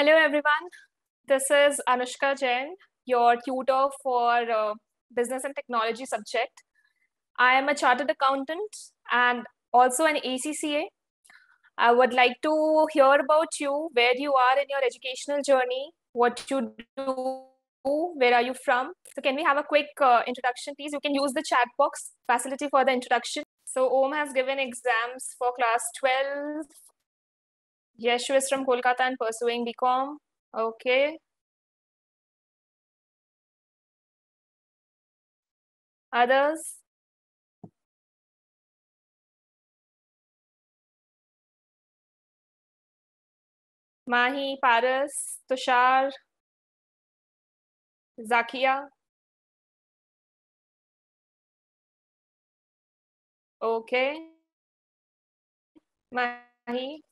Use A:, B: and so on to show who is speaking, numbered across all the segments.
A: Hello, everyone. This is Anushka Jain, your tutor for uh, business and technology subject. I am a chartered accountant and also an ACCA. I would like to hear about you, where you are in your educational journey, what you do, where are you from. So can we have a quick uh, introduction, please? You can use the chat box facility for the introduction. So Om has given exams for class 12. Yeshu is from Kolkata and pursuing BCom. Okay. Others? Mahi, Paras, Tushar, Zakia. Okay. Mahi.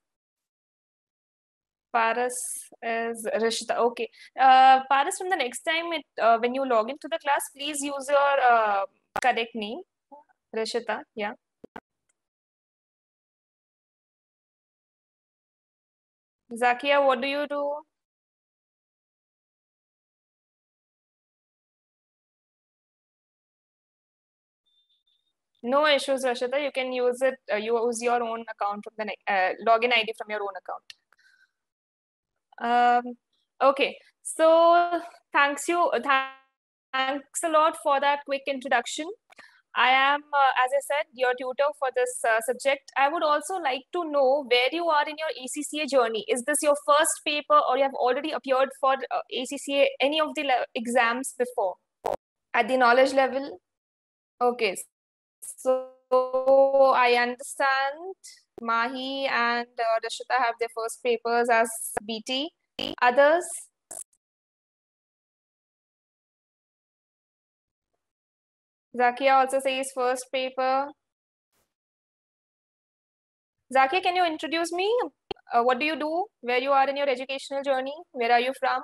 A: Paras is Rishita. Okay. Uh, Paras, from the next time it, uh, when you log into the class, please use your uh, correct name. Rishita, yeah. Zakia, what do you do? No issues, Rashida. You can use it. Uh, you use your own account from the uh, login ID from your own account. Um, okay. So thanks you. Thanks a lot for that quick introduction. I am, uh, as I said, your tutor for this uh, subject. I would also like to know where you are in your ACCA journey. Is this your first paper or you have already appeared for uh, ACCA, any of the exams before? At the knowledge level? Okay. So I understand Mahi and uh, Rashita have their first papers as BT. Others? Zakia also says first paper. Zakia, can you introduce me? Uh, what do you do? Where you are in your educational journey? Where are you from?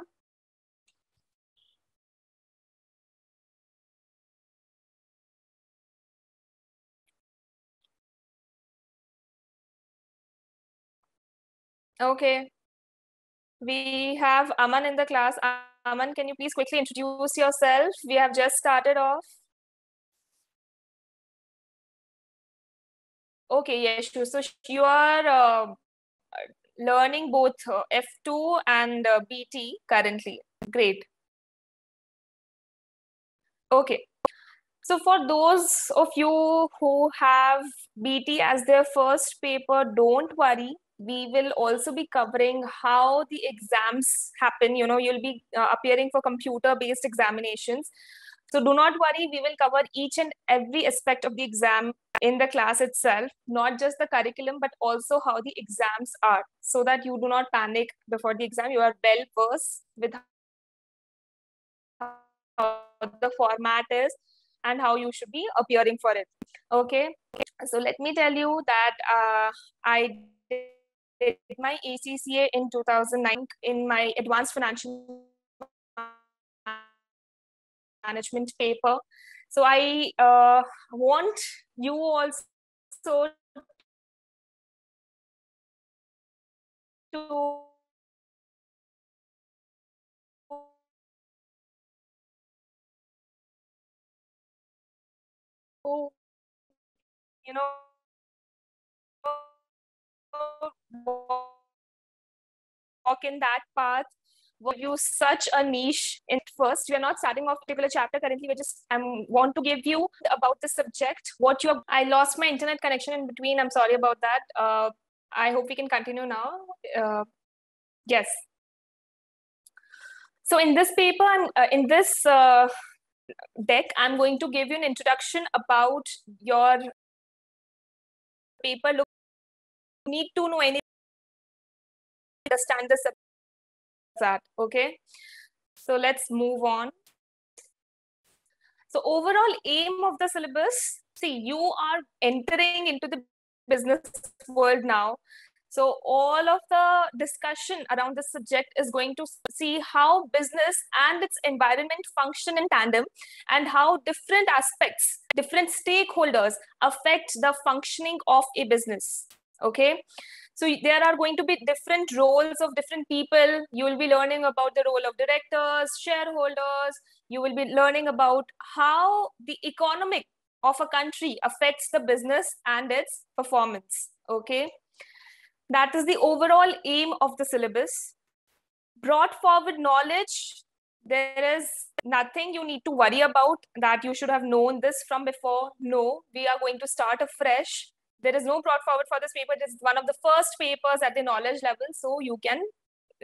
A: Okay. We have Aman in the class. Aman, can you please quickly introduce yourself? We have just started off. Okay, yes. So you are uh, learning both uh, F2 and uh, BT currently. Great. Okay. So for those of you who have BT as their first paper, don't worry. We will also be covering how the exams happen. You know, you'll be uh, appearing for computer-based examinations. So do not worry, we will cover each and every aspect of the exam in the class itself, not just the curriculum, but also how the exams are, so that you do not panic before the exam. You are well versed with how the format is and how you should be appearing for it. Okay, so let me tell you that uh, I did my ACCA in 2009 in my advanced financial management paper. So I uh, want you also to you know walk in that path give you such a niche in first? We are not starting off particular chapter currently. We just i want to give you about the subject what you i lost my internet connection in between. I'm sorry about that. Uh, i hope we can continue now. Uh, yes. So in this paper uh, in this uh, deck i'm going to give you an introduction about your paper look need to know any understand the subject that okay? So let's move on. So overall aim of the syllabus see you are entering into the business world now. So all of the discussion around the subject is going to see how business and its environment function in tandem and how different aspects different stakeholders affect the functioning of a business Okay. So there are going to be different roles of different people. You will be learning about the role of directors, shareholders. You will be learning about how the economic of a country affects the business and its performance. Okay. That is the overall aim of the syllabus. Brought forward knowledge, there is nothing you need to worry about that you should have known this from before. No, we are going to start afresh there is no brought forward for this paper. It is one of the first papers at the knowledge level. So you can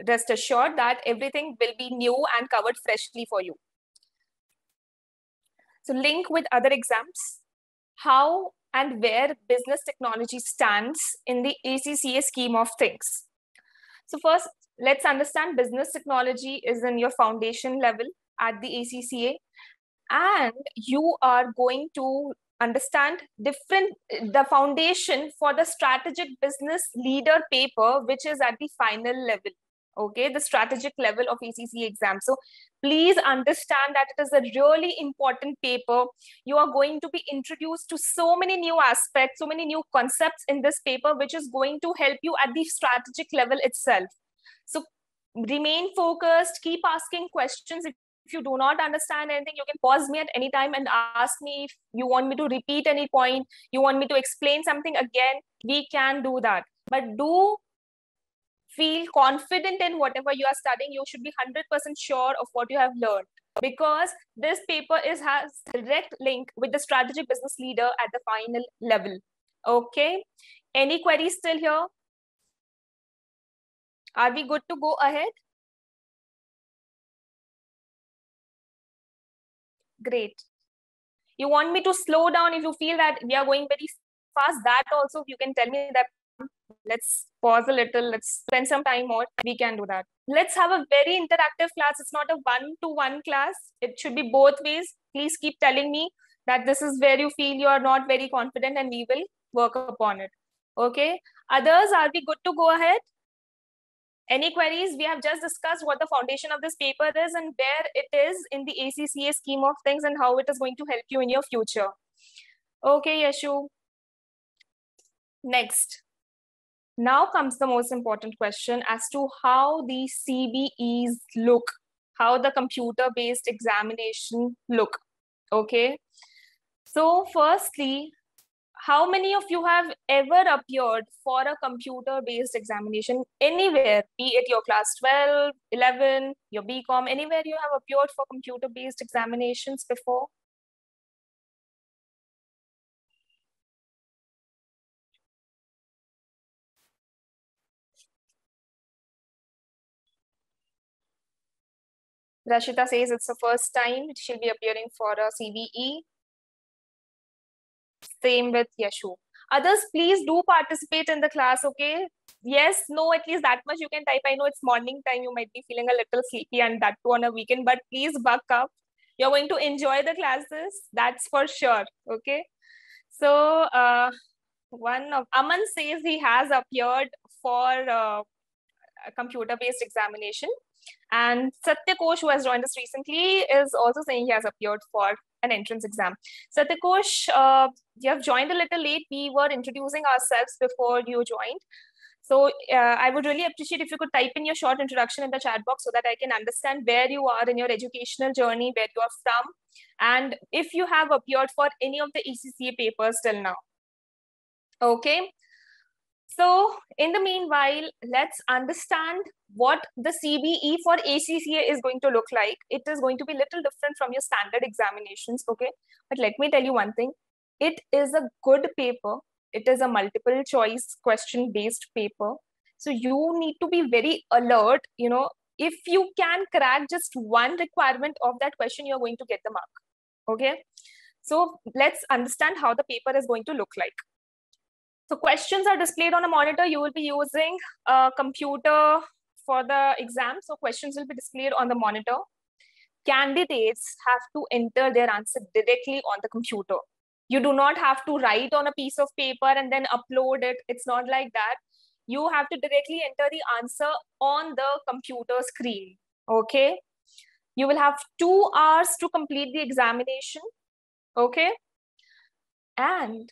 A: rest assured that everything will be new and covered freshly for you. So link with other exams, how and where business technology stands in the ACCA scheme of things. So first, let's understand business technology is in your foundation level at the ACCA and you are going to understand different the foundation for the strategic business leader paper which is at the final level okay? The strategic level of acc exam. So please understand that it is a really important paper. You are going to be introduced to so many new aspects so many new concepts in this paper which is going to help you at the strategic level itself. So remain focused keep asking questions. if if you do not understand anything, you can pause me at any time and ask me if you want me to repeat any point, you want me to explain something again, we can do that. But do feel confident in whatever you are studying. You should be 100% sure of what you have learned because this paper is has direct link with the strategic business leader at the final level. Okay. Any queries still here? Are we good to go ahead? Great. You want me to slow down if you feel that we are going very fast? That also you can tell me that um, let's pause a little let's spend some time more. We can do that. Let's have a very interactive class. It's not a one to one class. It should be both ways. Please keep telling me that this is where you feel you are not very confident and we will work upon it. Okay? Others are we good to go ahead any queries? We have just discussed what the foundation of this paper is and where it is in the ACCA scheme of things and how it is going to help you in your future. Okay, Yashu. Next. Now comes the most important question as to how the CBEs look, how the computer-based examination look. Okay. So firstly, how many of you have ever appeared for a computer based examination anywhere be it your class 12 11 your bcom anywhere you have appeared for computer based examinations before Rashita says it's the first time she'll be appearing for a CBE. Same with Yashu. Others, please do participate in the class, okay? Yes, no, at least that much you can type. I know it's morning time. You might be feeling a little sleepy and that too on a weekend, but please buck up. You're going to enjoy the classes. That's for sure, okay? So, uh, one of Aman says he has appeared for uh, a computer-based examination. And Satya Kosh, who has joined us recently, is also saying he has appeared for an entrance exam. Satyakosh, uh, you have joined a little late. We were introducing ourselves before you joined. So uh, I would really appreciate if you could type in your short introduction in the chat box so that I can understand where you are in your educational journey, where you are from, and if you have appeared for any of the ACCA papers till now. Okay. So in the meanwhile, let's understand what the CBE for ACCA is going to look like. It is going to be a little different from your standard examinations, okay? But let me tell you one thing. It is a good paper. It is a multiple choice question based paper. So you need to be very alert, you know, if you can crack just one requirement of that question, you're going to get the mark, okay? So let's understand how the paper is going to look like. So questions are displayed on a monitor. You will be using a computer for the exam. So questions will be displayed on the monitor. Candidates have to enter their answer directly on the computer. You do not have to write on a piece of paper and then upload it. It's not like that. You have to directly enter the answer on the computer screen. Okay. You will have two hours to complete the examination. Okay. And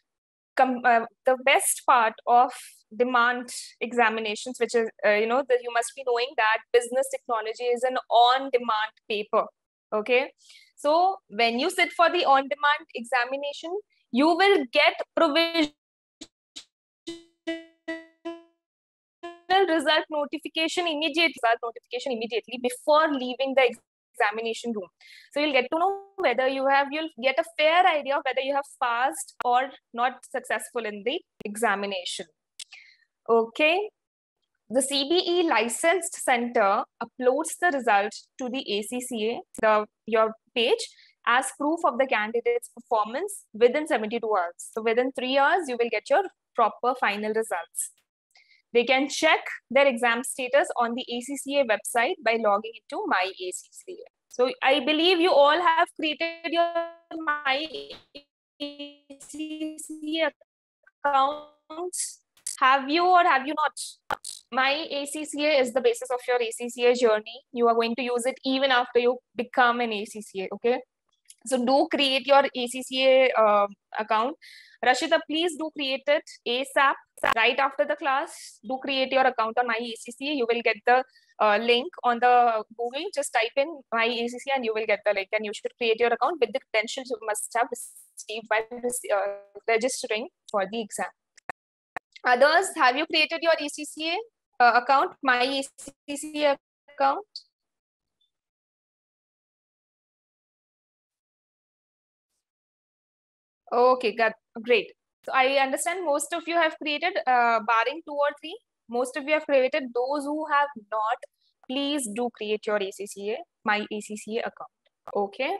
A: uh, the best part of demand examinations, which is, uh, you know, that you must be knowing that business technology is an on demand paper. Okay. So when you sit for the on demand examination, you will get provisional result notification immediate result notification immediately before leaving the examination room. So you'll get to know whether you have, you'll get a fair idea of whether you have passed or not successful in the examination. Okay. The CBE licensed center uploads the result to the ACCA, the, your page, as proof of the candidate's performance within 72 hours. So within three hours, you will get your proper final results. They can check their exam status on the ACCA website by logging into My ACCA. So I believe you all have created your My ACCA accounts. Have you or have you not? My ACCA is the basis of your ACCA journey. You are going to use it even after you become an ACCA, okay? So do create your ACCA uh, account. Rashida, please do create it ASAP right after the class. Do create your account on my ACCA. You will get the uh, link on the Google. Just type in my ACCA and you will get the link. And you should create your account with the credentials you must have received while uh, registering for the exam. Others, have you created your ACCA uh, account, my ACCA account? Okay, got great. So I understand most of you have created, uh, barring two or three, most of you have created. Those who have not, please do create your ACCA, my ACCA account. Okay.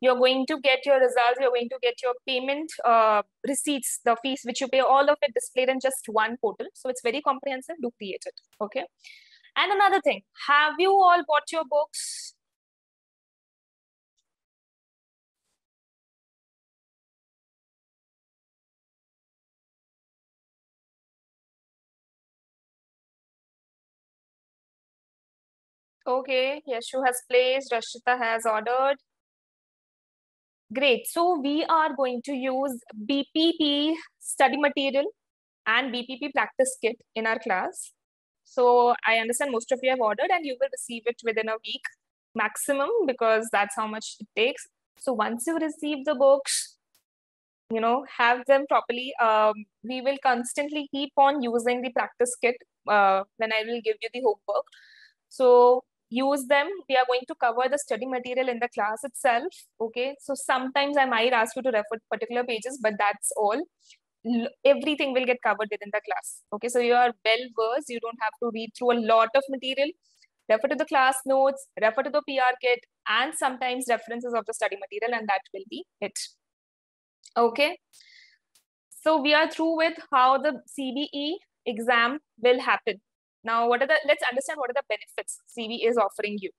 A: You're going to get your results. You're going to get your payment uh, receipts, the fees which you pay, all of it displayed in just one portal. So it's very comprehensive. Do create it. Okay. And another thing, have you all bought your books? Okay, Yashu has placed, Rashita has ordered. Great. So we are going to use BPP study material and BPP practice kit in our class. So I understand most of you have ordered and you will receive it within a week maximum because that's how much it takes. So once you receive the books, you know, have them properly. Um, we will constantly keep on using the practice kit uh, when I will give you the homework. So use them. We are going to cover the study material in the class itself okay? So sometimes i might ask you to refer to particular pages but that's all. Everything will get covered within the class okay? So you are well versed. You don't have to read through a lot of material. Refer to the class notes refer to the pr kit and sometimes references of the study material and that will be it okay? So we are through with how the cbe exam will happen now, what are the, let's understand what are the benefits CBE is offering you.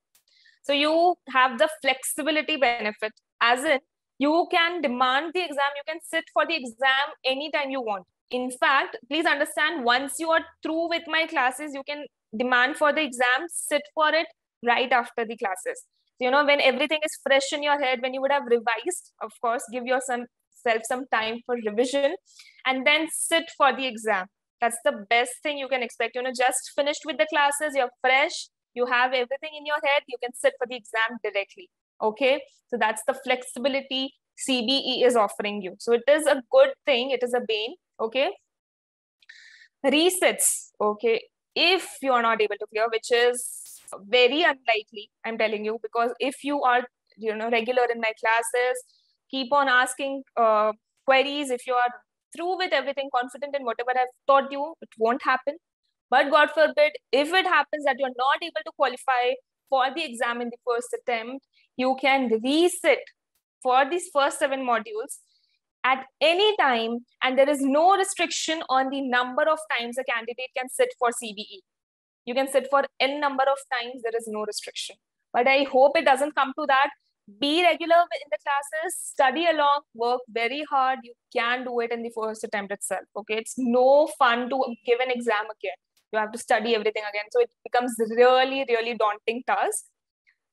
A: So you have the flexibility benefit as in you can demand the exam, you can sit for the exam anytime you want. In fact, please understand once you are through with my classes, you can demand for the exam, sit for it right after the classes. You know, when everything is fresh in your head, when you would have revised, of course, give yourself some time for revision and then sit for the exam that's the best thing you can expect. You know just finished with the classes you're fresh you have everything in your head you can sit for the exam directly okay? So that's the flexibility cbe is offering you. So it is a good thing it is a bane okay? Resets okay if you are not able to clear which is very unlikely i'm telling you because if you are you know regular in my classes keep on asking uh, queries if you are through with everything, confident in whatever I've taught you, it won't happen. But God forbid, if it happens that you're not able to qualify for the exam in the first attempt, you can resit for these first seven modules at any time, and there is no restriction on the number of times a candidate can sit for CBE. You can sit for n number of times, there is no restriction. But I hope it doesn't come to that be regular in the classes study along work very hard you can do it in the first attempt itself okay? It's no fun to give an exam again. You have to study everything again. So it becomes really really daunting task.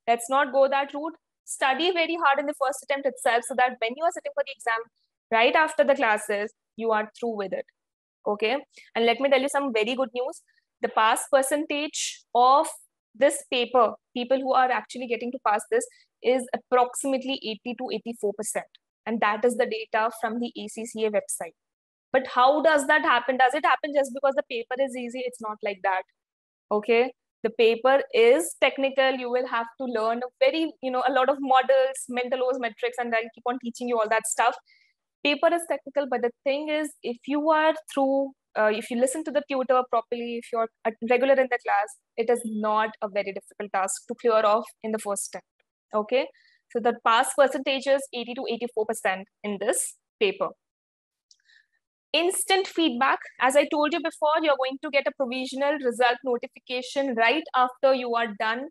A: Let's not go that route. Study very hard in the first attempt itself so that when you are sitting for the exam right after the classes you are through with it Okay. And let me tell you some very good news. The pass percentage of this paper, people who are actually getting to pass this, is approximately 80 to 84%. And that is the data from the ACCA website. But how does that happen? Does it happen just because the paper is easy? It's not like that. Okay. The paper is technical. You will have to learn a very, you know, a lot of models, mental laws, metrics, and I'll keep on teaching you all that stuff. Paper is technical, but the thing is, if you are through uh, if you listen to the tutor properly, if you're regular in the class, it is not a very difficult task to clear off in the first step. Okay, so the pass percentage is 80 to 84% in this paper. Instant feedback, as I told you before, you're going to get a provisional result notification right after you are done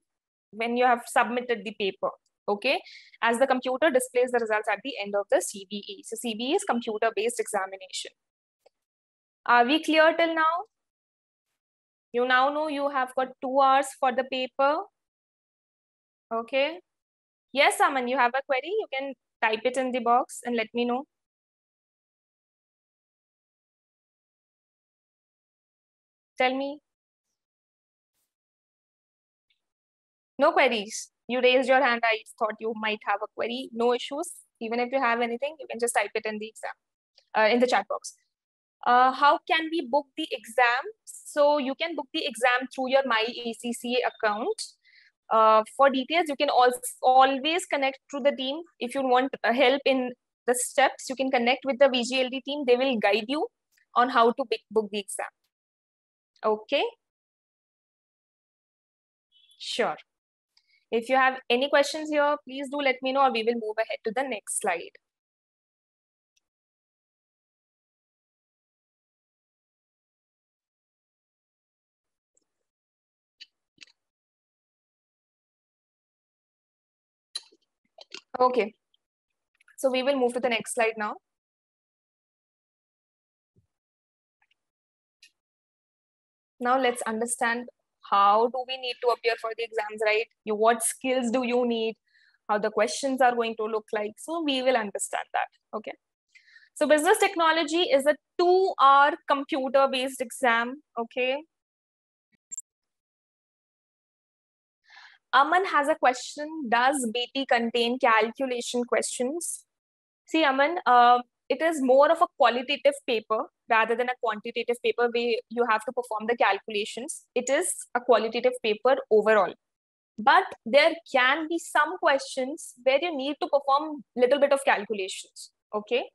A: when you have submitted the paper. Okay, as the computer displays the results at the end of the CBE. So CBE is computer-based examination. Are we clear till now? You now know you have got two hours for the paper. Okay. Yes, Aman, you have a query. You can type it in the box and let me know. Tell me. No queries. You raised your hand. I thought you might have a query. No issues. Even if you have anything, you can just type it in the exam, uh, in the chat box. Uh, how can we book the exam? So you can book the exam through your My ACCA account. Uh, for details, you can also always connect to the team. If you want help in the steps, you can connect with the VGLD team. They will guide you on how to book the exam. Okay. Sure. If you have any questions here, please do let me know or we will move ahead to the next slide. Okay. So we will move to the next slide now. Now let's understand how do we need to appear for the exams, right? You, what skills do you need? How the questions are going to look like. So we will understand that, okay? So business technology is a two-hour computer-based exam, okay? Aman has a question. Does BT contain calculation questions? See, Aman, uh, it is more of a qualitative paper rather than a quantitative paper where you have to perform the calculations. It is a qualitative paper overall. But there can be some questions where you need to perform little bit of calculations. Okay.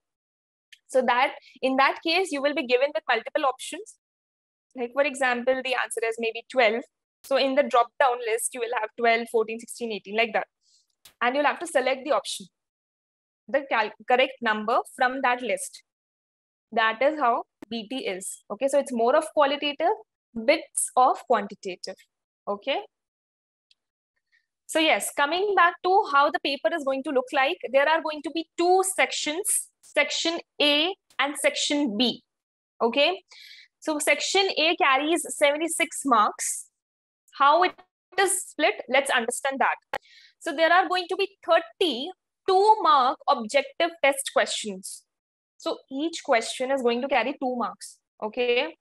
A: So that in that case, you will be given with multiple options. Like for example, the answer is maybe 12 so in the drop down list, you will have 12, 14, 16, 18, like that. And you'll have to select the option, the correct number from that list. That is how BT is. Okay, so it's more of qualitative, bits of quantitative. Okay. So yes, coming back to how the paper is going to look like, there are going to be two sections, section A and section B. Okay. So section A carries 76 marks how it is split, let's understand that. So there are going to be 30 two mark objective test questions. So each question is going to carry two marks, okay?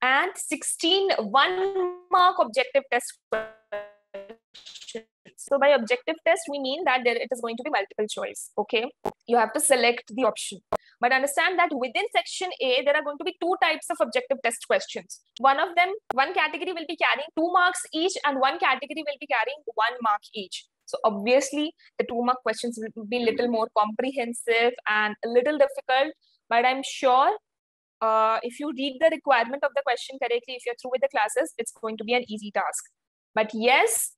A: And 16 one mark objective test questions. So by objective test, we mean that there it is going to be multiple choice, okay? You have to select the option. But understand that within section A, there are going to be two types of objective test questions. One of them, one category will be carrying two marks each and one category will be carrying one mark each. So obviously the two mark questions will be a little more comprehensive and a little difficult, but I'm sure uh, if you read the requirement of the question correctly, if you're through with the classes, it's going to be an easy task. But yes,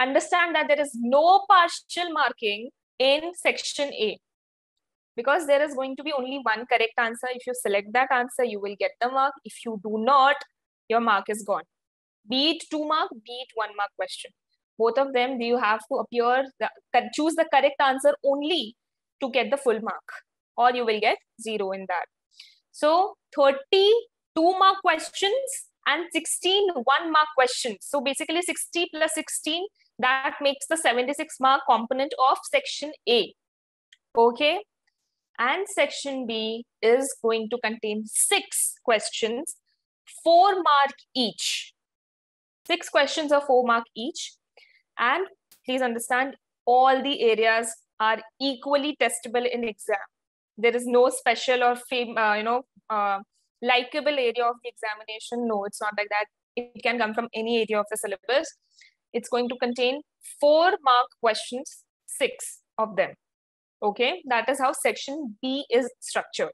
A: understand that there is no partial marking in section A because there is going to be only one correct answer. If you select that answer, you will get the mark. If you do not, your mark is gone. Be it two mark, be it one mark question. Both of them, do you have to appear, the, choose the correct answer only to get the full mark or you will get zero in that. So 30 two mark questions and 16 one mark questions. So basically 60 plus 16, that makes the 76 mark component of section A. Okay. And section B is going to contain six questions, four mark each. Six questions of four mark each. And please understand, all the areas are equally testable in exam. There is no special or fame, uh, you know, uh, likable area of the examination. No, it's not like that. It can come from any area of the syllabus. It's going to contain four mark questions, six of them. Okay, that is how section B is structured.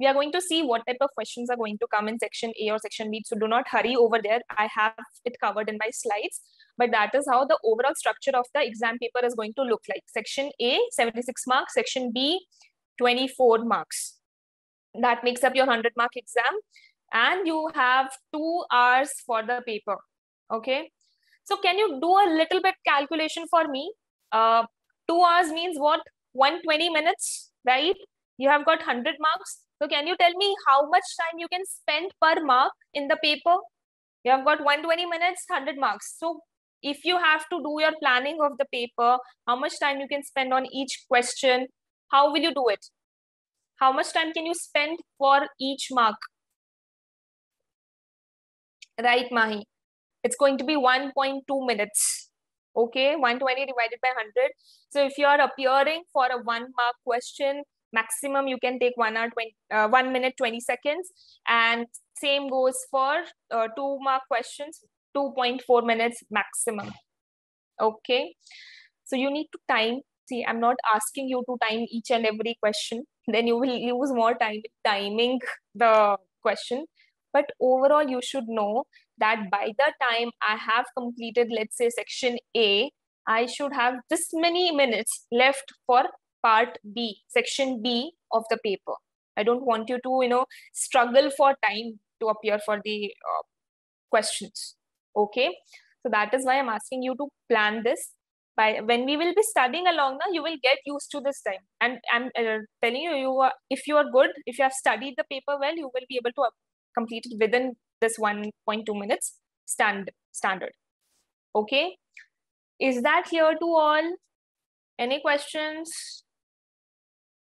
A: We are going to see what type of questions are going to come in section A or section B. So do not hurry over there. I have it covered in my slides, but that is how the overall structure of the exam paper is going to look like. Section A, 76 marks. Section B, 24 marks. That makes up your 100 mark exam. And you have two hours for the paper. Okay. So can you do a little bit calculation for me? Uh, two hours means what? 120 minutes, right? You have got 100 marks. So can you tell me how much time you can spend per mark in the paper? You have got 120 minutes, 100 marks. So if you have to do your planning of the paper, how much time you can spend on each question, how will you do it? How much time can you spend for each mark? Right, Mahi? It's going to be 1.2 minutes. Okay, 120 divided by 100. So if you are appearing for a one mark question, maximum you can take one hour 20, uh, one minute 20 seconds and same goes for uh, two mark questions 2.4 minutes maximum okay so you need to time see i'm not asking you to time each and every question then you will use more time timing the question. But overall you should know that by the time i have completed let's say section a i should have this many minutes left for part b section b of the paper. I don't want you to you know struggle for time to appear for the uh, questions. Okay? So that is why i'm asking you to plan this by when we will be studying along now you will get used to this time. And i'm uh, telling you you are if you are good if you have studied the paper well you will be able to complete it within this 1.2 minutes stand standard. Okay? Is that here to all? Any questions?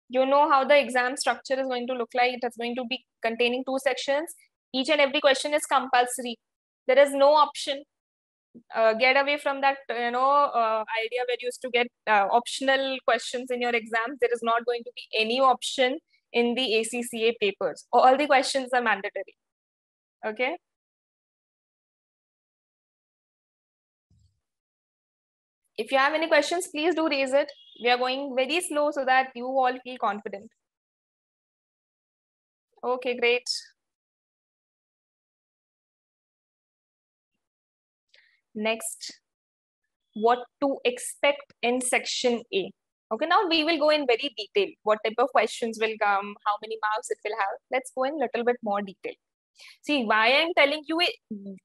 A: You know how the exam structure is going to look like. It is going to be containing two sections. Each and every question is compulsory. There is no option uh, get away from that you know uh, idea where you used to get uh, optional questions in your exams. There is not going to be any option in the acca papers. All the questions are mandatory. Okay? If you have any questions please do raise it. We are going very slow so that you all feel confident. Okay great Next, what to expect in section A. Okay, now we will go in very detail. What type of questions will come, how many marks it will have. Let's go in little bit more detail. See, why I'm telling you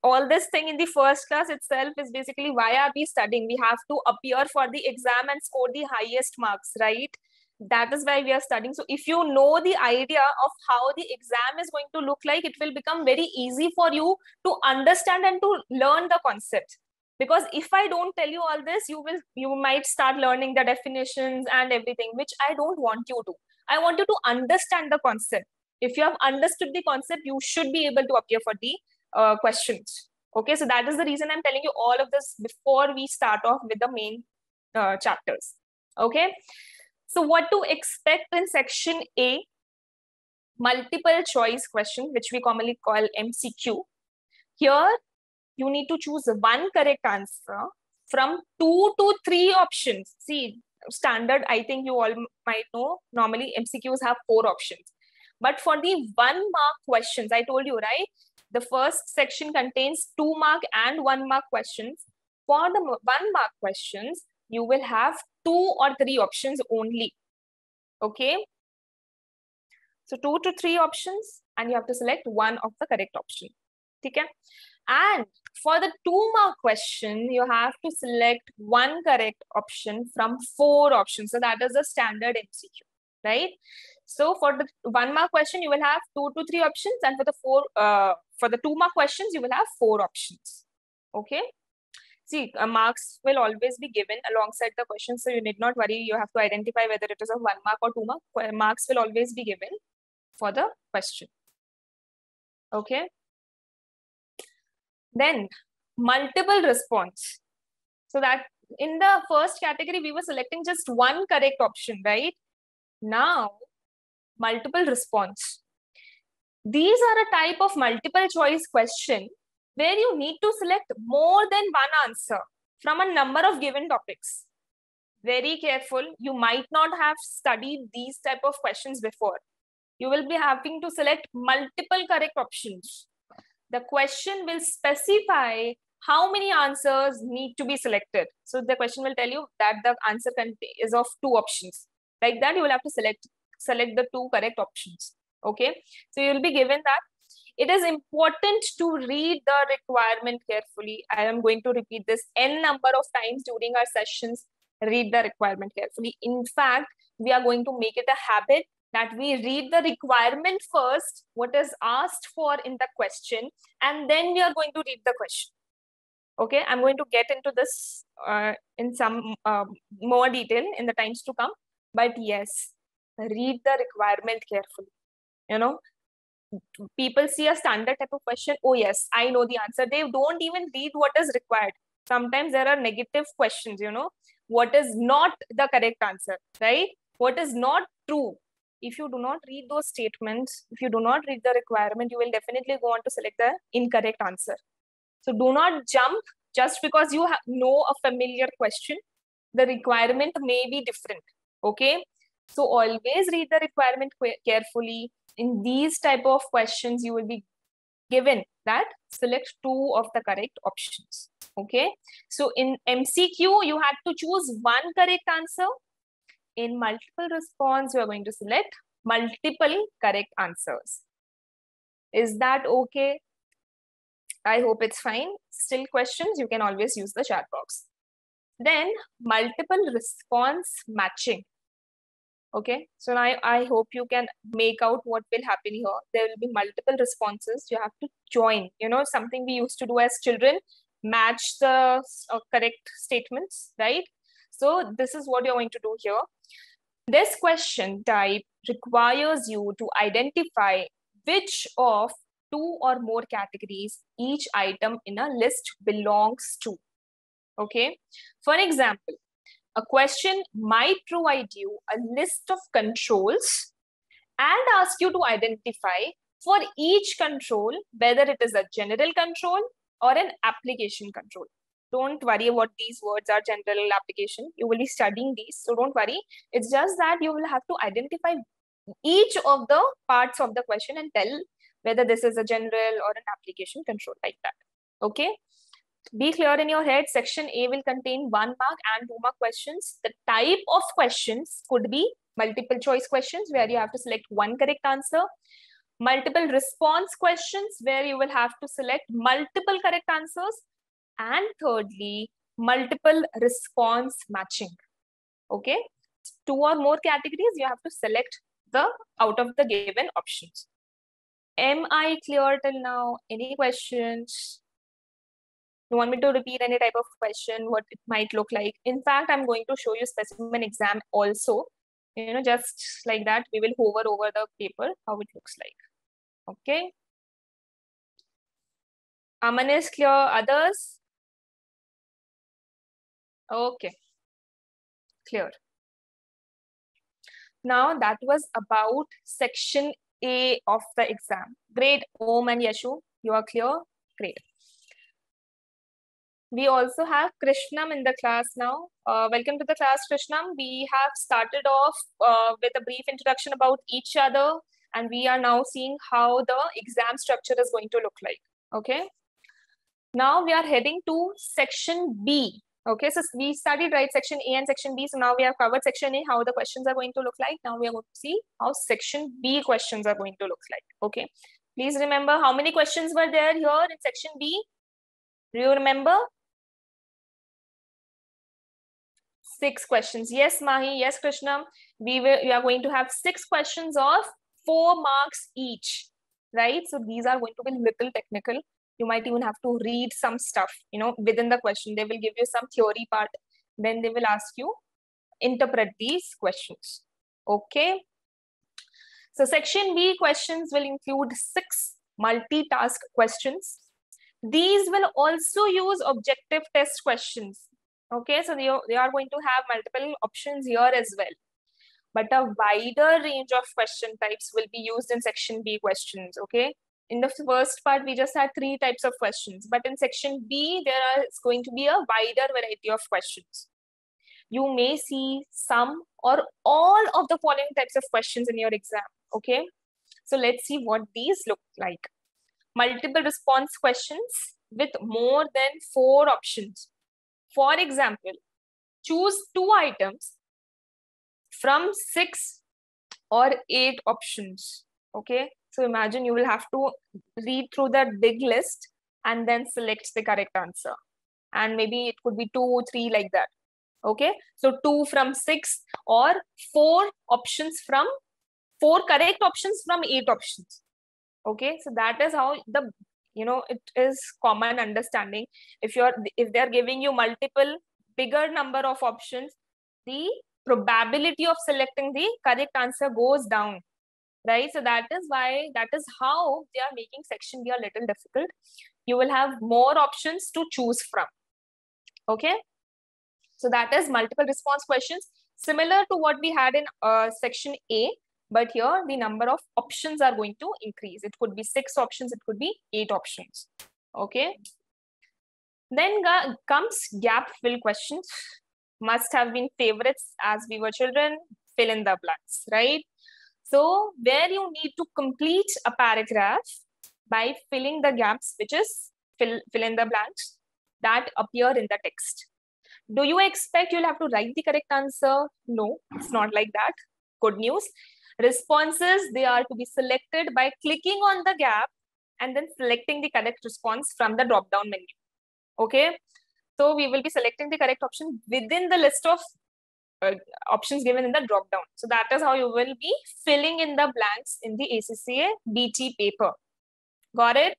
A: all this thing in the first class itself is basically why are we studying? We have to appear for the exam and score the highest marks, right? That is why we are studying. So if you know the idea of how the exam is going to look like, it will become very easy for you to understand and to learn the concept. Because if i don't tell you all this you will you might start learning the definitions and everything which i don't want you to. I want you to understand the concept. If you have understood the concept you should be able to appear for the uh, questions. Okay so that is the reason i'm telling you all of this before we start off with the main uh, chapters. Okay so what to expect in section a multiple choice question which we commonly call mcq here you need to choose one correct answer from two to three options. See, standard, I think you all might know, normally MCQs have four options. But for the one mark questions, I told you, right? The first section contains two mark and one mark questions. For the one mark questions, you will have two or three options only. Okay. So two to three options and you have to select one of the correct option. Okay. And for the two mark question, you have to select one correct option from four options. So that is the standard MCQ, right? So for the one mark question, you will have two to three options, and for the four, uh, for the two mark questions, you will have four options. Okay. See, uh, marks will always be given alongside the question. So you need not worry. You have to identify whether it is a one mark or two mark. Marks will always be given for the question. Okay. Then multiple response. So that in the first category, we were selecting just one correct option, right? Now, multiple response. These are a type of multiple choice question where you need to select more than one answer from a number of given topics. Very careful. You might not have studied these type of questions before. You will be having to select multiple correct options. The question will specify how many answers need to be selected. So the question will tell you that the answer is of two options. Like that, you will have to select select the two correct options. Okay, so you will be given that. It is important to read the requirement carefully. I am going to repeat this n number of times during our sessions. Read the requirement carefully. In fact, we are going to make it a habit that we read the requirement first, what is asked for in the question, and then we are going to read the question. Okay, I'm going to get into this uh, in some uh, more detail in the times to come. But yes, read the requirement carefully. You know, people see a standard type of question. Oh, yes, I know the answer. They don't even read what is required. Sometimes there are negative questions, you know, what is not the correct answer, right? What is not true. If you do not read those statements, if you do not read the requirement, you will definitely go on to select the incorrect answer. So do not jump just because you know a familiar question. The requirement may be different. Okay. So always read the requirement carefully. In these type of questions, you will be given that select two of the correct options. Okay. So in MCQ, you had to choose one correct answer. In multiple response, you are going to select multiple correct answers. Is that okay? I hope it's fine. Still questions, you can always use the chat box. Then multiple response matching. Okay, so now I hope you can make out what will happen here. There will be multiple responses. You have to join, you know, something we used to do as children, match the uh, correct statements, right? So this is what you're going to do here. This question type requires you to identify which of two or more categories each item in a list belongs to. Okay. For example, a question might provide you a list of controls and ask you to identify for each control whether it is a general control or an application control. Don't worry about these words are general application. You will be studying these, so don't worry. It's just that you will have to identify each of the parts of the question and tell whether this is a general or an application control like that. Okay. Be clear in your head, section A will contain one mark and two mark questions. The type of questions could be multiple choice questions where you have to select one correct answer. Multiple response questions where you will have to select multiple correct answers. And thirdly, multiple response matching. Okay. Two or more categories, you have to select the out of the given options. Am I clear till now? Any questions? You want me to repeat any type of question, what it might look like? In fact, I'm going to show you specimen exam also. You know, just like that, we will hover over the paper, how it looks like. Okay. Aman is clear. Others? Okay. Clear. Now that was about section a of the exam. Great, Om and Yashu, you are clear? Great. We also have Krishnam in the class now. Uh, welcome to the class, Krishnam. We have started off uh, with a brief introduction about each other, and we are now seeing how the exam structure is going to look like. Okay. Now we are heading to section B Okay, so we studied right section A and section B. So now we have covered section A, how the questions are going to look like. Now we are going to see how section B questions are going to look like. Okay, please remember how many questions were there here in section B? Do you remember? Six questions. Yes, Mahi. Yes, Krishna. We, will, we are going to have six questions of four marks each, right? So these are going to be little technical. you might even have to read some stuff you know within the question they will give you some theory part then they will ask you interpret these questions okay so section b questions will include six multitask questions these will also use objective test questions okay so they are, they are going to have multiple options here as well. But a wider range of question types will be used in section b questions okay? In the first part we just had three types of questions. But in section b there is going to be a wider variety of questions. You may see some or all of the following types of questions in your exam okay? So let's see what these look like. Multiple response questions with more than four options for example choose two items from six or eight options okay so imagine you will have to read through that big list and then select the correct answer. And maybe it could be two or three like that. Okay. So two from six or four options from four correct options from eight options. Okay. So that is how the you know it is common understanding if you're if they're giving you multiple bigger number of options the probability of selecting the correct answer goes down right? So that is why, that is how they are making section B a little difficult. You will have more options to choose from, okay? So that is multiple response questions, similar to what we had in uh, section A, but here the number of options are going to increase. It could be six options, it could be eight options, okay? Then comes gap fill questions. Must have been favorites as we were children, fill in the blanks, right? So where you need to complete a paragraph by filling the gaps, which is fill, fill in the blanks that appear in the text. Do you expect you'll have to write the correct answer? No, it's not like that. Good news. Responses, they are to be selected by clicking on the gap and then selecting the correct response from the drop-down menu. Okay. So we will be selecting the correct option within the list of uh, options given in the drop down. So that is how you will be filling in the blanks in the ACCA BT paper. Got it?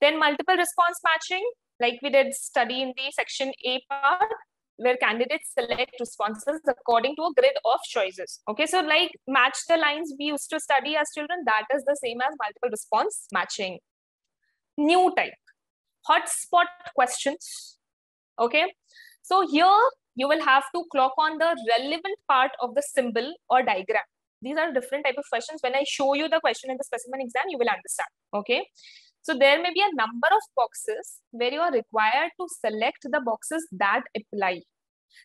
A: Then multiple response matching, like we did study in the section A part, where candidates select responses according to a grid of choices. Okay, so like match the lines we used to study as children, that is the same as multiple response matching. New type, hotspot questions. Okay, so here you will have to clock on the relevant part of the symbol or diagram. These are different type of questions. When I show you the question in the specimen exam, you will understand. Okay. So there may be a number of boxes where you are required to select the boxes that apply.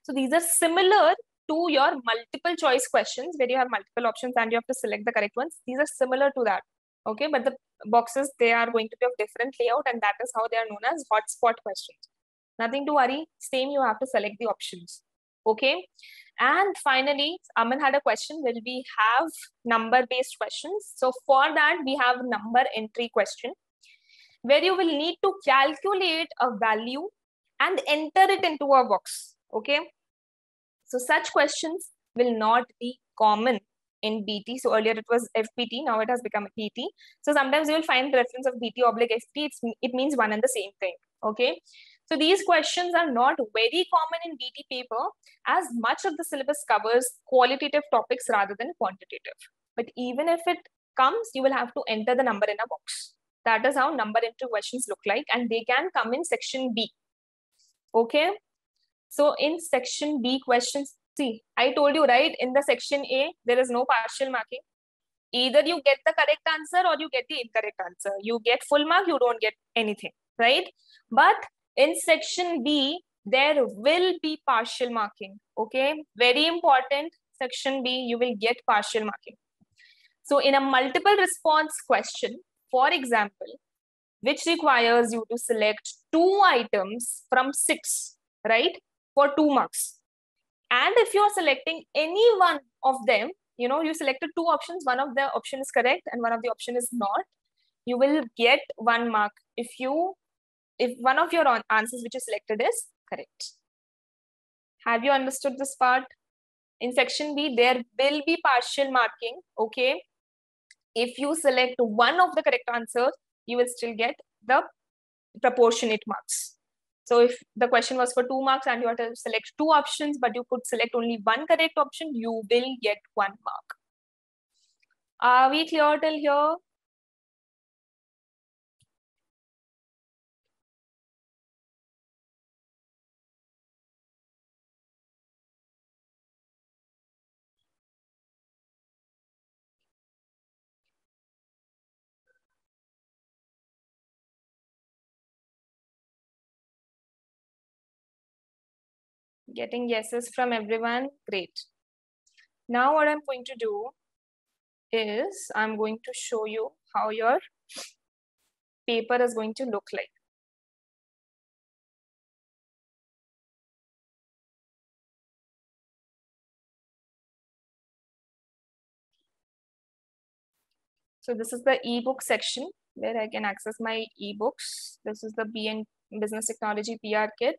A: So these are similar to your multiple choice questions where you have multiple options and you have to select the correct ones. These are similar to that. Okay, but the boxes, they are going to be of different layout and that is how they are known as hotspot questions. Nothing to worry. Same, you have to select the options. Okay. And finally, Aman had a question. Will we have number-based questions? So for that, we have number entry question where you will need to calculate a value and enter it into a box. Okay. So such questions will not be common in BT. So earlier it was FPT, now it has become BT. So sometimes you will find the reference of BT oblique FT, it's, it means one and the same thing. Okay. So these questions are not very common in BT paper as much of the syllabus covers qualitative topics rather than quantitative. But even if it comes, you will have to enter the number in a box. That is how number entry questions look like and they can come in section B. Okay. So in section B questions, see, I told you, right, in the section A, there is no partial marking. Either you get the correct answer or you get the incorrect answer. You get full mark, you don't get anything, right? But in section B, there will be partial marking. Okay, very important. Section B, you will get partial marking. So in a multiple response question, for example, which requires you to select two items from six, right, for two marks. And if you're selecting any one of them, you know, you selected two options, one of the option is correct and one of the option is not, you will get one mark. If you if one of your answers which is selected is correct. Have you understood this part? In section B, there will be partial marking, okay? If you select one of the correct answers, you will still get the proportionate marks. So if the question was for two marks and you have to select two options, but you could select only one correct option, you will get one mark. Are we clear till here? Getting yeses from everyone, great. Now what I'm going to do is I'm going to show you how your paper is going to look like. So this is the ebook section where I can access my ebooks. This is the BN Business Technology PR kit.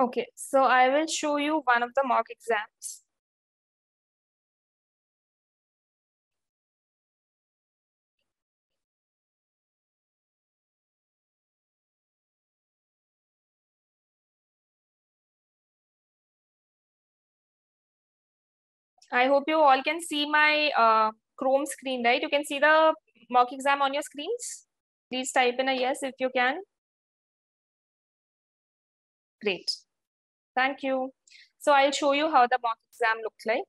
A: Okay, so I will show you one of the mock exams. I hope you all can see my uh, Chrome screen, right? You can see the mock exam on your screens. Please type in a yes if you can. Great. Thank you. So I'll show you how the mock exam looks like.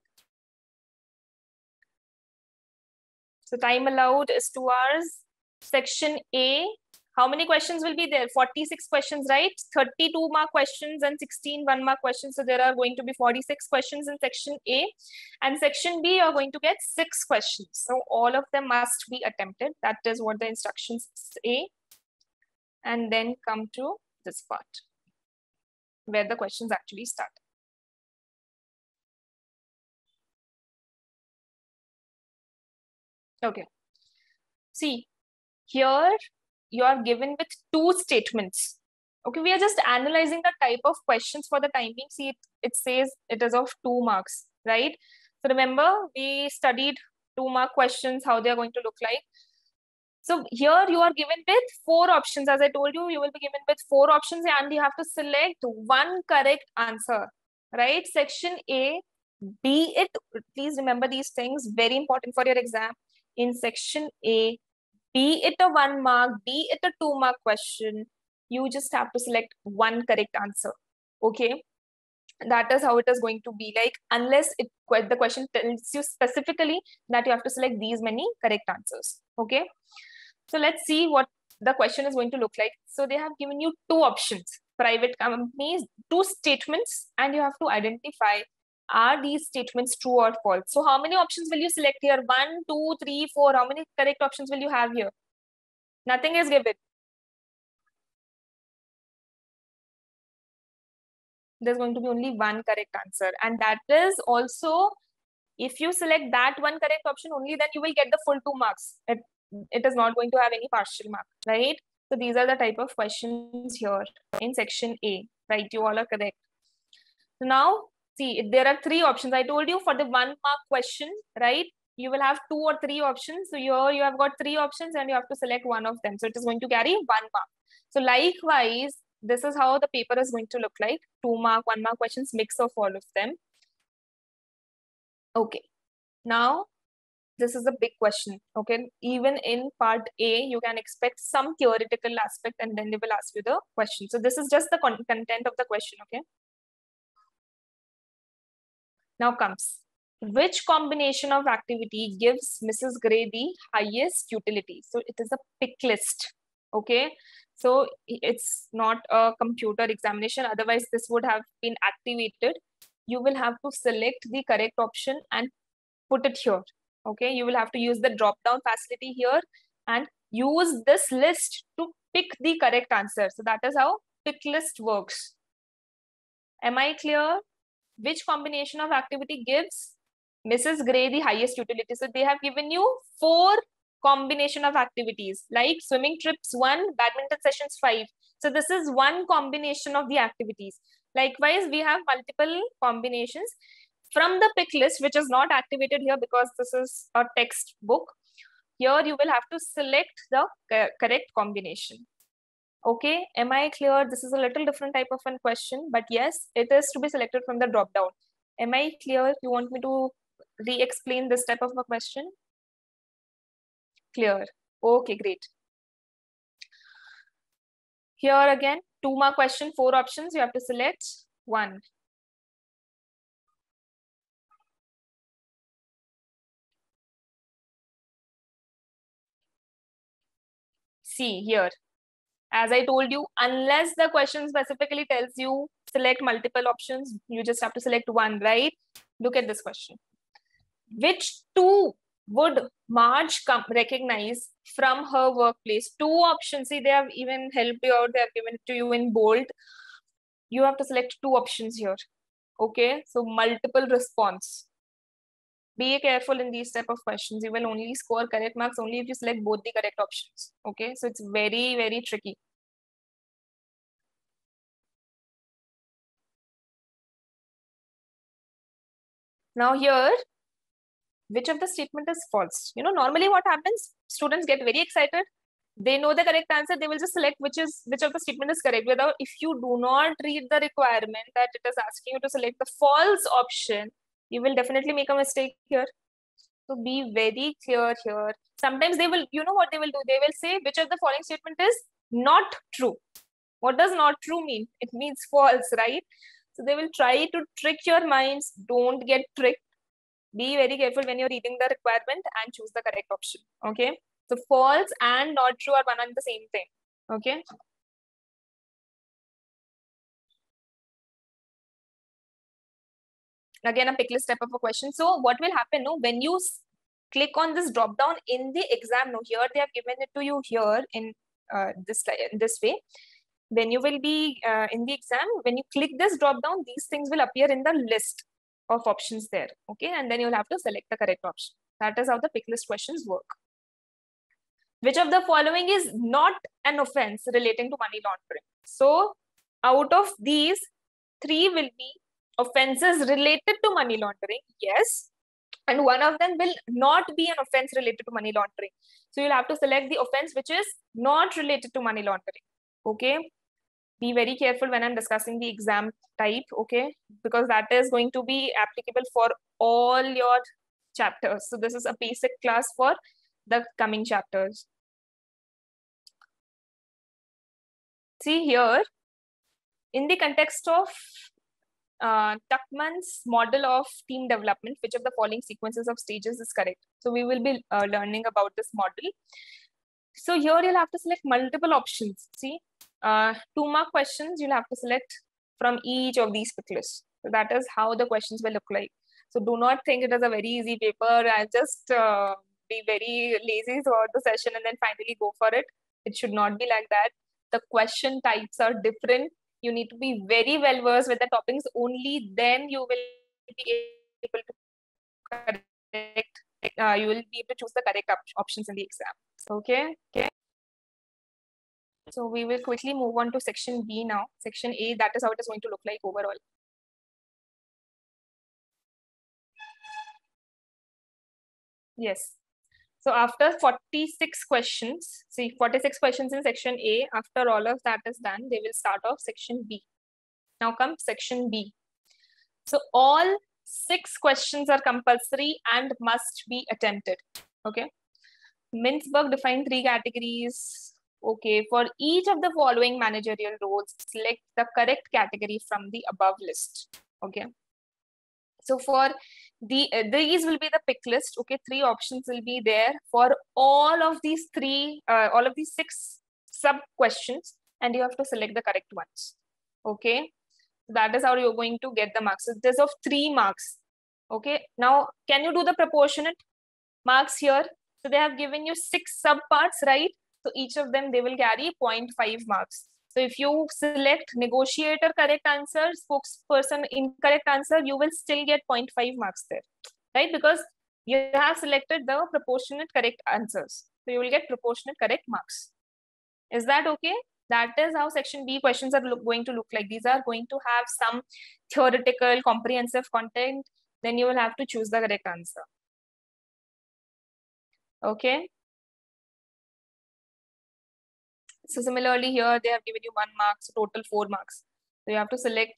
A: So time allowed is two hours. Section A, how many questions will be there? 46 questions, right? 32 mark questions and 16 one mark questions. So there are going to be 46 questions in section A. And section B, you're going to get six questions. So all of them must be attempted. That is what the instructions say. And then come to this part where the questions actually start. Okay. See, here you are given with two statements. Okay, we are just analyzing the type of questions for the time being. See, it, it says it is of two marks, right? So remember, we studied two mark questions, how they're going to look like. So here you are given with four options. As I told you, you will be given with four options and you have to select one correct answer, right? Section A, be it, please remember these things, very important for your exam. In section A, be it a one mark, be it a two mark question, you just have to select one correct answer, okay? That is how it is going to be like, unless it the question tells you specifically that you have to select these many correct answers, okay? So let's see what the question is going to look like. So they have given you two options, private companies, two statements, and you have to identify are these statements true or false. So how many options will you select here? One, two, three, four. How many correct options will you have here? Nothing is given. There's going to be only one correct answer. And that is also, if you select that one correct option, only then you will get the full two marks. It is not going to have any partial mark, right? So these are the type of questions here in section A, right? You all are correct. So now, see, there are three options. I told you for the one mark question, right? You will have two or three options. So here you have got three options and you have to select one of them. So it is going to carry one mark. So likewise, this is how the paper is going to look like. Two mark, one mark questions, mix of all of them. Okay. Now, this is a big question okay? Even in part a you can expect some theoretical aspect and then they will ask you the question. So this is just the content of the question okay? Now comes. Which combination of activity gives mrs gray the highest utility? So it is a pick list okay? So it's not a computer examination otherwise this would have been activated. You will have to select the correct option and put it here Okay, you will have to use the drop down facility here and use this list to pick the correct answer. So that is how pick list works. Am I clear? Which combination of activity gives Mrs. Gray the highest utility? So they have given you four combination of activities like swimming trips one, badminton sessions five. So this is one combination of the activities. Likewise, we have multiple combinations from the pick list, which is not activated here because this is a textbook. Here you will have to select the correct combination. Okay, am I clear? This is a little different type of a question, but yes, it is to be selected from the drop down. Am I clear? You want me to re-explain this type of a question? Clear. Okay, great. Here again, two mark question, four options. You have to select one. See here, as I told you, unless the question specifically tells you select multiple options, you just have to select one, right? Look at this question. Which two would Marge come recognize from her workplace? Two options. See, they have even helped you out. They have given it to you in bold. You have to select two options here. Okay, so multiple response. Be careful in these type of questions. You will only score correct marks only if you select both the correct options. Okay, so it's very, very tricky. Now here, which of the statement is false? You know, normally what happens, students get very excited. They know the correct answer. They will just select which is which of the statement is correct. Without, if you do not read the requirement that it is asking you to select the false option, you will definitely make a mistake here. So be very clear here. Sometimes they will, you know what they will do? They will say which of the following statement is not true. What does not true mean? It means false, right? So they will try to trick your minds. Don't get tricked. Be very careful when you're reading the requirement and choose the correct option. Okay. So false and not true are one and the same thing. Okay. Again, a pick list type of a question. So what will happen no, when you click on this drop down in the exam, no, here they have given it to you here in uh, this, in this way when you will be uh, in the exam, when you click this drop down, these things will appear in the list of options there. Okay, and then you'll have to select the correct option. That is how the pick list questions work. Which of the following is not an offense relating to money laundering? So, out of these, three will be offenses related to money laundering. Yes. And one of them will not be an offense related to money laundering. So, you'll have to select the offense which is not related to money laundering. Okay be very careful when I'm discussing the exam type, okay? Because that is going to be applicable for all your chapters. So this is a basic class for the coming chapters. See here, in the context of uh, Tuckman's model of team development, which of the following sequences of stages is correct? So we will be uh, learning about this model. So here you'll have to select multiple options. See, uh, two mark questions you'll have to select from each of these pick. So that is how the questions will look like. So do not think it is a very easy paper and just uh, be very lazy throughout the session and then finally go for it. It should not be like that. The question types are different. You need to be very well versed with the toppings. Only then you will be able to correct. Uh, you will be able to choose the correct op options in the exam. Okay. Okay. So we will quickly move on to section B now. Section A, that is how it is going to look like overall. Yes. So after 46 questions, see 46 questions in section A, after all of that is done, they will start off section B. Now comes section B. So all six questions are compulsory and must be attempted. Okay. Mintzberg defined three categories Okay, for each of the following managerial roles, select the correct category from the above list. Okay. So for the uh, these will be the pick list. Okay, three options will be there for all of these three, uh, all of these six sub questions, and you have to select the correct ones. Okay, that is how you're going to get the marks. So this of three marks. Okay, now can you do the proportionate? marks here. So they have given you six subparts, right? So each of them, they will carry 0.5 marks. So if you select negotiator correct answer, spokesperson incorrect answer, you will still get 0.5 marks there, right? Because you have selected the proportionate correct answers. So you will get proportionate correct marks. Is that okay? That is how section B questions are look, going to look like. These are going to have some theoretical, comprehensive content. Then you will have to choose the correct answer. Okay. So similarly here, they have given you one mark, so total four marks. So you have to select,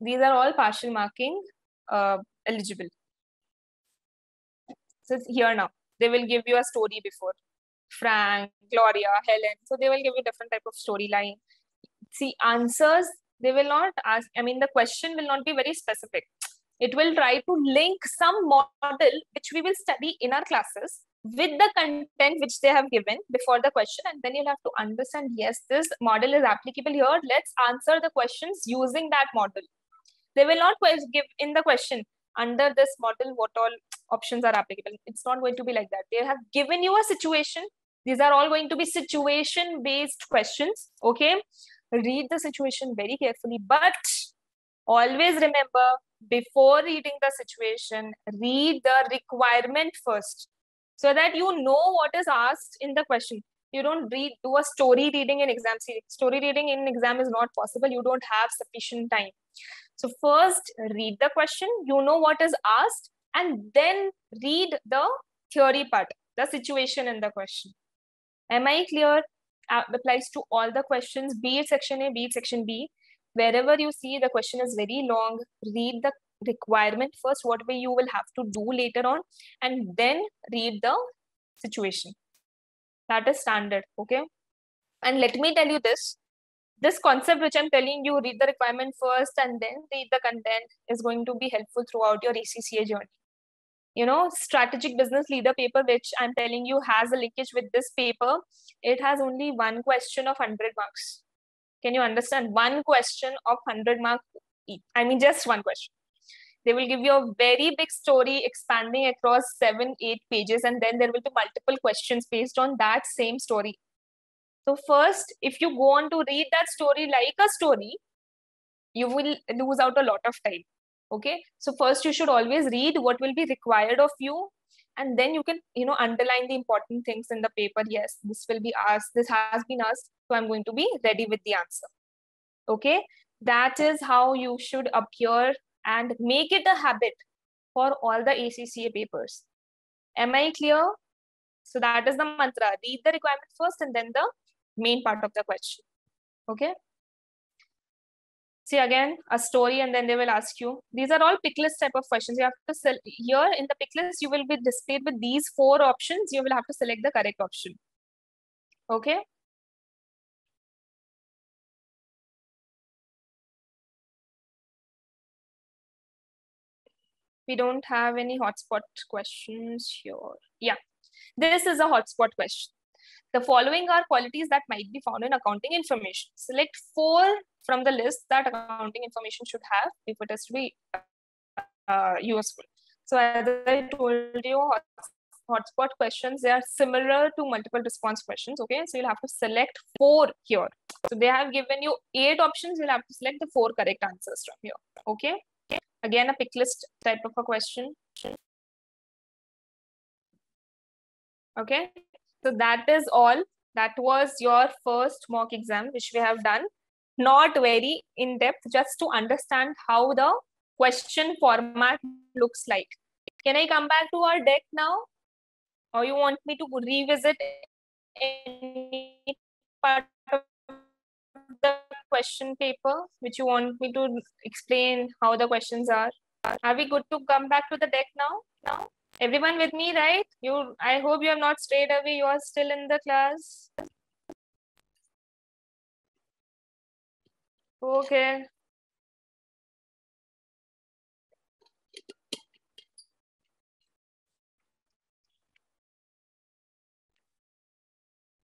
A: these are all partial marking uh, eligible. So here now, they will give you a story before. Frank, Gloria, Helen. So they will give you different type of storyline. See, answers, they will not ask, I mean, the question will not be very specific. It will try to link some model which we will study in our classes with the content which they have given before the question and then you'll have to understand yes this model is applicable here. Let's answer the questions using that model. They will not give in the question under this model what all options are applicable. It's not going to be like that. They have given you a situation. These are all going to be situation based questions okay? Read the situation very carefully but always remember before reading the situation read the requirement first so that you know what is asked in the question. You don't read do a story reading in exam story reading in exam is not possible. You don't have sufficient time. So first read the question you know what is asked and then read the theory part the situation in the question. Am i clear? Uh, applies to all the questions be it section a be it section b. Wherever you see the question is very long read the requirement first what way you will have to do later on and then read the situation. That is standard okay? And let me tell you this. This concept which i'm telling you read the requirement first and then read the content is going to be helpful throughout your acca journey. You know strategic business leader paper which i'm telling you has a linkage with this paper it has only one question of 100 marks. Can you understand? One question of 100 marks i mean just one question they will give you a very big story expanding across seven, eight pages, and then there will be multiple questions based on that same story. So, first, if you go on to read that story like a story, you will lose out a lot of time. Okay. So, first, you should always read what will be required of you and then you can you know underline the important things in the paper yes this will be asked this has been asked so i'm going to be ready with the answer okay that is how you should appear and make it a habit for all the ACCA papers. Am I clear? So that is the mantra. Read the requirement first and then the main part of the question. Okay. See again, a story and then they will ask you. These are all pick list type of questions. You have to select here in the pick list, you will be displayed with these four options. You will have to select the correct option. Okay. We don't have any hotspot questions here. Yeah, this is a hotspot question. The following are qualities that might be found in accounting information. Select four from the list that accounting information should have if it is to be uh, useful. So as I told you, hotspot questions, they are similar to multiple response questions. Okay, so you'll have to select four here. So they have given you eight options. You'll have to select the four correct answers from here. Okay. Again, a pick list type of a question. Okay, so that is all. That was your first mock exam, which we have done. Not very in depth, just to understand how the question format looks like. Can I come back to our deck now? Or you want me to revisit any part question paper which you want me to explain how the questions are. Are we good to come back to the deck now? Now? Everyone with me right? You i hope you have not strayed away. You are still in the class. Okay.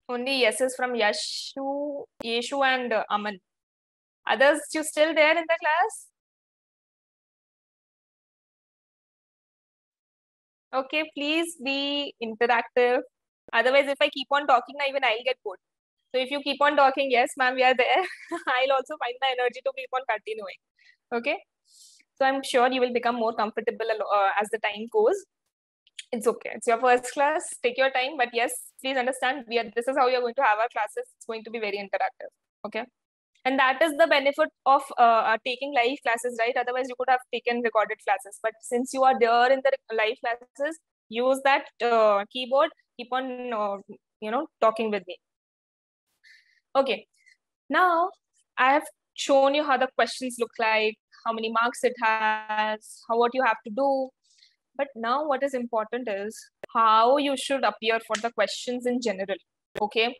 A: Only yeses from Yashu, Yeshu and uh, Aman. Others, you still there in the class? Okay, please be interactive. Otherwise, if I keep on talking, even I'll get bored. So if you keep on talking, yes, ma'am, we are there. I'll also find the energy to keep on continuing. Okay. So I'm sure you will become more comfortable uh, as the time goes. It's okay. It's your first class. Take your time. But yes, please understand, we are, this is how you're going to have our classes. It's going to be very interactive. Okay. And that is the benefit of uh, uh, taking live classes, right? Otherwise, you could have taken recorded classes. But since you are there in the live classes, use that uh, keyboard. Keep on, uh, you know, talking with me. Okay. Now, I have shown you how the questions look like, how many marks it has, how what you have to do. But now what is important is how you should appear for the questions in general. Okay.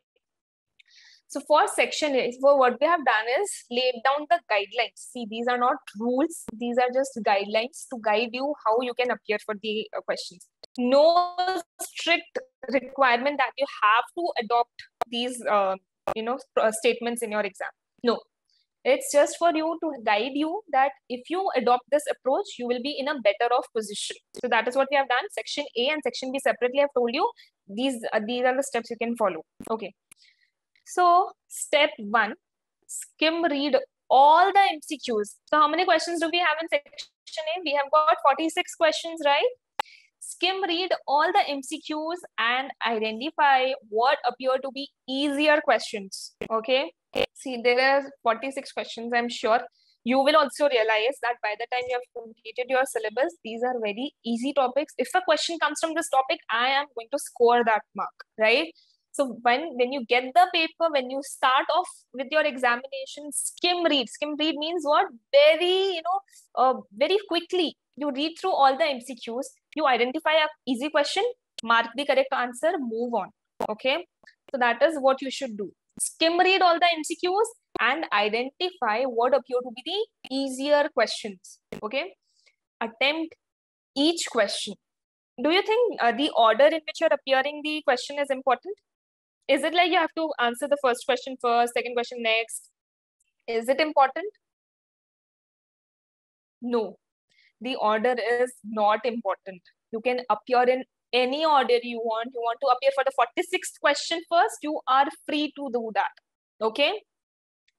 A: So for section A, for what we have done is laid down the guidelines. See, these are not rules. These are just guidelines to guide you how you can appear for the uh, questions. No strict requirement that you have to adopt these, uh, you know, uh, statements in your exam. No, it's just for you to guide you that if you adopt this approach, you will be in a better off position. So that is what we have done. Section A and section B separately. I've told you these uh, these are the steps you can follow. Okay. So step one, skim read all the MCQs. So how many questions do we have in section A? We have got 46 questions, right? Skim read all the MCQs and identify what appear to be easier questions. Okay. See, there are 46 questions, I'm sure. You will also realize that by the time you have completed your syllabus, these are very easy topics. If a question comes from this topic, I am going to score that mark, right? So when when you get the paper when you start off with your examination skim read. Skim read means what? Very you know uh, very quickly. You read through all the mcqs you identify a easy question mark the correct answer move on. Okay? So that is what you should do. Skim read all the mcqs and identify what appear to be the easier questions. Okay? Attempt each question. Do you think uh, the order in which you're appearing the question is important is it like you have to answer the first question first second question next? Is it important? No. The order is not important. You can appear in any order you want. You want to appear for the 46th question first you are free to do that. Okay?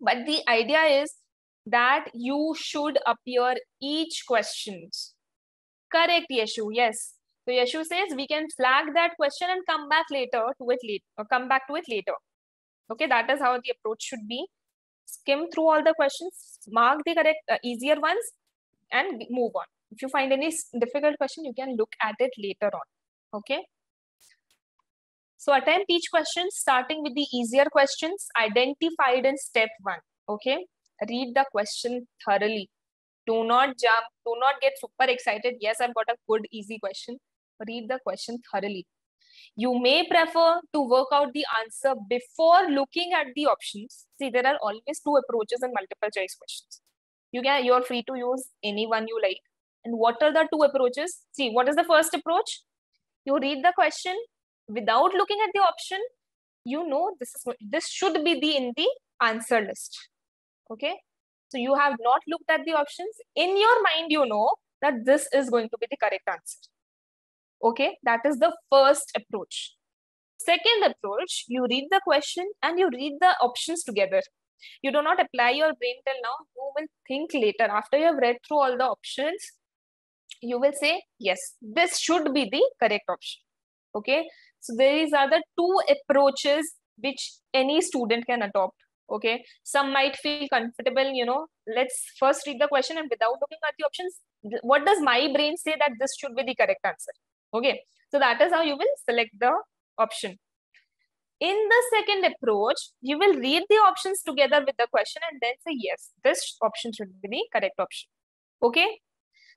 A: But the idea is that you should appear each questions. Correct yeshu. Yes so Yeshu says we can flag that question and come back later to it later, or come back to it later. Okay, that is how the approach should be. Skim through all the questions, mark the correct, uh, easier ones, and move on. If you find any difficult question, you can look at it later on. Okay. So attempt each question starting with the easier questions identified in step one. Okay. Read the question thoroughly. Do not jump. Do not get super excited. Yes, I've got a good, easy question read the question thoroughly. You may prefer to work out the answer before looking at the options. See, there are always two approaches in multiple choice questions. You can, you're free to use any one you like. And what are the two approaches? See, what is the first approach? You read the question without looking at the option. You know this is this should be the in the answer list. Okay. So you have not looked at the options. In your mind, you know that this is going to be the correct answer. Okay, that is the first approach. Second approach, you read the question and you read the options together. You do not apply your brain till now. You will think later. After you have read through all the options, you will say, yes, this should be the correct option. Okay, so these are the two approaches which any student can adopt. Okay, some might feel comfortable, you know, let's first read the question and without looking at the options, what does my brain say that this should be the correct answer? Okay, so that is how you will select the option. In the second approach, you will read the options together with the question and then say, yes, this option should be the correct option. Okay,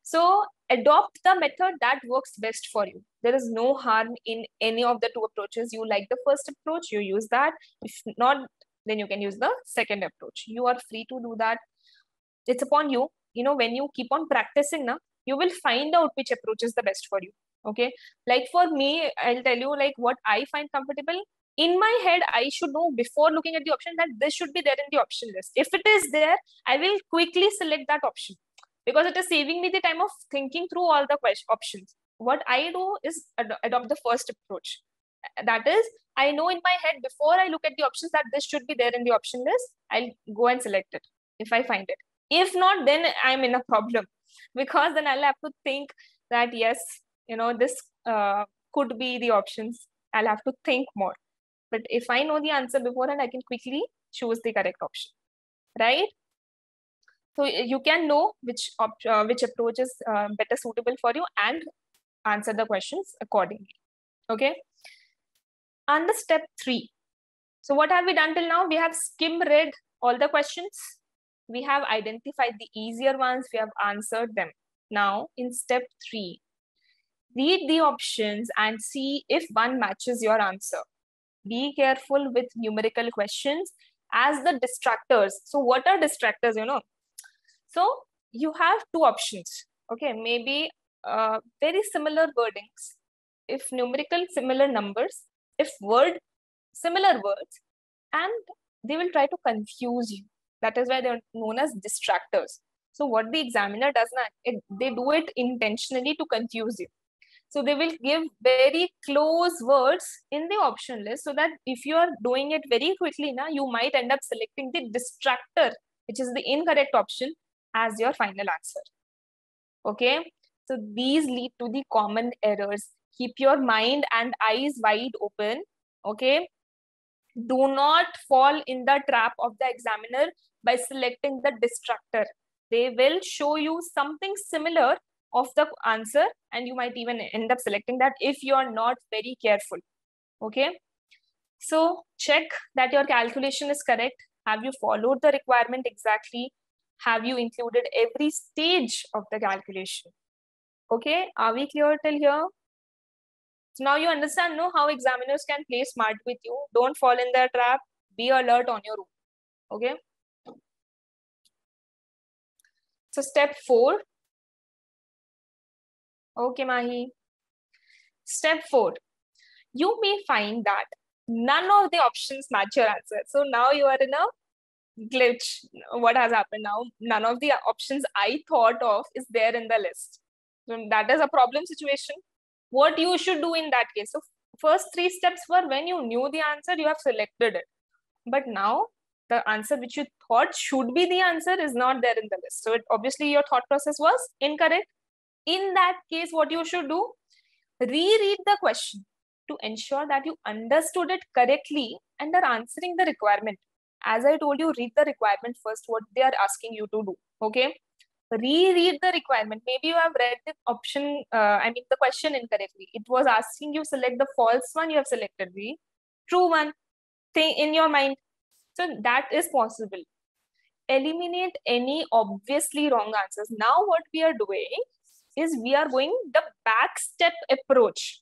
A: so adopt the method that works best for you. There is no harm in any of the two approaches. You like the first approach, you use that. If not, then you can use the second approach. You are free to do that. It's upon you. You know, when you keep on practicing now, you will find out which approach is the best for you okay like for me i'll tell you like what i find comfortable in my head i should know before looking at the option that this should be there in the option list if it is there i will quickly select that option because it is saving me the time of thinking through all the options what I do is ad- adopt the first approach. That is, I know in my head before I look at the options that this should be there in the option list. I'll go and select it if I find it. If not, then I'm in a problem because then I'll have to think that yes, you know, this uh, could be the options. I'll have to think more. But if I know the answer beforehand, I can quickly choose the correct option, right? So you can know which uh, which approach is uh, better suitable for you and answer the questions accordingly. Okay. The step three. So what have we done till now? We have skim read all the questions. We have identified the easier ones. We have answered them. Now in step three, read the options and see if one matches your answer. Be careful with numerical questions as the distractors. So what are distractors, you know? So you have two options. Okay, maybe uh, very similar wordings. If numerical, similar numbers. If word, similar words. And they will try to confuse you. That is why they're known as distractors. So what the examiner does not, it, they do it intentionally to confuse you. So they will give very close words in the option list so that if you are doing it very quickly now, you might end up selecting the distractor, which is the incorrect option as your final answer. Okay, so these lead to the common errors. Keep your mind and eyes wide open. Okay, do not fall in the trap of the examiner by selecting the distractor. They will show you something similar of the answer and you might even end up selecting that if you are not very careful. Okay, so check that your calculation is correct. Have you followed the requirement exactly? have you included every stage of the calculation? Okay, are we clear till here? So now you understand know how examiners can play smart with you. Don't fall in their trap. Be alert on your own. Okay. So step four. Okay, Mahi. Step four. You may find that none of the options match your answer. So now you are in a glitch. What has happened now? None of the options i thought of is there in the list. So that is a problem situation. What you should do in that case? So first three steps were when you knew the answer you have selected it. But now the answer which you thought should be the answer is not there in the list. So it, obviously your thought process was incorrect in that case what you should do reread the question to ensure that you understood it correctly and are answering the requirement as I told you, read the requirement first, what they are asking you to do. Okay. Reread the requirement. Maybe you have read the option, uh, I mean, the question incorrectly. It was asking you select the false one, you have selected the true one thing in your mind. So that is possible. Eliminate any obviously wrong answers. Now, what we are doing is we are going the back step approach.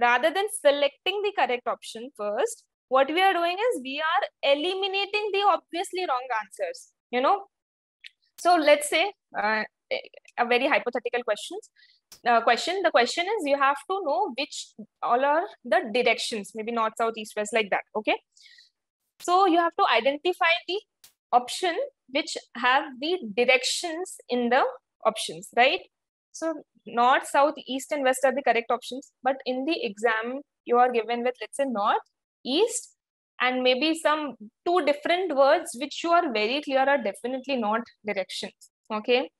A: Rather than selecting the correct option first, what we are doing is we are eliminating the obviously wrong answers you know. So let's say uh, a very hypothetical questions uh, question. The question is you have to know which all are the directions maybe north south east west like that okay? So you have to identify the option which have the directions in the options right so north south east and west are the correct options. But in the exam you are given with let's say north east and maybe some two different words which you are very clear are definitely not directions okay?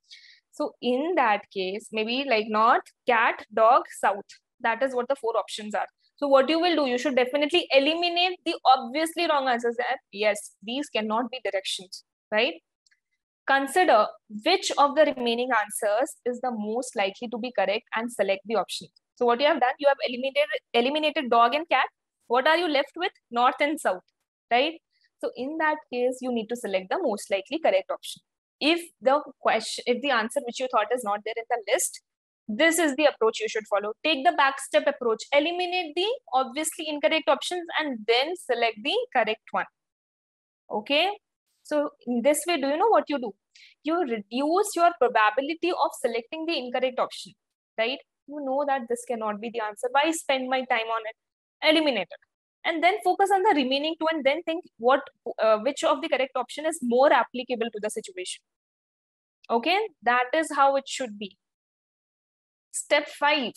A: So in that case maybe like north cat dog south that is what the four options are. So what you will do you should definitely eliminate the obviously wrong answers that yes these cannot be directions right consider which of the remaining answers is the most likely to be correct and select the option so what you have done you have eliminated eliminated dog and cat what are you left with? North and south, right? So in that case, you need to select the most likely correct option. If the question, if the answer which you thought is not there in the list, this is the approach you should follow. Take the back step approach, eliminate the obviously incorrect options and then select the correct one. Okay. So in this way, do you know what you do? You reduce your probability of selecting the incorrect option, right? You know that this cannot be the answer. Why spend my time on it? eliminate it and then focus on the remaining two and then think what uh, which of the correct option is more applicable to the situation okay that is how it should be step 5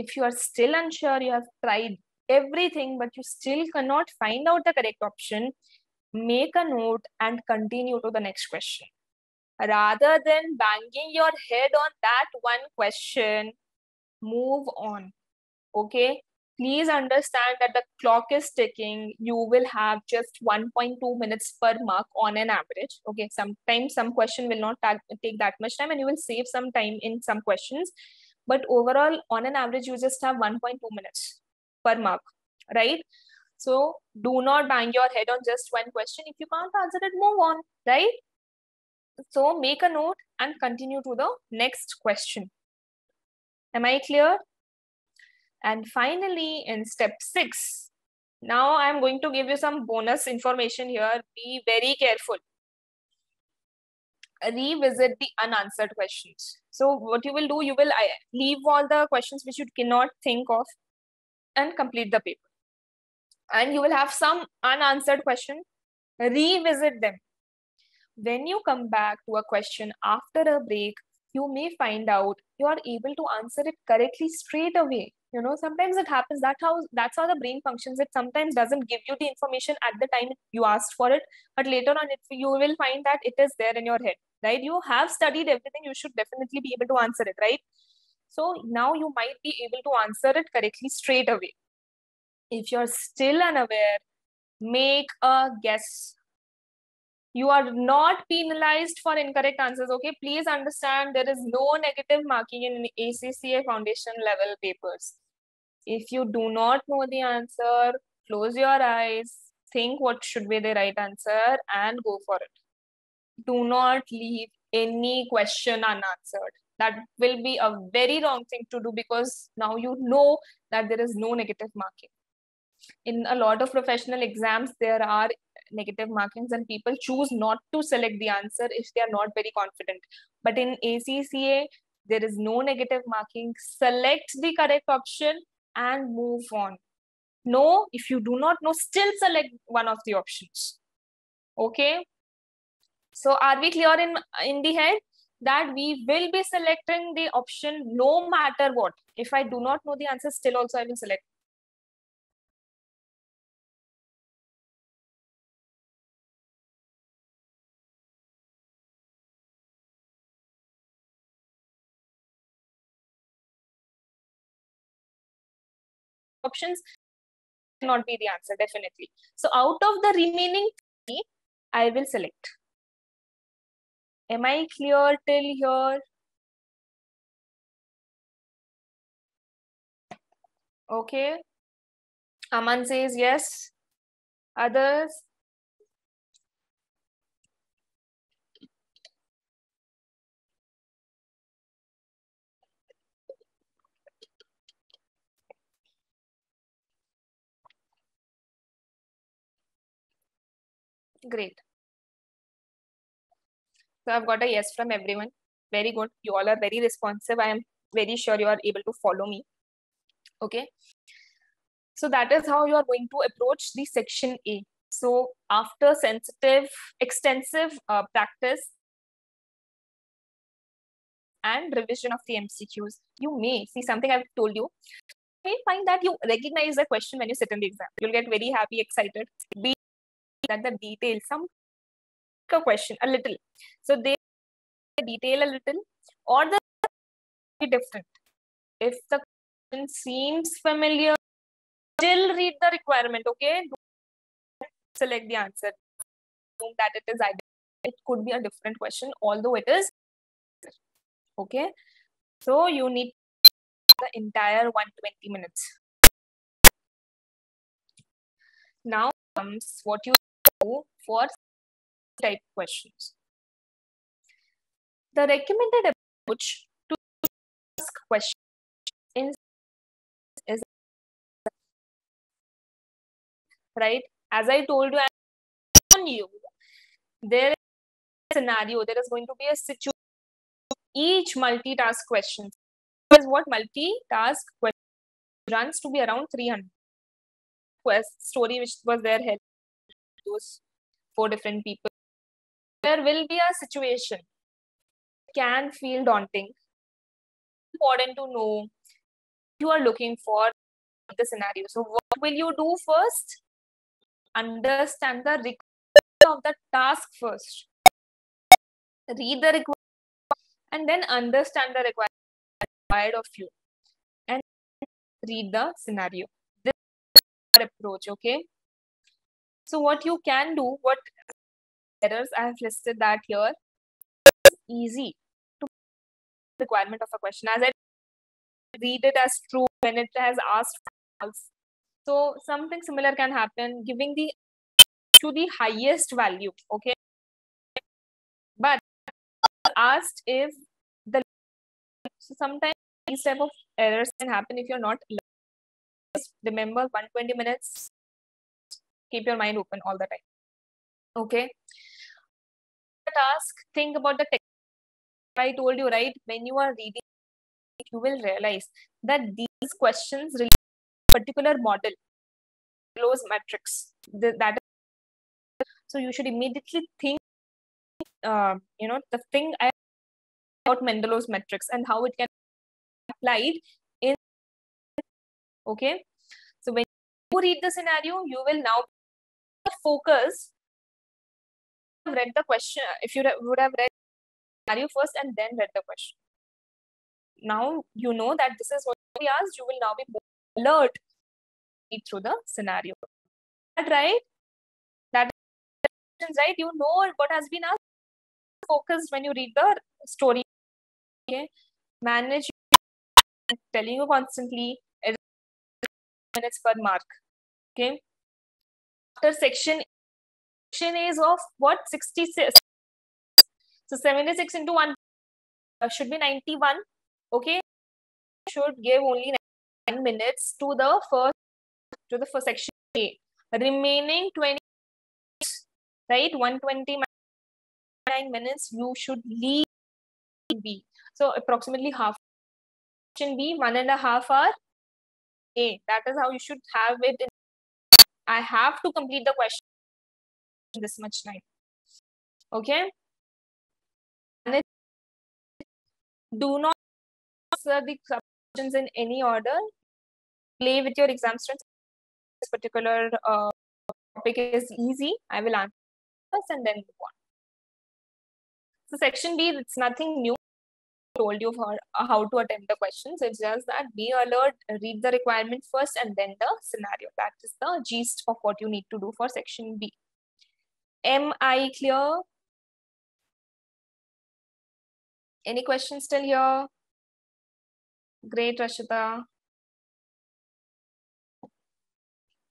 A: If you are still unsure, you have tried everything, but you still cannot find out the correct option, make a note and continue to the next question. Rather than banging your head on that one question, move on. Okay. Please understand that the clock is ticking. You will have just 1.2 minutes per mark on an average. Okay. Sometimes some question will not take that much time and you will save some time in some questions. But overall, on an average, you just have 1.2 minutes per mark, right? So do not bang your head on just one question. If you can't answer it, move on, right? So make a note and continue to the next question. Am I clear? And finally, in step six, now I'm going to give you some bonus information here. Be very careful. Revisit the unanswered questions. So what you will do, you will leave all the questions which you cannot think of and complete the paper. And you will have some unanswered question. Revisit them. When you come back to a question after a break, you may find out you are able to answer it correctly straight away. You know sometimes it happens. That how that's how the brain functions. It sometimes doesn't give you the information at the time you asked for it but later on it you will find that it is there in your head right? You have studied everything. You should definitely be able to answer it right? So now you might be able to answer it correctly straight away if you're still unaware make a guess. You are not penalized for incorrect answers okay? Please understand there is no negative marking in acca foundation level papers. If you do not know the answer close your eyes think what should be the right answer and go for it. Do not leave any question unanswered. That will be a very wrong thing to do because now you know that there is no negative marking in a lot of professional exams there are negative markings and people choose not to select the answer if they are not very confident. But in acca there is no negative marking. Select the correct option and move on. No if you do not know still select one of the options. Okay? So are we clear in in the head that we will be selecting the option no matter what? If i do not know the answer still also i will select options not be the answer definitely. So out of the remaining three i will select. Am i clear till here? Okay. Aman says yes. Others Great. So I've got a yes from everyone. Very good. You all are very responsive. I am very sure you are able to follow me. Okay. So that is how you are going to approach the section A. So after sensitive, extensive uh, practice and revision of the MCQs, you may see something I've told you. You may find that you recognize the question when you sit in the exam. You'll get very happy, excited. Be the detail, some question a little. So they detail a little or the different. If the question seems familiar, still read the requirement, okay? Select the answer. Assume That it is. It could be a different question, although it is okay. So you need the entire 120 minutes. Now comes what you for type questions. The recommended approach to ask questions is right. As I told you, you, there is a scenario. There is going to be a situation. Each multitask question is what multitask question runs to be around 300 quest story which was there those four different people there will be a situation can feel daunting important to know you are looking for the scenario. So what will you do first? Understand the requirement of the task first. Read the requirement and then understand the requirement required of you and read the scenario. This is our approach, okay? So what you can do, what errors I have listed that here, easy to requirement of a question. As I read it as true when it has asked false. So something similar can happen, giving the to the highest value. Okay, but asked if the so sometimes these type of errors can happen if you're not. Remember, 120 minutes. Keep your mind open all the time. Okay. Task. Think about the text I told you, right? When you are reading, you will realize that these questions relate to a particular model, Mendelow's matrix. That is, so you should immediately think, uh, you know, the thing about Mendelow's matrix and how it can be applied in. Okay, so when you read the scenario, you will now focus. Read the question. Uh, if you would have read scenario first and then read the question. Now you know that this is what we asked, you will now be alert through the scenario. That right? That is right. You know what has been asked. Focused when you read the story. Okay. Manage telling you constantly minutes per mark. Okay. Section, section is of what 66 so 76 into 1 uh, should be 91. Okay. Should give only 9 minutes to the first to the first section A. Remaining 20 right 129 minutes you should leave B. So approximately half section B, one and a half hour A. That is how you should have it. In, I have to complete the question this much time. Okay do not answer the questions in any order. Play with your exam students. This particular uh, topic is easy. I will answer first and then move on. So section B, it's nothing new. Told you for uh, how to attempt the questions. It's just that be alert, read the requirement first and then the scenario. That is the gist of what you need to do for section B. Am I clear? Any questions still here? Great, Rashida.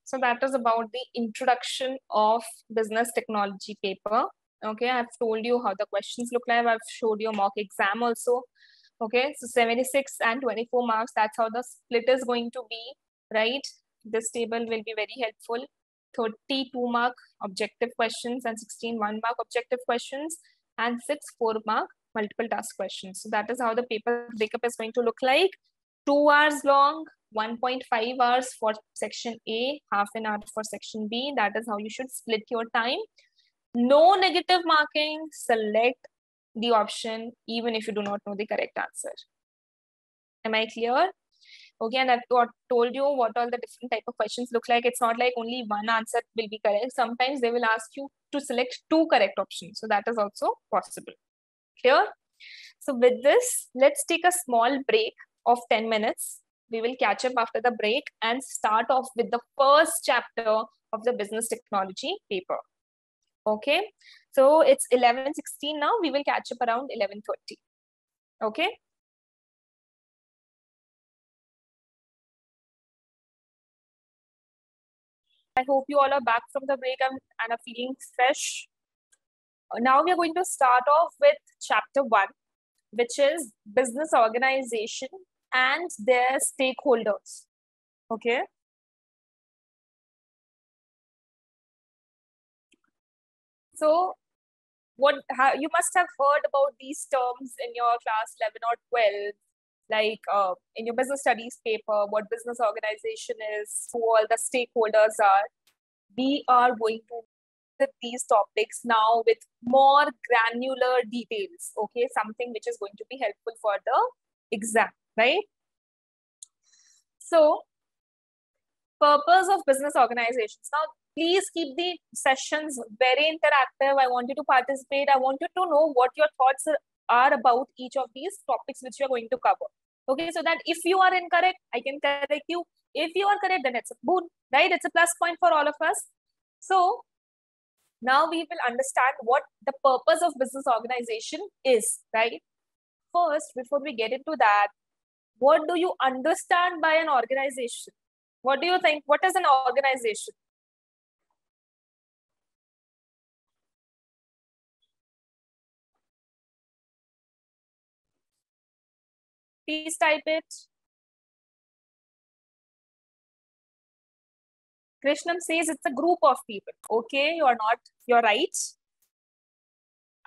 A: So that is about the introduction of business technology paper. Okay, I've told you how the questions look like. I've showed you mock exam also. Okay, so 76 and 24 marks. That's how the split is going to be, right? This table will be very helpful. 32 mark objective questions and 16 one mark objective questions and six four mark multiple task questions. So that is how the paper breakup is going to look like. Two hours long, 1.5 hours for section A, half an hour for section B. That is how you should split your time. No negative marking, select the option even if you do not know the correct answer. Am I clear? Okay, and I've told you what all the different type of questions look like. It's not like only one answer will be correct. Sometimes they will ask you to select two correct options. So that is also possible. Clear? So with this, let's take a small break of 10 minutes. We will catch up after the break and start off with the first chapter of the business technology paper. Okay. So it's 11.16 now. We will catch up around 11.30. Okay. I hope you all are back from the break and, and are feeling fresh now we are going to start off with chapter one, which is business organization and their stakeholders. Okay. So what you must have heard about these terms in your class 11 or 12 like uh, in your business studies paper what business organization is who all the stakeholders are. We are going to with these topics now with more granular details okay? Something which is going to be helpful for the exam right? So, purpose of business organizations. Now, please keep the sessions very interactive. I want you to participate. I want you to know what your thoughts are about each of these topics which you're going to cover. Okay, so that if you are incorrect, I can correct you. If you are correct, then it's a boon, right? It's a plus point for all of us. So now we will understand what the purpose of business organization is, right? First, before we get into that, what do you understand by an organization? What do you think? What is an organization? Please type it. Krishnam says it's a group of people. Okay, you are not, you're right.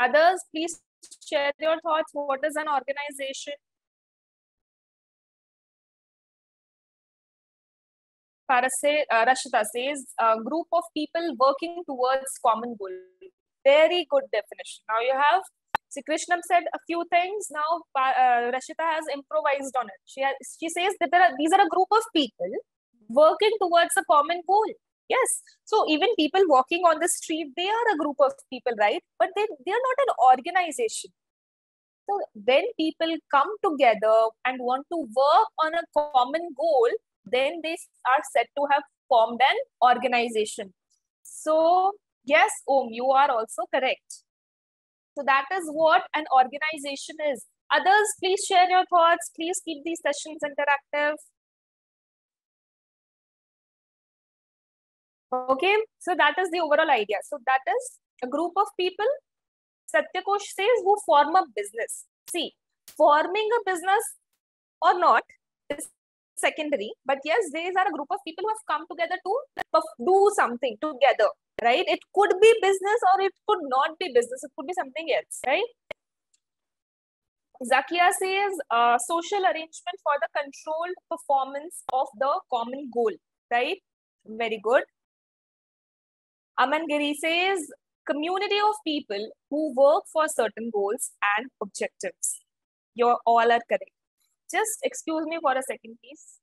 A: Others, please share your thoughts. What is an organization? Parase, uh, Rashita says, a group of people working towards common goal. Very good definition. Now you have, see, Krishnam said a few things. Now uh, Rashita has improvised on it. She, has, she says that there are, these are a group of people working towards a common goal. Yes. So even people walking on the street, they are a group of people, right? But they, they are not an organization. So when people come together and want to work on a common goal, then they are said to have formed an organization. So yes, Om, you are also correct. So that is what an organization is. Others, please share your thoughts. Please keep these sessions interactive. Okay, so that is the overall idea. So that is a group of people, Satyakosh says, who form a business. See, forming a business or not is secondary, but yes, these are a group of people who have come together to do something together, right? It could be business or it could not be business. It could be something else, right? Zakia says uh, social arrangement for the controlled performance of the common goal, right? Very good. Aman Giri says community of people who work for certain goals and objectives. You all are correct. Just excuse me for a second, please.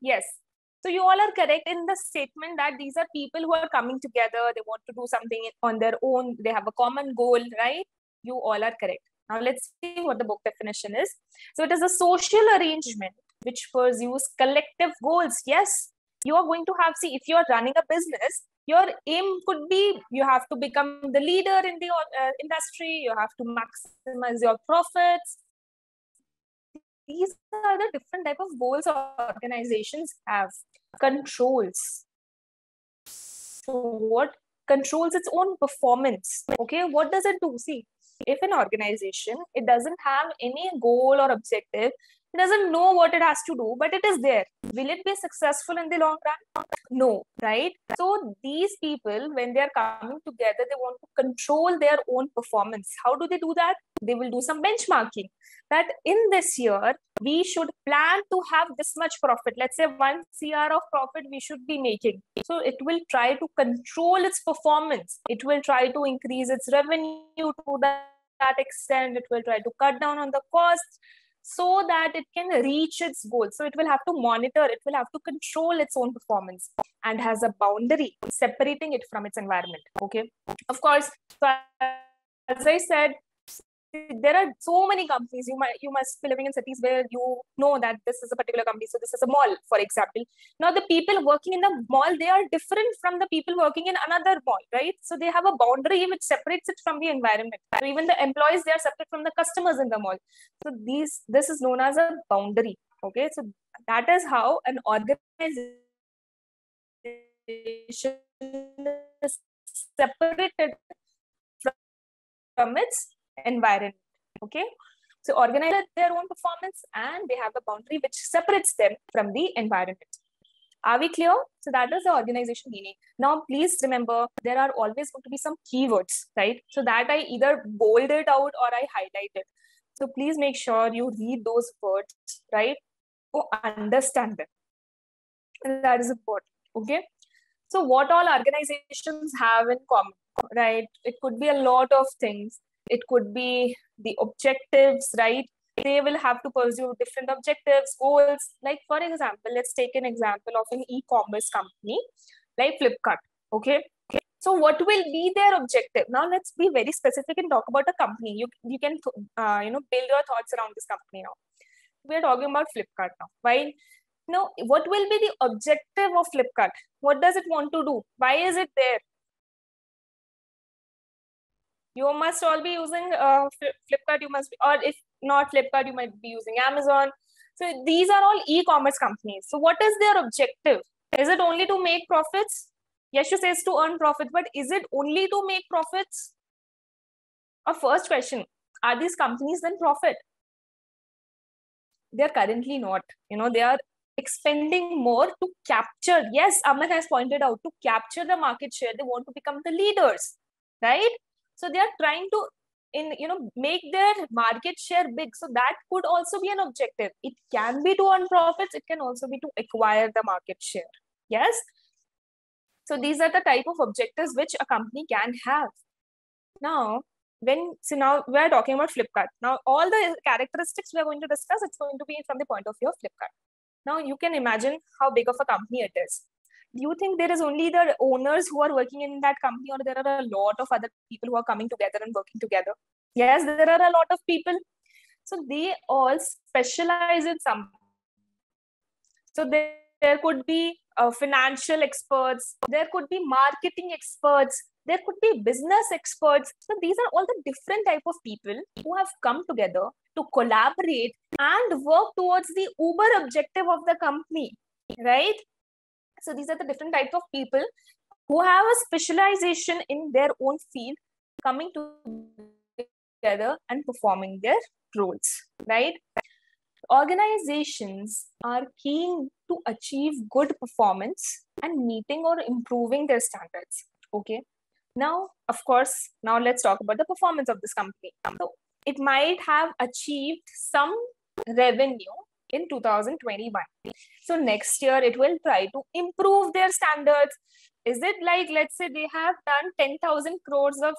A: Yes, so you all are correct in the statement that these are people who are coming together. They want to do something on their own. They have a common goal, right? You all are correct. Now let's see what the book definition is. So it is a social arrangement which pursues collective goals. Yes, you are going to have, see, if you are running a business, your aim could be you have to become the leader in the uh, industry, you have to maximize your profits, these are the different type of goals organizations have. Controls. So what controls its own performance? Okay what does it do? See if an organization it doesn't have any goal or objective it doesn't know what it has to do but it is there. Will it be successful in the long run? No right? So these people when they are coming together they want to control their own performance. How do they do that? They will do some benchmarking that in this year we should plan to have this much profit. Let's say 1 cr of profit we should be making. So it will try to control its performance. It will try to increase its revenue to that, that extent. It will try to cut down on the costs so that it can reach its goal. So it will have to monitor it will have to control its own performance and has a boundary separating it from its environment okay? Of course as i said there are so many companies you might you must be living in cities where you know that this is a particular company so this is a mall for example. Now the people working in the mall they are different from the people working in another mall right? So they have a boundary which separates it from the environment. So even the employees they are separate from the customers in the mall. So these this is known as a boundary okay? So that is how an organization is separated from its environment. Okay. So organize their own performance and they have a boundary which separates them from the environment. Are we clear? So that is the organization meaning. Now, please remember there are always going to be some keywords, right? So that I either bold it out or I highlight it. So please make sure you read those words, right? Or understand them. And that is important. Okay. So what all organizations have in common, right? It could be a lot of things. It could be the objectives, right? They will have to pursue different objectives, goals. Like for example, let's take an example of an e-commerce company like Flipkart. Okay. So what will be their objective? Now let's be very specific and talk about a company. You you can uh, you know build your thoughts around this company now. We are talking about Flipkart now. Why? Now, what will be the objective of Flipkart? What does it want to do? Why is it there? You must all be using uh, Flipkart. You must be, or if not Flipkart, you might be using Amazon. So these are all e-commerce companies. So what is their objective? Is it only to make profits? Yes, Yashu says to earn profit, but is it only to make profits? A first question, are these companies then profit? They're currently not. You know, they are expending more to capture. Yes, Aman has pointed out to capture the market share. They want to become the leaders, right? So they are trying to in you know make their market share big. So that could also be an objective. It can be to earn profits. It can also be to acquire the market share. Yes? So these are the type of objectives which a company can have. Now when so now we're talking about flipkart. Now all the characteristics we're going to discuss it's going to be from the point of view of flipkart. Now you can imagine how big of a company it is do you think there is only the owners who are working in that company or there are a lot of other people who are coming together and working together? Yes there are a lot of people. So they all specialize in some so there, there could be uh, financial experts there could be marketing experts there could be business experts. So these are all the different type of people who have come together to collaborate and work towards the uber objective of the company right so these are the different types of people who have a specialization in their own field coming together and performing their roles, right? Organizations are keen to achieve good performance and meeting or improving their standards. Okay. Now, of course, now let's talk about the performance of this company. So it might have achieved some revenue in 2021. So next year it will try to improve their standards. Is it like, let's say they have done 10,000 crores of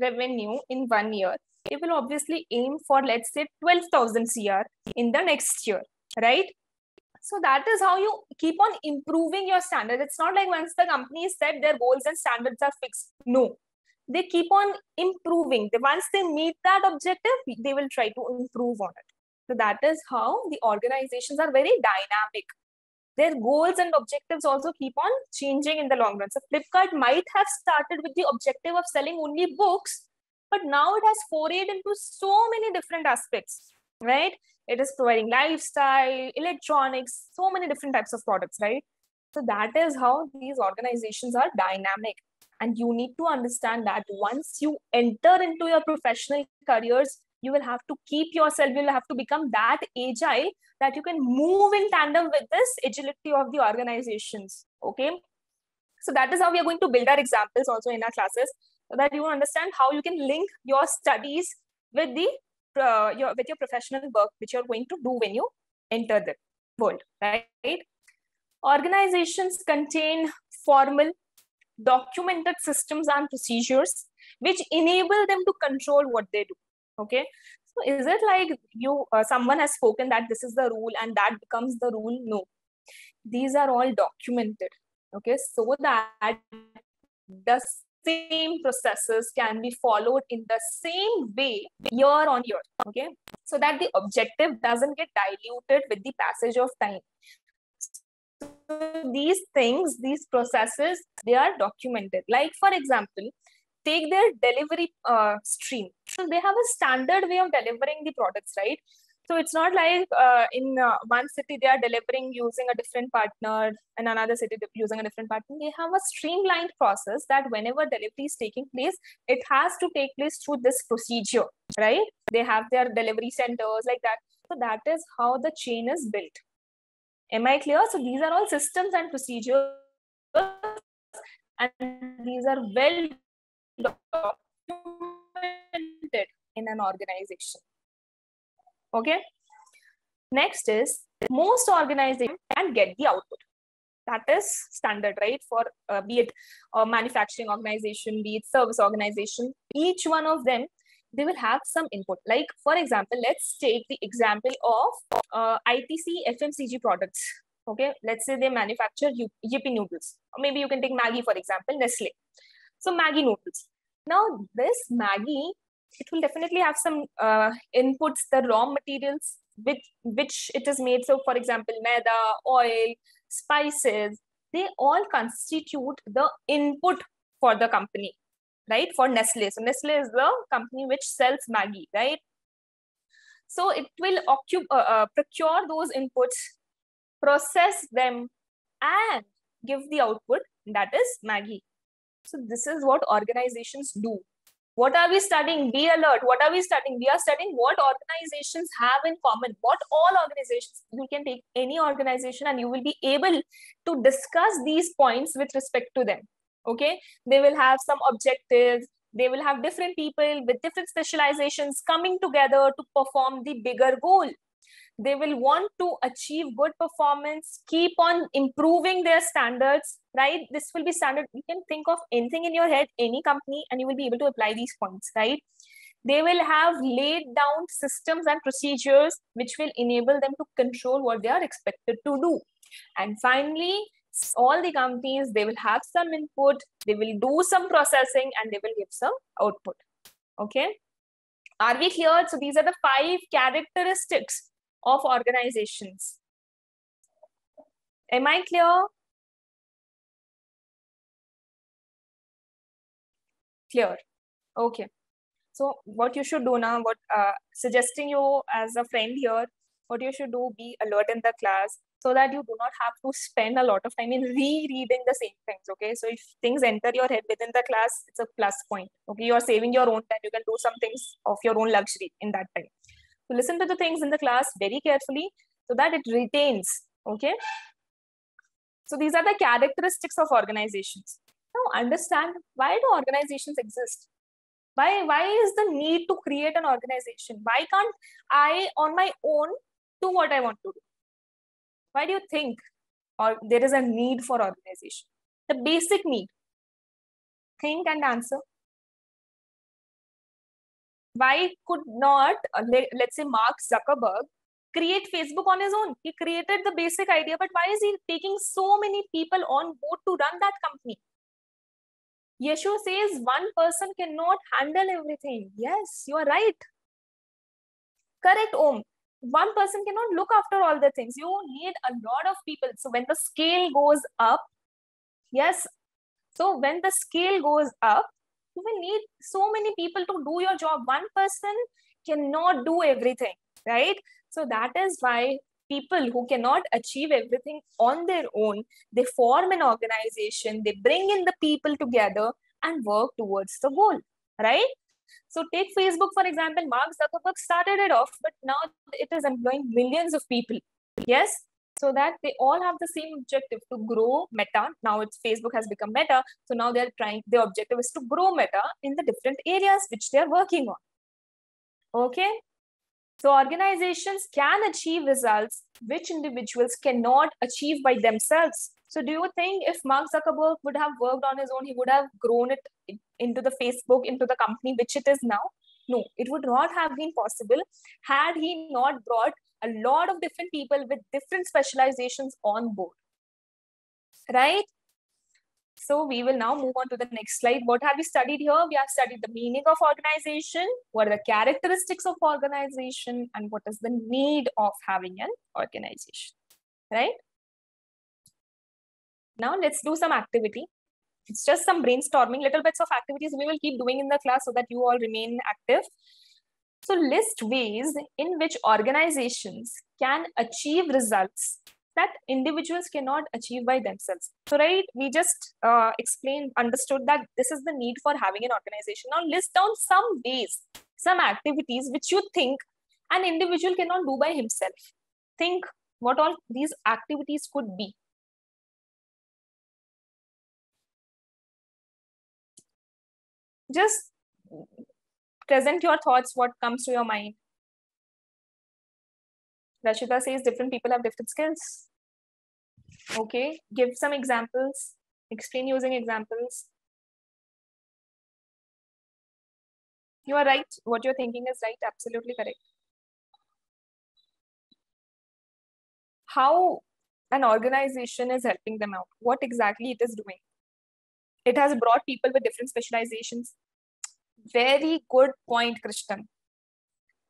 A: revenue in one year. They will obviously aim for, let's say, 12,000 CR in the next year, right? So that is how you keep on improving your standards. It's not like once the company set their goals and standards are fixed. No, they keep on improving. Once they meet that objective, they will try to improve on it. So that is how the organizations are very dynamic. Their goals and objectives also keep on changing in the long run. So Flipkart might have started with the objective of selling only books, but now it has forayed into so many different aspects, right? It is providing lifestyle, electronics, so many different types of products, right? So that is how these organizations are dynamic. And you need to understand that once you enter into your professional careers, you will have to keep yourself you will have to become that agile that you can move in tandem with this agility of the organizations okay? So that is how we are going to build our examples also in our classes so that you understand how you can link your studies with the uh, your with your professional work which you're going to do when you enter the world right? Organizations contain formal documented systems and procedures which enable them to control what they do okay? So is it like you uh, someone has spoken that this is the rule and that becomes the rule? No. These are all documented. Okay? So that the same processes can be followed in the same way year on year. Okay? So that the objective doesn't get diluted with the passage of time. So these things these processes they are documented. Like for example take their delivery uh, stream. They have a standard way of delivering the products, right? So it's not like uh, in uh, one city they are delivering using a different partner, and another city using a different partner. They have a streamlined process that whenever delivery is taking place, it has to take place through this procedure, right? They have their delivery centers like that. So that is how the chain is built. Am I clear? So these are all systems and procedures, and these are well documented in an organization. Okay. Next is most organizations can get the output. That is standard, right? For uh, be it a manufacturing organization, be it service organization, each one of them, they will have some input. Like, for example, let's take the example of uh, ITC FMCG products. Okay, let's say they manufacture Yippee noodles. Or maybe you can take Maggi, for example, Nestle. So Maggi noodles. Now, this Maggi, it will definitely have some uh, inputs, the raw materials with which it is made. So, for example, maida, oil, spices, they all constitute the input for the company, right? For Nestle. So, Nestle is the company which sells Maggie, right? So, it will uh, uh, procure those inputs, process them, and give the output that is Maggi. So, this is what organizations do what are we studying? Be alert. What are we studying? We are studying what organizations have in common. What all organizations, you can take any organization and you will be able to discuss these points with respect to them. Okay. They will have some objectives. They will have different people with different specializations coming together to perform the bigger goal they will want to achieve good performance keep on improving their standards right? This will be standard. You can think of anything in your head any company and you will be able to apply these points right? They will have laid down systems and procedures which will enable them to control what they are expected to do. And finally all the companies they will have some input they will do some processing and they will give some output okay? Are we clear? So these are the five characteristics of organizations. Am I clear? Clear. Okay. So what you should do now, what uh, suggesting you as a friend here, what you should do, be alert in the class so that you do not have to spend a lot of time in rereading the same things. Okay. So if things enter your head within the class, it's a plus point. Okay. You are saving your own time. You can do some things of your own luxury in that time to listen to the things in the class very carefully so that it retains. Okay. So these are the characteristics of organizations. Now understand why do organizations exist? Why, why is the need to create an organization? Why can't I on my own do what I want to do? Why do you think or there is a need for organization? The basic need. Think and answer why could not uh, let, let's say mark zuckerberg create facebook on his own? He created the basic idea but why is he taking so many people on board to run that company? Yeshu says one person cannot handle everything. Yes you are right. Correct om. One person cannot look after all the things. You need a lot of people. So when the scale goes up yes. So when the scale goes up you will need so many people to do your job. One person cannot do everything right? So that is why people who cannot achieve everything on their own they form an organization they bring in the people together and work towards the goal right? So take facebook for example. Mark zuckerberg started it off but now it is employing millions of people. Yes so that they all have the same objective to grow meta. Now it's facebook has become meta. So now they're trying their objective is to grow meta in the different areas which they're working on. Okay? So organizations can achieve results which individuals cannot achieve by themselves. So do you think if mark zuckerberg would have worked on his own he would have grown it into the facebook into the company which it is now? No it would not have been possible had he not brought a lot of different people with different specializations on board. Right? So we will now move on to the next slide. What have we studied here? We have studied the meaning of organization, what are the characteristics of organization, and what is the need of having an organization. Right? Now let's do some activity. It's just some brainstorming, little bits of activities we will keep doing in the class so that you all remain active. So list ways in which organizations can achieve results that individuals cannot achieve by themselves. So right, we just uh, explained, understood that this is the need for having an organization. Now list down some ways, some activities which you think an individual cannot do by himself. Think what all these activities could be. Just present your thoughts, what comes to your mind. Rashida says different people have different skills. Okay, give some examples. Explain using examples. You are right. What you're thinking is right. Absolutely correct. How an organization is helping them out, what exactly it is doing. It has brought people with different specializations. Very good point, Krishnan.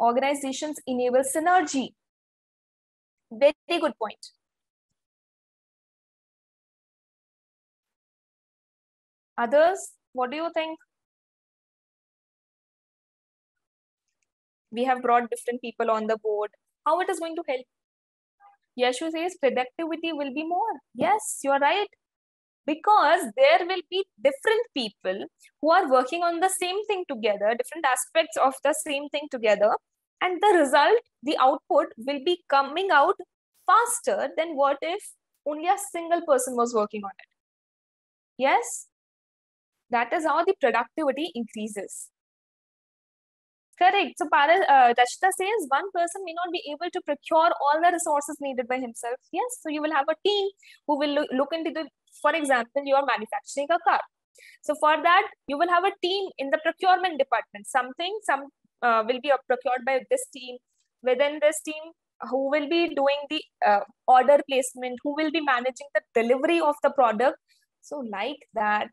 A: Organizations enable synergy. Very good point. Others, what do you think? We have brought different people on the board. How it is going to help? Yashu says productivity will be more. Yes, you're right. Because there will be different people who are working on the same thing together, different aspects of the same thing together. And the result, the output will be coming out faster than what if only a single person was working on it. Yes, that is how the productivity increases. Correct. So Paras, uh, says one person may not be able to procure all the resources needed by himself. Yes. So you will have a team who will look, look into the, for example, you are manufacturing a car. So for that, you will have a team in the procurement department. Something, some uh, will be procured by this team. Within this team, who will be doing the uh, order placement, who will be managing the delivery of the product. So like that,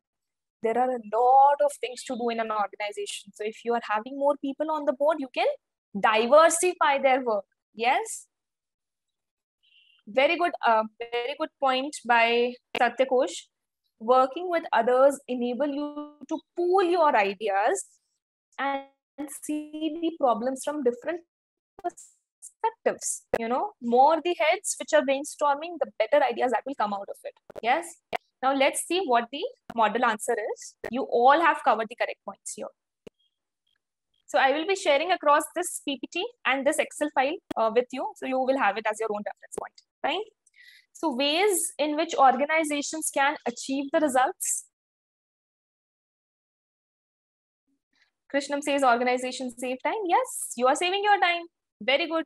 A: there are a lot of things to do in an organization. So if you are having more people on the board, you can diversify their work. Yes. Very good, uh, very good point by Satyakosh. Working with others enable you to pool your ideas and see the problems from different perspectives. You know, more the heads which are brainstorming, the better ideas that will come out of it. Yes. Now let's see what the model answer is. You all have covered the correct points here. So I will be sharing across this PPT and this Excel file uh, with you. So you will have it as your own reference point, right? So ways in which organizations can achieve the results. Krishnam says organizations save time. Yes, you are saving your time. Very good.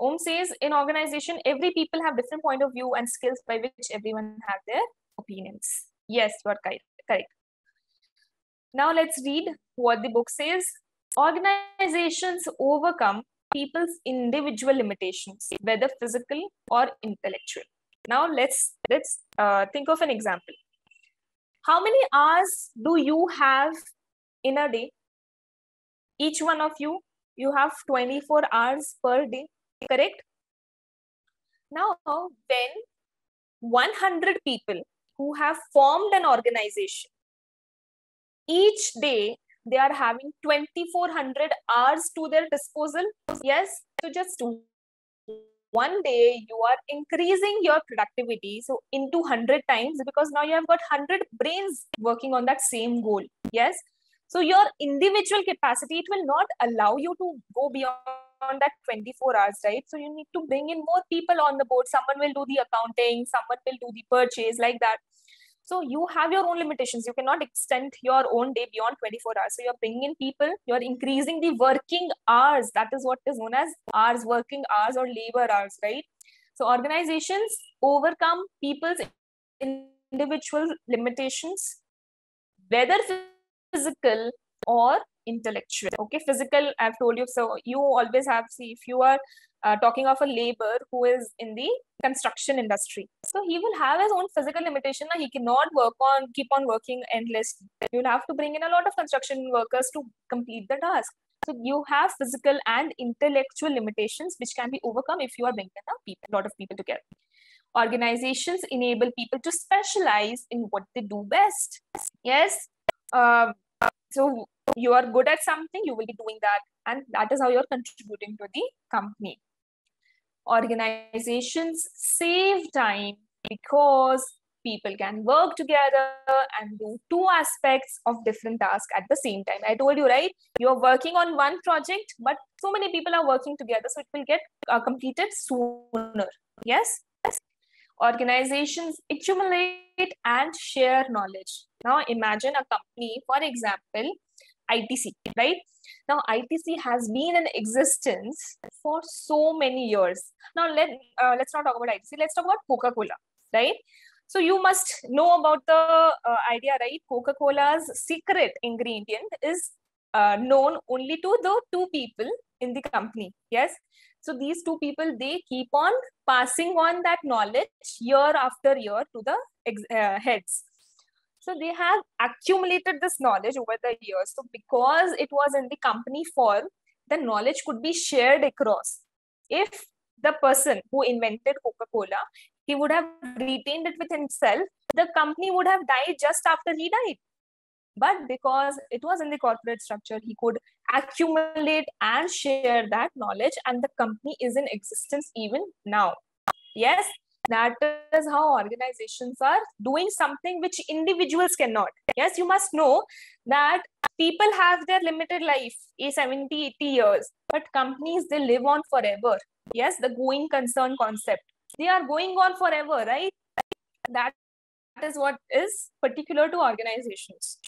A: Om says in organization, every people have different point of view and skills by which everyone have their opinions. Yes, you are correct. Now let's read what the book says. Organizations overcome people's individual limitations, whether physical or intellectual. Now let's let's uh, think of an example. How many hours do you have in a day? Each one of you, you have 24 hours per day, correct? Now, when 100 people who have formed an organization. Each day, they are having 2400 hours to their disposal. Yes, so just one day you are increasing your productivity so into 100 times because now you have got 100 brains working on that same goal yes so your individual capacity it will not allow you to go beyond that 24 hours right so you need to bring in more people on the board someone will do the accounting someone will do the purchase like that so you have your own limitations. You cannot extend your own day beyond 24 hours. So you're bringing in people, you're increasing the working hours. That is what is known as hours, working hours or labor hours, right? So organizations overcome people's individual limitations, whether physical or intellectual. Okay, physical, I've told you. So you always have, see, if you are uh, talking of a labor who is in the construction industry. So he will have his own physical limitation. He cannot work on, keep on working endlessly. You'll have to bring in a lot of construction workers to complete the task. So you have physical and intellectual limitations which can be overcome if you are bringing a, people, lot of people together. Organizations enable people to specialize in what they do best. Yes. Uh, so you are good at something, you will be doing that. And that is how you're contributing to the company organizations save time because people can work together and do two aspects of different tasks at the same time. I told you, right? You're working on one project, but so many people are working together, so it will get uh, completed sooner. Yes? Organizations accumulate and share knowledge. Now, imagine a company, for example, ITC, right? Now, ITC has been in existence for so many years. Now, let, uh, let's not talk about ITC. Let's talk about Coca-Cola, right? So you must know about the uh, idea, right? Coca-Cola's secret ingredient is uh, known only to the two people in the company. Yes. So these two people, they keep on passing on that knowledge year after year to the uh, heads. So they have accumulated this knowledge over the years. So because it was in the company form, the knowledge could be shared across. If the person who invented Coca-Cola, he would have retained it with himself, the company would have died just after he died. But because it was in the corporate structure, he could accumulate and share that knowledge, and the company is in existence even now. Yes, that is how organizations are doing something which individuals cannot. Yes, you must know that people have their limited life, a 70, 80 years, but companies they live on forever. Yes, the going concern concept. They are going on forever, right? That is what is particular to organizations.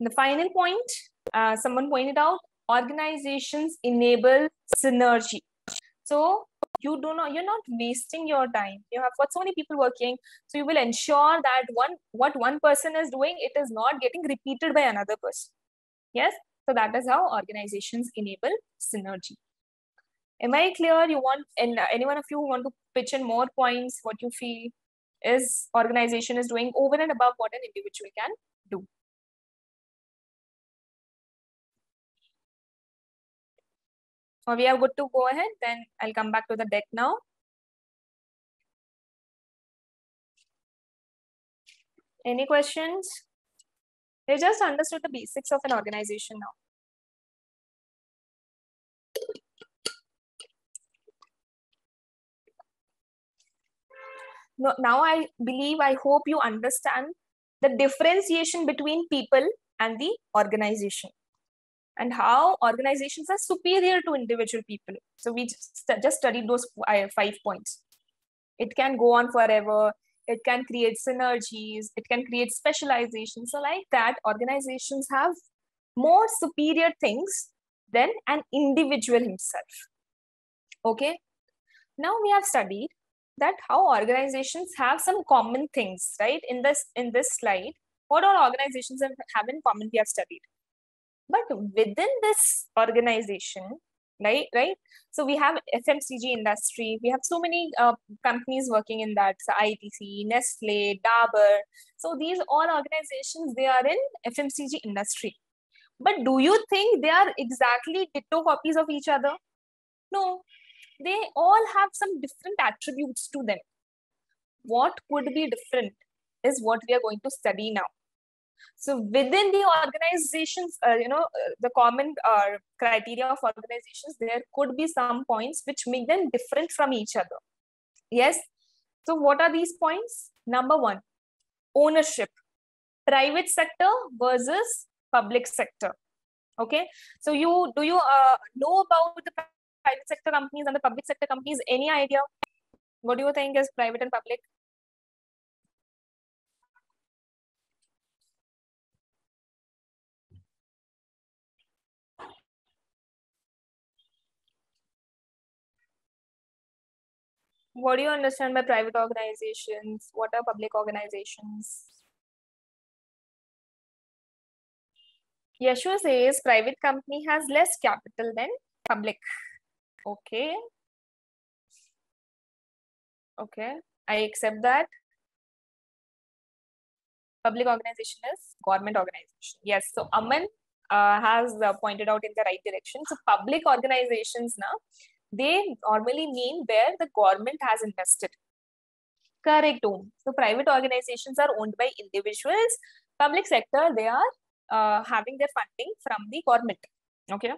A: The final point, uh, someone pointed out, organizations enable synergy. So you do not, you're not wasting your time. You have got so many people working. So you will ensure that one what one person is doing, it is not getting repeated by another person. Yes. So that is how organizations enable synergy. Am I clear? You want, and any one of you want to pitch in more points, what you feel is organization is doing over and above what an individual can do. So we are good to go ahead. Then I'll come back to the deck now. Any questions? They just understood the basics of an organization now. No, now I believe, I hope you understand the differentiation between people and the organization and how organizations are superior to individual people. So we just, just studied those five points. It can go on forever. It can create synergies. It can create specialization. So like that, organizations have more superior things than an individual himself. Okay. Now we have studied that how organizations have some common things, right? In this in this slide, what all organizations have, have in common we have studied but within this organization right right? So we have fmcg industry. We have so many uh, companies working in that. So itc nestle dabur. So these all organizations they are in fmcg industry. But do you think they are exactly ditto copies of each other? No. They all have some different attributes to them. What could be different is what we are going to study now so within the organizations, uh, you know, uh, the common uh, criteria of organizations, there could be some points which make them different from each other. Yes. So what are these points? Number one, ownership, private sector versus public sector. Okay. So you do you uh, know about the private sector companies and the public sector companies? Any idea? What do you think is private and public? What do you understand by private organizations? What are public organizations? Yeshua says private company has less capital than public. Okay. Okay, I accept that. Public organization is government organization. Yes, so Aman uh, has uh, pointed out in the right direction. So public organizations now, they normally mean where the government has invested. Correct. So private organizations are owned by individuals. Public sector, they are uh, having their funding from the government. Okay.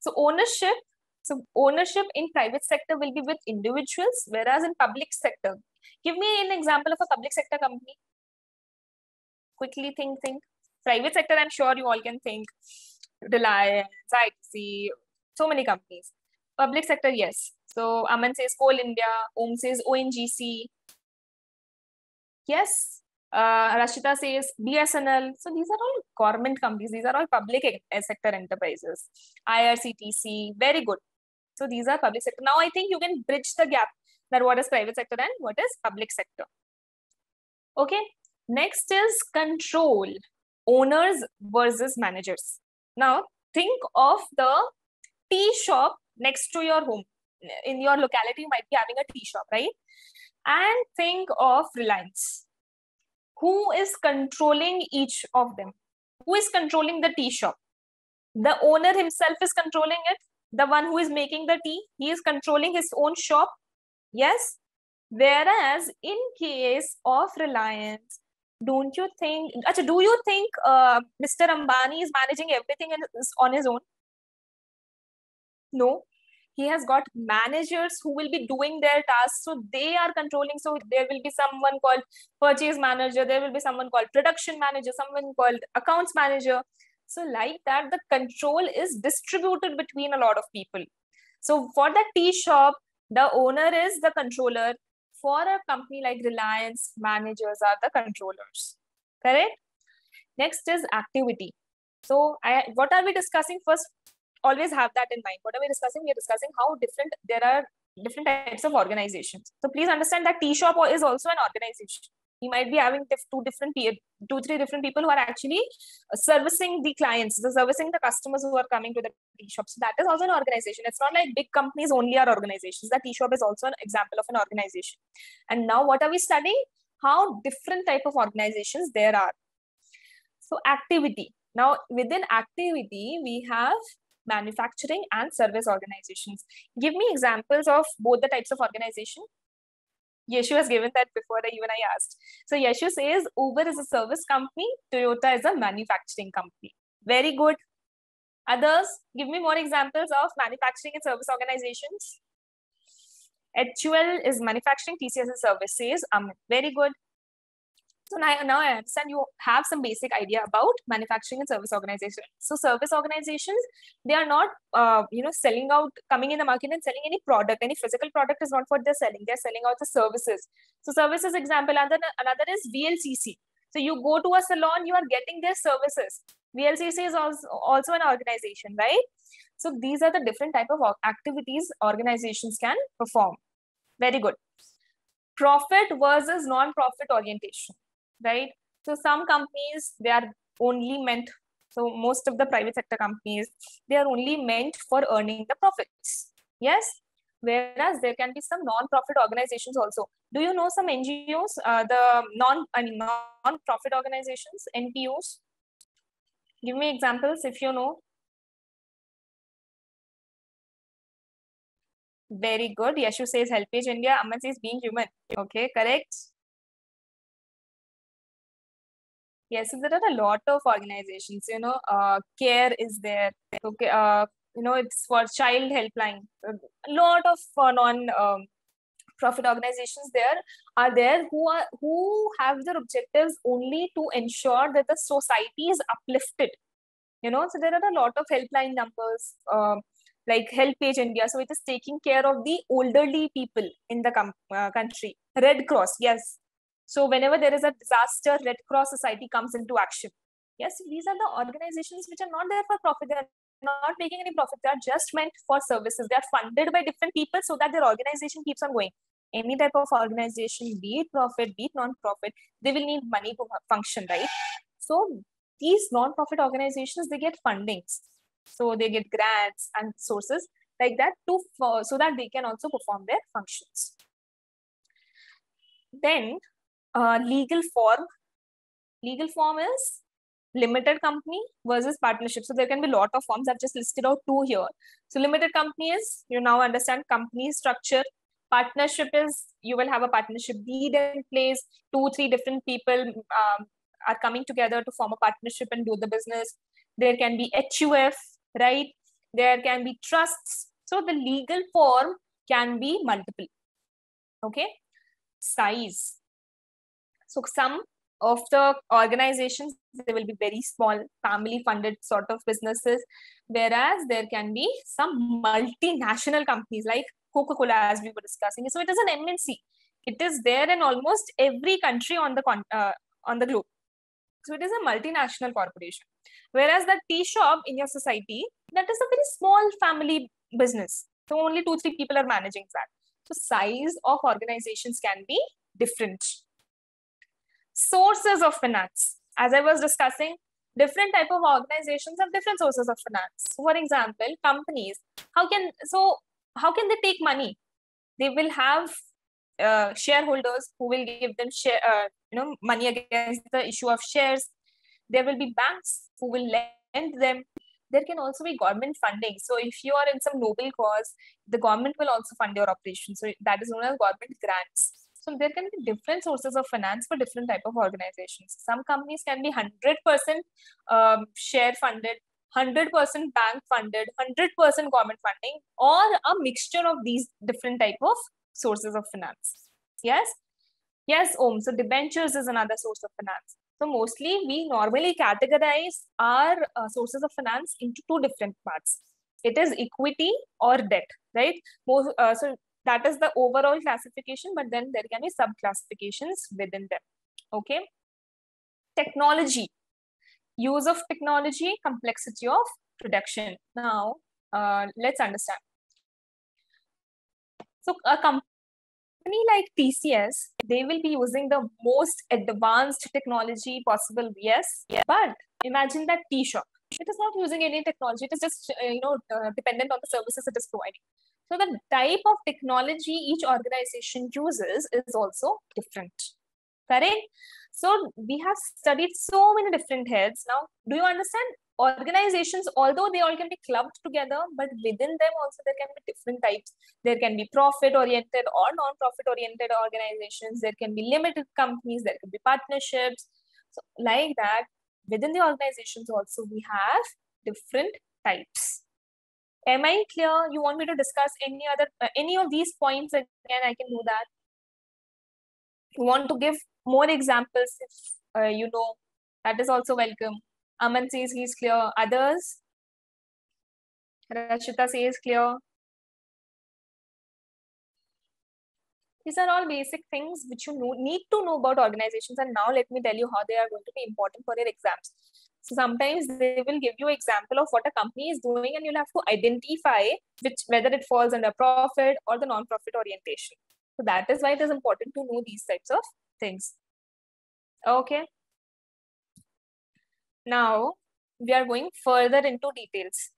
A: So ownership, so ownership in private sector will be with individuals, whereas in public sector, give me an example of a public sector company. Quickly think, think. Private sector, I'm sure you all can think. Reliance, ITC, so many companies. Public sector, yes. So Aman says Coal India, Om says ONGC. Yes. Uh, Rashita says BSNL. So these are all government companies. These are all public sector enterprises. IRCTC, very good. So these are public sector. Now I think you can bridge the gap that what is private sector and what is public sector. Okay. Next is control. Owners versus managers. Now think of the tea shop next to your home. In your locality, you might be having a tea shop, right? And think of Reliance. Who is controlling each of them? Who is controlling the tea shop? The owner himself is controlling it. The one who is making the tea, he is controlling his own shop. Yes. Whereas in case of Reliance, don't you think, do you think uh, Mr. Ambani is managing everything on his own? No, he has got managers who will be doing their tasks. So they are controlling. So there will be someone called purchase manager. There will be someone called production manager someone called accounts manager. So like that the control is distributed between a lot of people. So for the tea shop the owner is the controller. For a company like reliance managers are the controllers. Correct? Next is activity. So I, what are we discussing? First always have that in mind. What are we discussing? We are discussing how different there are different types of organizations. So please understand that tea shop is also an organization. He might be having two different two three different people who are actually uh, servicing the clients, the servicing the customers who are coming to the tea shop. So that is also an organization. It's not like big companies only are organizations. The tea shop is also an example of an organization. And now what are we studying? How different type of organizations there are. So activity. Now within activity, we have manufacturing and service organizations. Give me examples of both the types of organization. Yeshu has given that before even I asked. So Yeshu says Uber is a service company, Toyota is a manufacturing company. Very good. Others, give me more examples of manufacturing and service organizations. HUL is manufacturing, TCS is services. Um, very good. So now, now I understand you have some basic idea about manufacturing and service organizations. So service organizations, they are not, uh, you know, selling out, coming in the market and selling any product. Any physical product is not what they're selling. They're selling out the services. So services example, another, another is VLCC. So you go to a salon, you are getting their services. VLCC is also, also an organization, right? So these are the different type of activities organizations can perform. Very good. Profit versus non-profit orientation right? So some companies, they are only meant, so most of the private sector companies, they are only meant for earning the profits. Yes? Whereas there can be some non-profit organizations also. Do you know some NGOs, uh, the non, I mean, non-profit organizations, NPOs? Give me examples if you know. Very good. Yashu says Helpage India. Aman says being human. Okay, correct. Yes so there are a lot of organizations you know uh, care is there. Okay uh, you know it's for child helpline. A lot of uh, non um, profit organizations there are there who are who have their objectives only to ensure that the society is uplifted. You know so there are a lot of helpline numbers um, like helpage india. So it is taking care of the elderly people in the com- uh, country. Red cross yes so whenever there is a disaster, Red Cross Society comes into action. Yes, these are the organizations which are not there for profit. They're not making any profit. They are just meant for services. They are funded by different people so that their organization keeps on going. Any type of organization, be it profit, be it non-profit, they will need money to function, right? So these non-profit organizations, they get fundings. So they get grants and sources like that to so that they can also perform their functions. Then uh, legal form. Legal form is limited company versus partnership. So there can be a lot of forms. I've just listed out two here. So limited company is you now understand company structure. Partnership is you will have a partnership deed in place. Two three different people um, are coming together to form a partnership and do the business. There can be huf right? There can be trusts. So the legal form can be multiple. Okay? Size so some of the organizations, they will be very small, family funded sort of businesses, whereas there can be some multinational companies like Coca-Cola, as we were discussing. So it is an MNC. It is there in almost every country on the uh, on the globe. So it is a multinational corporation. Whereas the tea shop in your society, that is a very small family business. So only two, three people are managing that. So size of organizations can be different. Sources of finance. As I was discussing, different type of organizations have different sources of finance. For example, companies, how can, so how can they take money? They will have uh, shareholders who will give them share, uh, you know, money against the issue of shares. There will be banks who will lend them. There can also be government funding. So if you are in some noble cause, the government will also fund your operation. So that is known as government grants. So there can be different sources of finance for different type of organizations. Some companies can be 100% um, share funded, 100% bank funded, 100% government funding, or a mixture of these different type of sources of finance. Yes? Yes, Om. So debentures is another source of finance. So mostly we normally categorize our uh, sources of finance into two different parts. It is equity or debt, right? Most, uh, so that is the overall classification, but then there can be sub classifications within them. Okay. Technology, use of technology, complexity of production. Now, uh, let's understand. So a company like TCS, they will be using the most advanced technology possible. Yes, yeah. but imagine that T-Shop. It is not using any technology. It is just uh, you know uh, dependent on the services it is providing. So the type of technology each organization uses is also different. Correct? So we have studied so many different heads. Now, do you understand? Organizations, although they all can be clubbed together, but within them also there can be different types. There can be profit-oriented or non-profit oriented organizations. There can be limited companies. There can be partnerships. So like that, within the organizations also we have different types am i clear? You want me to discuss any other uh, any of these points again i can do that? You want to give more examples if uh, you know that is also welcome. Aman says he's clear. Others? Rashita says clear. These are all basic things which you know, need to know about organizations and now let me tell you how they are going to be important for your exams so sometimes they will give you example of what a company is doing and you'll have to identify which whether it falls under profit or the non-profit orientation. So that is why it is important to know these types of things. Okay. Now we are going further into details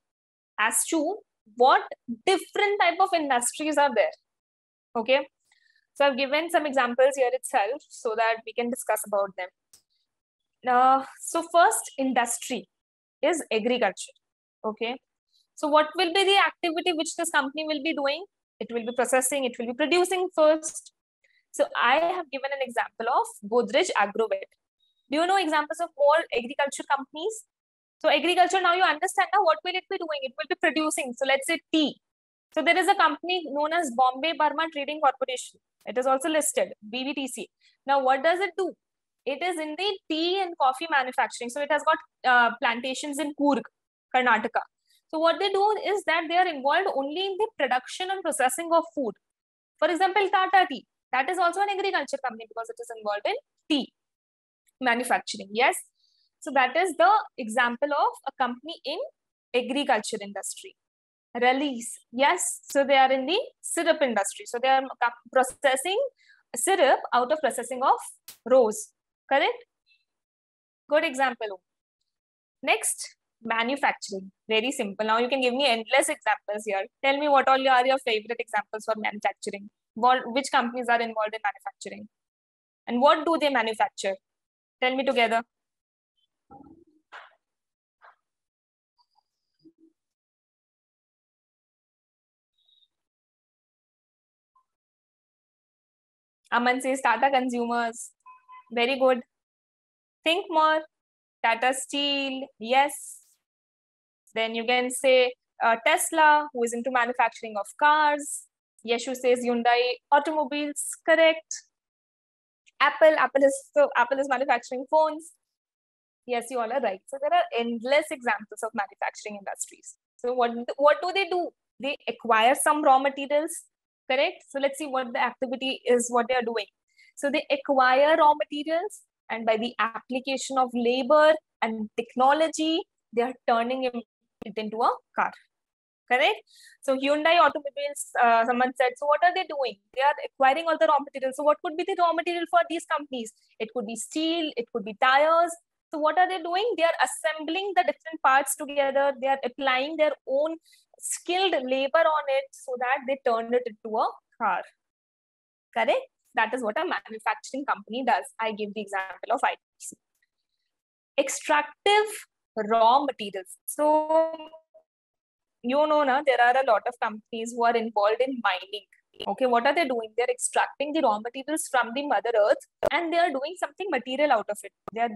A: as to what different type of industries are there. Okay. So I've given some examples here itself so that we can discuss about them. Uh, so first industry is agriculture. Okay. So what will be the activity which this company will be doing? It will be processing, it will be producing first. So I have given an example of Godrej Agrovet. Do you know examples of more agriculture companies? So agriculture, now you understand now what will it be doing? It will be producing. So let's say tea. So there is a company known as Bombay Burma Trading Corporation. It is also listed, BBTC. Now what does it do? It is in the tea and coffee manufacturing. So it has got uh, plantations in Coorg, Karnataka. So what they do is that they are involved only in the production and processing of food. For example, Tata Tea. That is also an agriculture company because it is involved in tea manufacturing. Yes. So that is the example of a company in agriculture industry. Rallis. Yes. So they are in the syrup industry. So they are processing syrup out of processing of rose. Correct? Good example. Next, manufacturing. Very simple. Now you can give me endless examples here. Tell me what all are your favorite examples for manufacturing. What, which companies are involved in manufacturing? And what do they manufacture? Tell me together. Aman says Tata Consumers. Very good. Think more. Tata Steel, yes. Then you can say uh, Tesla, who is into manufacturing of cars. Yeshu says Hyundai automobiles, correct. Apple, Apple is so Apple is manufacturing phones. Yes, you all are right. So there are endless examples of manufacturing industries. So what what do they do? They acquire some raw materials, correct? So let's see what the activity is, what they are doing. So they acquire raw materials, and by the application of labor and technology, they are turning it into a car. Correct? So Hyundai automobiles, uh, someone said, so what are they doing? They are acquiring all the raw materials. So what could be the raw material for these companies? It could be steel, it could be tires. So what are they doing? They are assembling the different parts together. They are applying their own skilled labor on it so that they turn it into a car. Correct? That is what a manufacturing company does. I give the example of ITC. Extractive raw materials. So you know now there are a lot of companies who are involved in mining. Okay what are they doing? They're extracting the raw materials from the mother earth and they are doing something material out of it. They are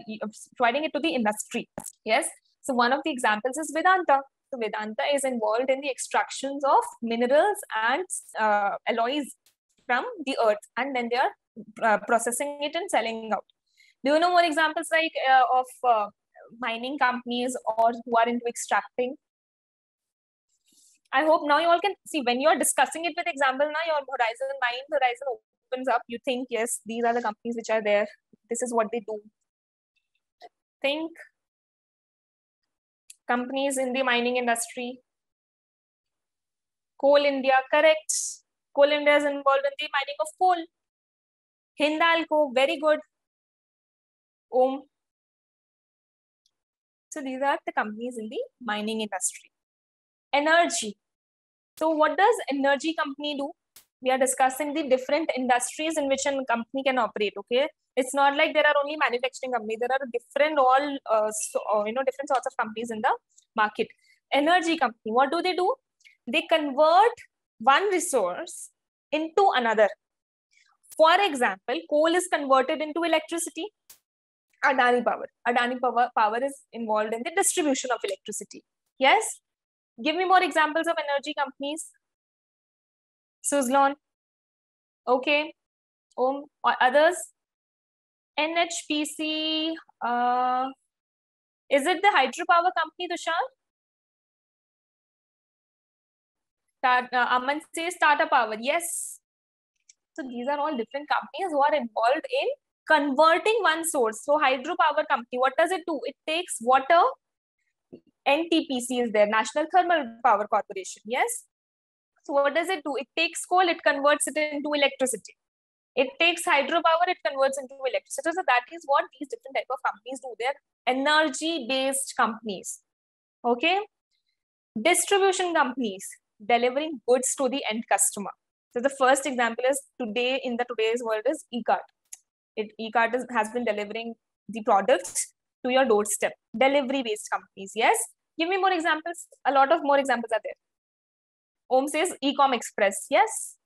A: providing it to the industry. Yes? So one of the examples is vedanta. So vedanta is involved in the extractions of minerals and uh, alloys from the earth and then they are uh, processing it and selling out do you know more examples like uh, of uh, mining companies or who are into extracting I hope now you all can see when you're discussing it with example now your horizon mind horizon opens up. You think, yes, these are the companies which are there. This is what they do. Think companies in the mining industry. Coal India, correct. Coal India is involved in the mining of coal. Hindalco, very good. Om. So these are the companies in the mining industry energy. So what does energy company do? We are discussing the different industries in which a company can operate. Okay, it's not like there are only manufacturing companies. There are different all uh, so, uh, you know different sorts of companies in the market. Energy company. What do they do? They convert one resource into another. For example, coal is converted into electricity. Adani Power. Adani Power, power is involved in the distribution of electricity. Yes, Give me more examples of energy companies. Suzlon. Okay. Um, or others. NHPC. Uh, is it the hydropower company, Tushar? Start, uh, Aman says startup Power. Yes. So these are all different companies who are involved in converting one source. So hydropower company, what does it do? It takes water NTPC is there, National Thermal Power Corporation. Yes. So what does it do? It takes coal, it converts it into electricity. It takes hydropower, it converts into electricity. So that is what these different type of companies do. They're energy-based companies. Okay. Distribution companies delivering goods to the end customer. So the first example is today in the today's world is Ekart. It Ekart is, has been delivering the products to your doorstep. Delivery based companies. Yes. Give me more examples. A lot of more examples are there. Om says Ecom Express. Yes.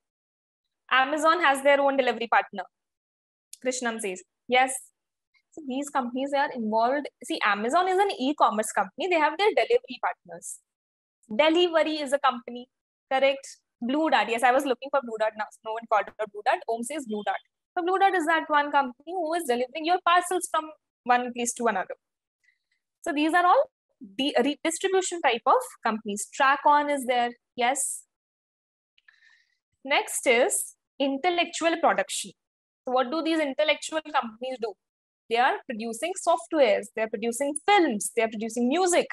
A: Amazon has their own delivery partner. Krishnam says yes. So these companies are involved. See, Amazon is an e-commerce company. They have their delivery partners. Delhivery is a company. Correct. Blue Dart. Yes, I was looking for Blue Dart now. No one called Blue Dart. Om says Blue Dart. So Blue Dart is that one company who is delivering your parcels from one place to another. So these are all the distribution type of companies. Trackon is there, yes. Next is intellectual production. So what do these intellectual companies do? They are producing softwares, they are producing films, they are producing music.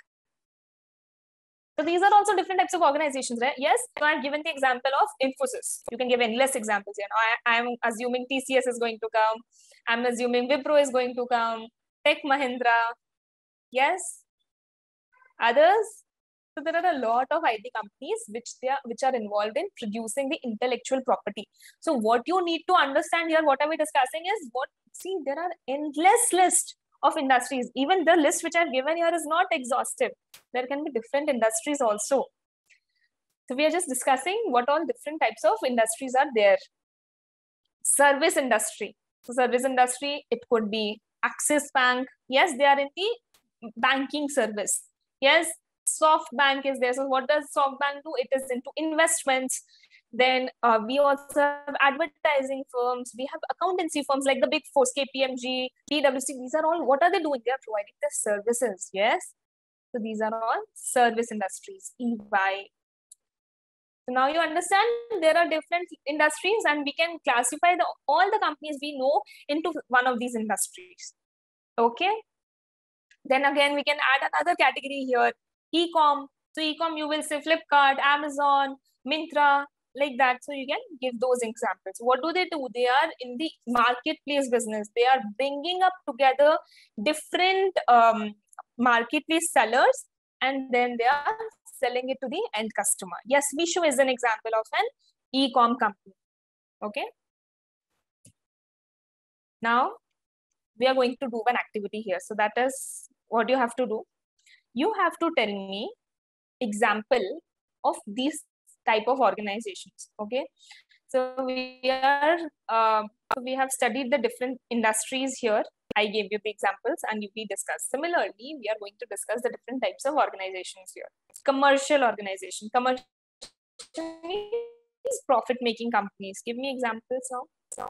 A: So these are also different types of organizations, right? Yes, so I've given the example of Infosys. You can give endless examples. You know, I, I'm assuming TCS is going to come. I'm assuming Wipro is going to come. Tech Mahindra. Yes. Others. So there are a lot of IT companies which they are which are involved in producing the intellectual property. So what you need to understand here, what are we discussing is what see there are endless list of industries. Even the list which I've given here is not exhaustive. There can be different industries also. So we are just discussing what all different types of industries are there. Service industry. So service industry, it could be Axis Bank. Yes, they are in the banking service. Yes, SoftBank is there. So what does SoftBank do? It is into investments. Then uh, we also have advertising firms. We have accountancy firms like the big four, KPMG, PwC. These are all, what are they doing? They are providing the services. Yes. So these are all service industries, EY. So now you understand there are different industries and we can classify the, all the companies we know into one of these industries. Okay. Then again, we can add another category here, e-com. So e-com, you will say Flipkart, Amazon, Myntra, like that. So you can give those examples. What do they do? They are in the marketplace business. They are bringing up together different um, marketplace sellers and then they are selling it to the end customer. Yes, Meesho is an example of an e-com company. Okay. Now we are going to do an activity here. So that is what you have to do. You have to tell me example of these type of organizations. Okay. So we are uh, we have studied the different industries here. I gave you the examples and we discussed. Similarly, we are going to discuss the different types of organizations here. Commercial organization. Commercial means profit-making companies. Give me examples now.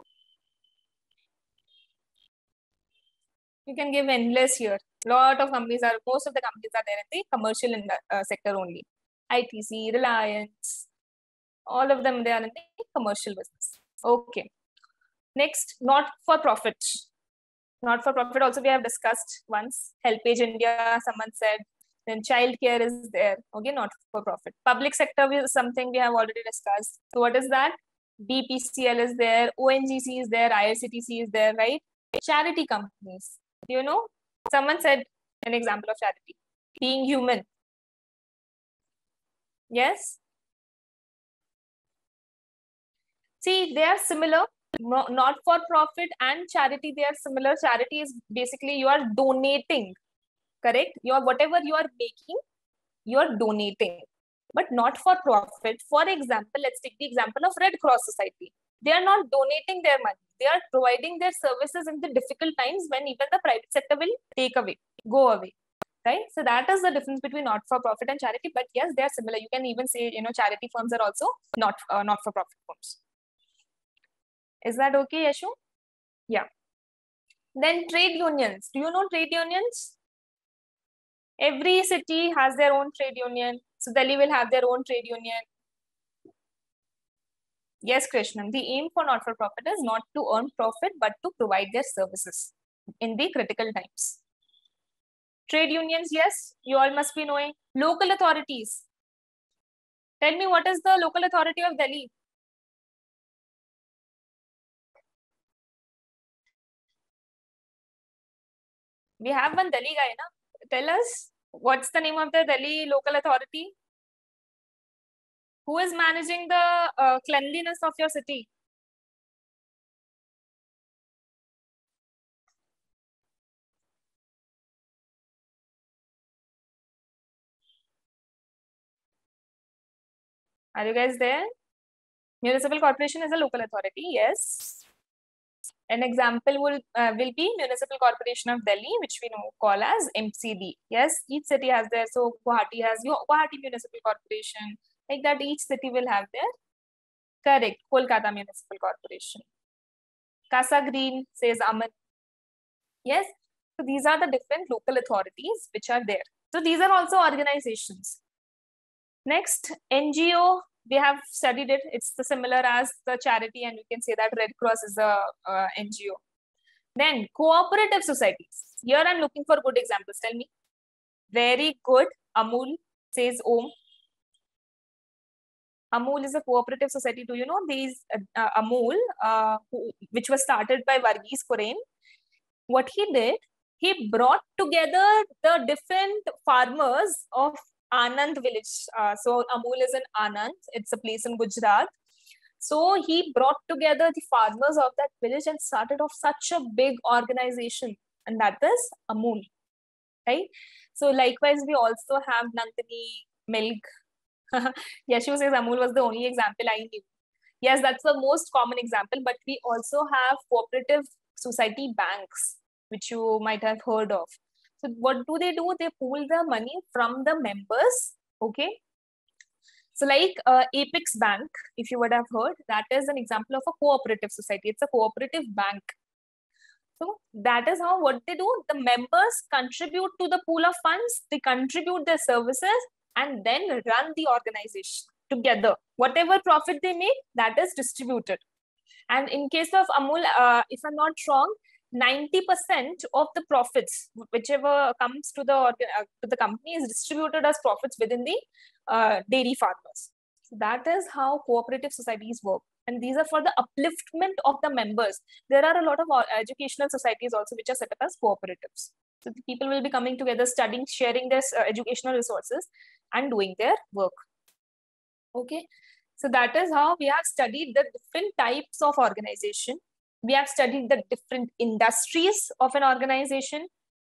A: You can give endless here. Lot of companies are, most of the companies are there in the commercial in the, uh, sector only. ITC, Reliance, all of them, they are in the commercial business. Okay. Next, not for profit. Not for profit also we have discussed once. Helpage India, someone said. Then childcare is there. Okay, not for profit. Public sector is something we have already discussed. So what is that? BPCL is there, ONGC is there, IRCTC is there, right? Charity companies. You know, someone said an example of charity, being human. Yes? See, they are similar, not for profit and charity, they are similar. Charity is basically you are donating, correct? You are whatever you are making, you are donating, but not for profit. For example, let's take the example of Red Cross Society. They are not donating their money. They are providing their services in the difficult times when even the private sector will take away, go away right so that is the difference between not for profit and charity but yes they are similar you can even say you know charity firms are also not uh, not for profit firms is that okay, Yashu? Yeah. Then trade unions. Do you know trade unions? Every city has their own trade union. So Delhi will have their own trade union. Yes, Krishnan. The aim for not-for-profit is not to earn profit, but to provide their services in the critical times. Trade unions, yes, you all must be knowing. Local authorities. Tell me what is the local authority of Delhi? we have one Delhi guy, na? Tell us what's the name of the Delhi local authority? Who is managing the uh, cleanliness of your city? Are you guys there? Municipal corporation is a local authority, yes. An example will, uh, will be Municipal Corporation of Delhi, which we know call as MCD. Yes, each city has their, so Guwahati has your Guwahati Municipal Corporation, like that each city will have their, correct, Kolkata Municipal Corporation. Casa Green says Aman. Yes, so these are the different local authorities which are there. So these are also organizations. Next, NGO we have studied it. It's the similar as the charity, and we can say that Red Cross is a, NGO. Then cooperative societies. Here I'm looking for good examples. Tell me. Very good. Amul says Om. Amul is a cooperative society. Do you know these uh, uh, Amul, uh, who, which was started by Verghese Kurien? What he did, he brought together the different farmers of Anand village. Uh, so Amul is in Anand. It's a place in Gujarat. So he brought together the farmers of that village and started off such a big organization, and that is Amul, right? So likewise, we also have Nandini Milk. Yashu says Amul was the only example I knew. Yes, that's the most common example, but we also have cooperative society banks, which you might have heard of. So what do they do? They pool the money from the members. Okay. So like uh, Apex Bank, if you would have heard, that is an example of a cooperative society. It's a cooperative bank. So that is how what they do. The members contribute to the pool of funds. They contribute their services and then run the organization together. Whatever profit they make, that is distributed. And in case of Amul, uh, if I'm not wrong, 90% of the profits, whichever comes to the uh, to the company, is distributed as profits within the uh, dairy farmers. So that is how cooperative societies work. And these are for the upliftment of the members. There are a lot of uh, educational societies also which are set up as cooperatives. So people will be coming together, studying, sharing their uh, educational resources and doing their work. Okay. So that is how we have studied the different types of organization we have studied the different industries of an organization.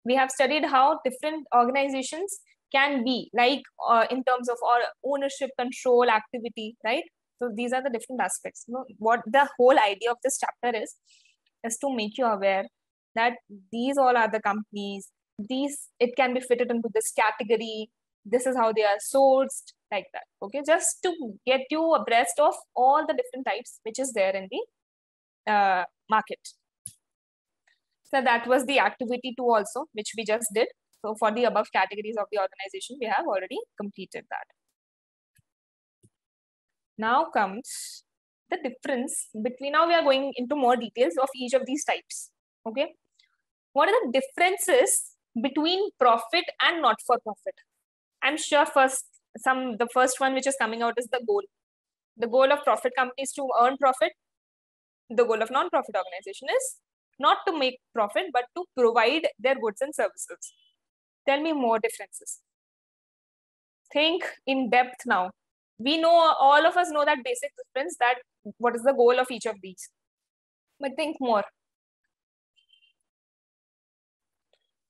A: We have studied how different organizations can be like uh, in terms of our ownership, control, activity, right? So these are the different aspects. You know, what the whole idea of this chapter is, is to make you aware that these all are the companies. These, it can be fitted into this category. This is how they are sourced, like that. Okay, just to get you abreast of all the different types which is there in the uh, market. So that was the activity two also, which we just did. So for the above categories of the organization, we have already completed that. Now comes the difference between, now we are going into more details of each of these types. Okay. What are the differences between profit and not for profit? I'm sure first, some the first one which is coming out is the goal. The goal of profit companies to earn profit the goal of non-profit organization is not to make profit, but to provide their goods and services. Tell me more differences. Think in depth now. We know, all of us know that basic difference that what is the goal of each of these. But think more.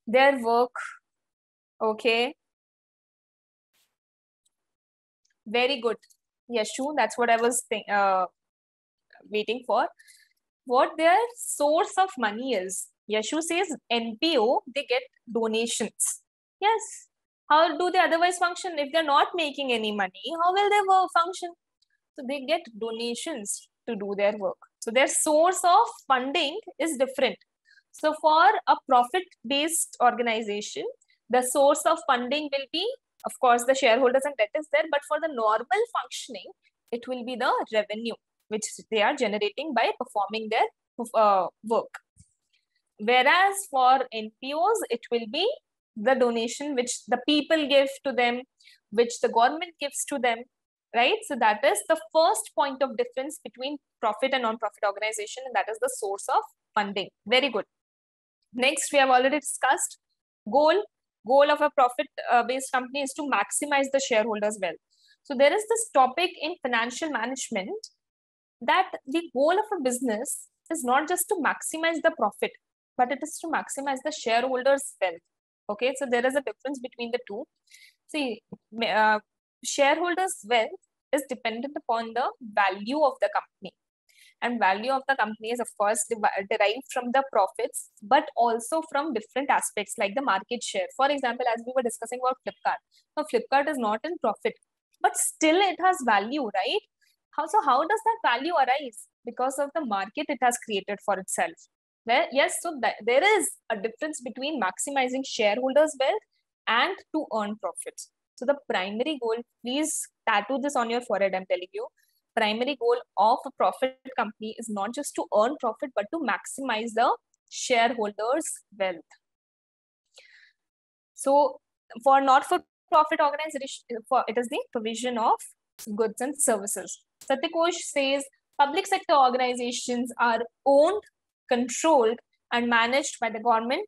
A: Their work, okay. Very good. Yashu, that's what I was uh, waiting for what their source of money is. Yashu says NPO, they get donations. Yes. How do they otherwise function? If they're not making any money, how will they work, function? So they get donations to do their work. So their source of funding is different. So for a profit-based organization, the source of funding will be, of course, the shareholders and debt is there, but for the normal functioning, it will be the revenue which they are generating by performing their uh, work. Whereas for NPOs, it will be the donation which the people give to them, which the government gives to them, right? So that is the first point of difference between profit and non-profit organization, and that is the source of funding. Very good. Next, we have already discussed goal. Goal of a profit-based uh, company is to maximize the shareholders' wealth. So there is this topic in financial management that the goal of a business is not just to maximize the profit, but it is to maximize the shareholders' wealth. Okay, so there is a difference between the two. See, uh, shareholders' wealth is dependent upon the value of the company. And value of the company is, of course, derived from the profits, but also from different aspects like the market share. For example, as we were discussing about Flipkart. Now, Flipkart is not in profit, but still it has value, right? How, so how does that value arise? Because of the market it has created for itself. Yes, so that, there is a difference between maximizing shareholders' wealth and to earn profits. So the primary goal, please tattoo this on your forehead, I'm telling you. Primary goal of a profit company is not just to earn profit, but to maximize the shareholders' wealth. So for not-for-profit organization, for it is the provision of goods and services. Satyakosh says public sector organizations are owned, controlled, and managed by the government.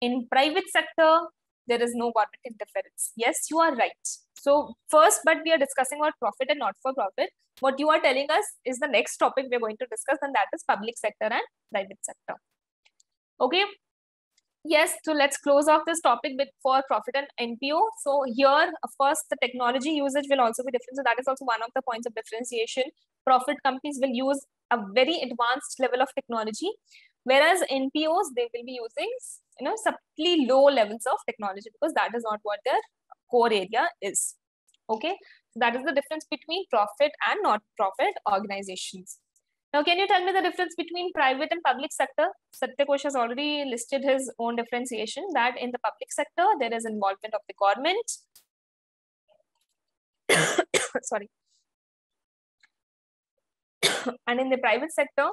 A: In private sector, there is no government interference. Yes, you are right. So first, but we are discussing about profit and not for profit. What you are telling us is the next topic we're going to discuss, and that is public sector and private sector. Okay, yes, so let's close off this topic with for profit and NPO. So here, of course, the technology usage will also be different. So that is also one of the points of differentiation. Profit companies will use a very advanced level of technology, whereas NPOs, they will be using you know subtly low levels of technology because that is not what their core area is. Okay, so that is the difference between profit and not profit organizations. Now, can you tell me the difference between private and public sector? Satyakosh has already listed his own differentiation that in the public sector, there is involvement of the government. Sorry. and in the private sector,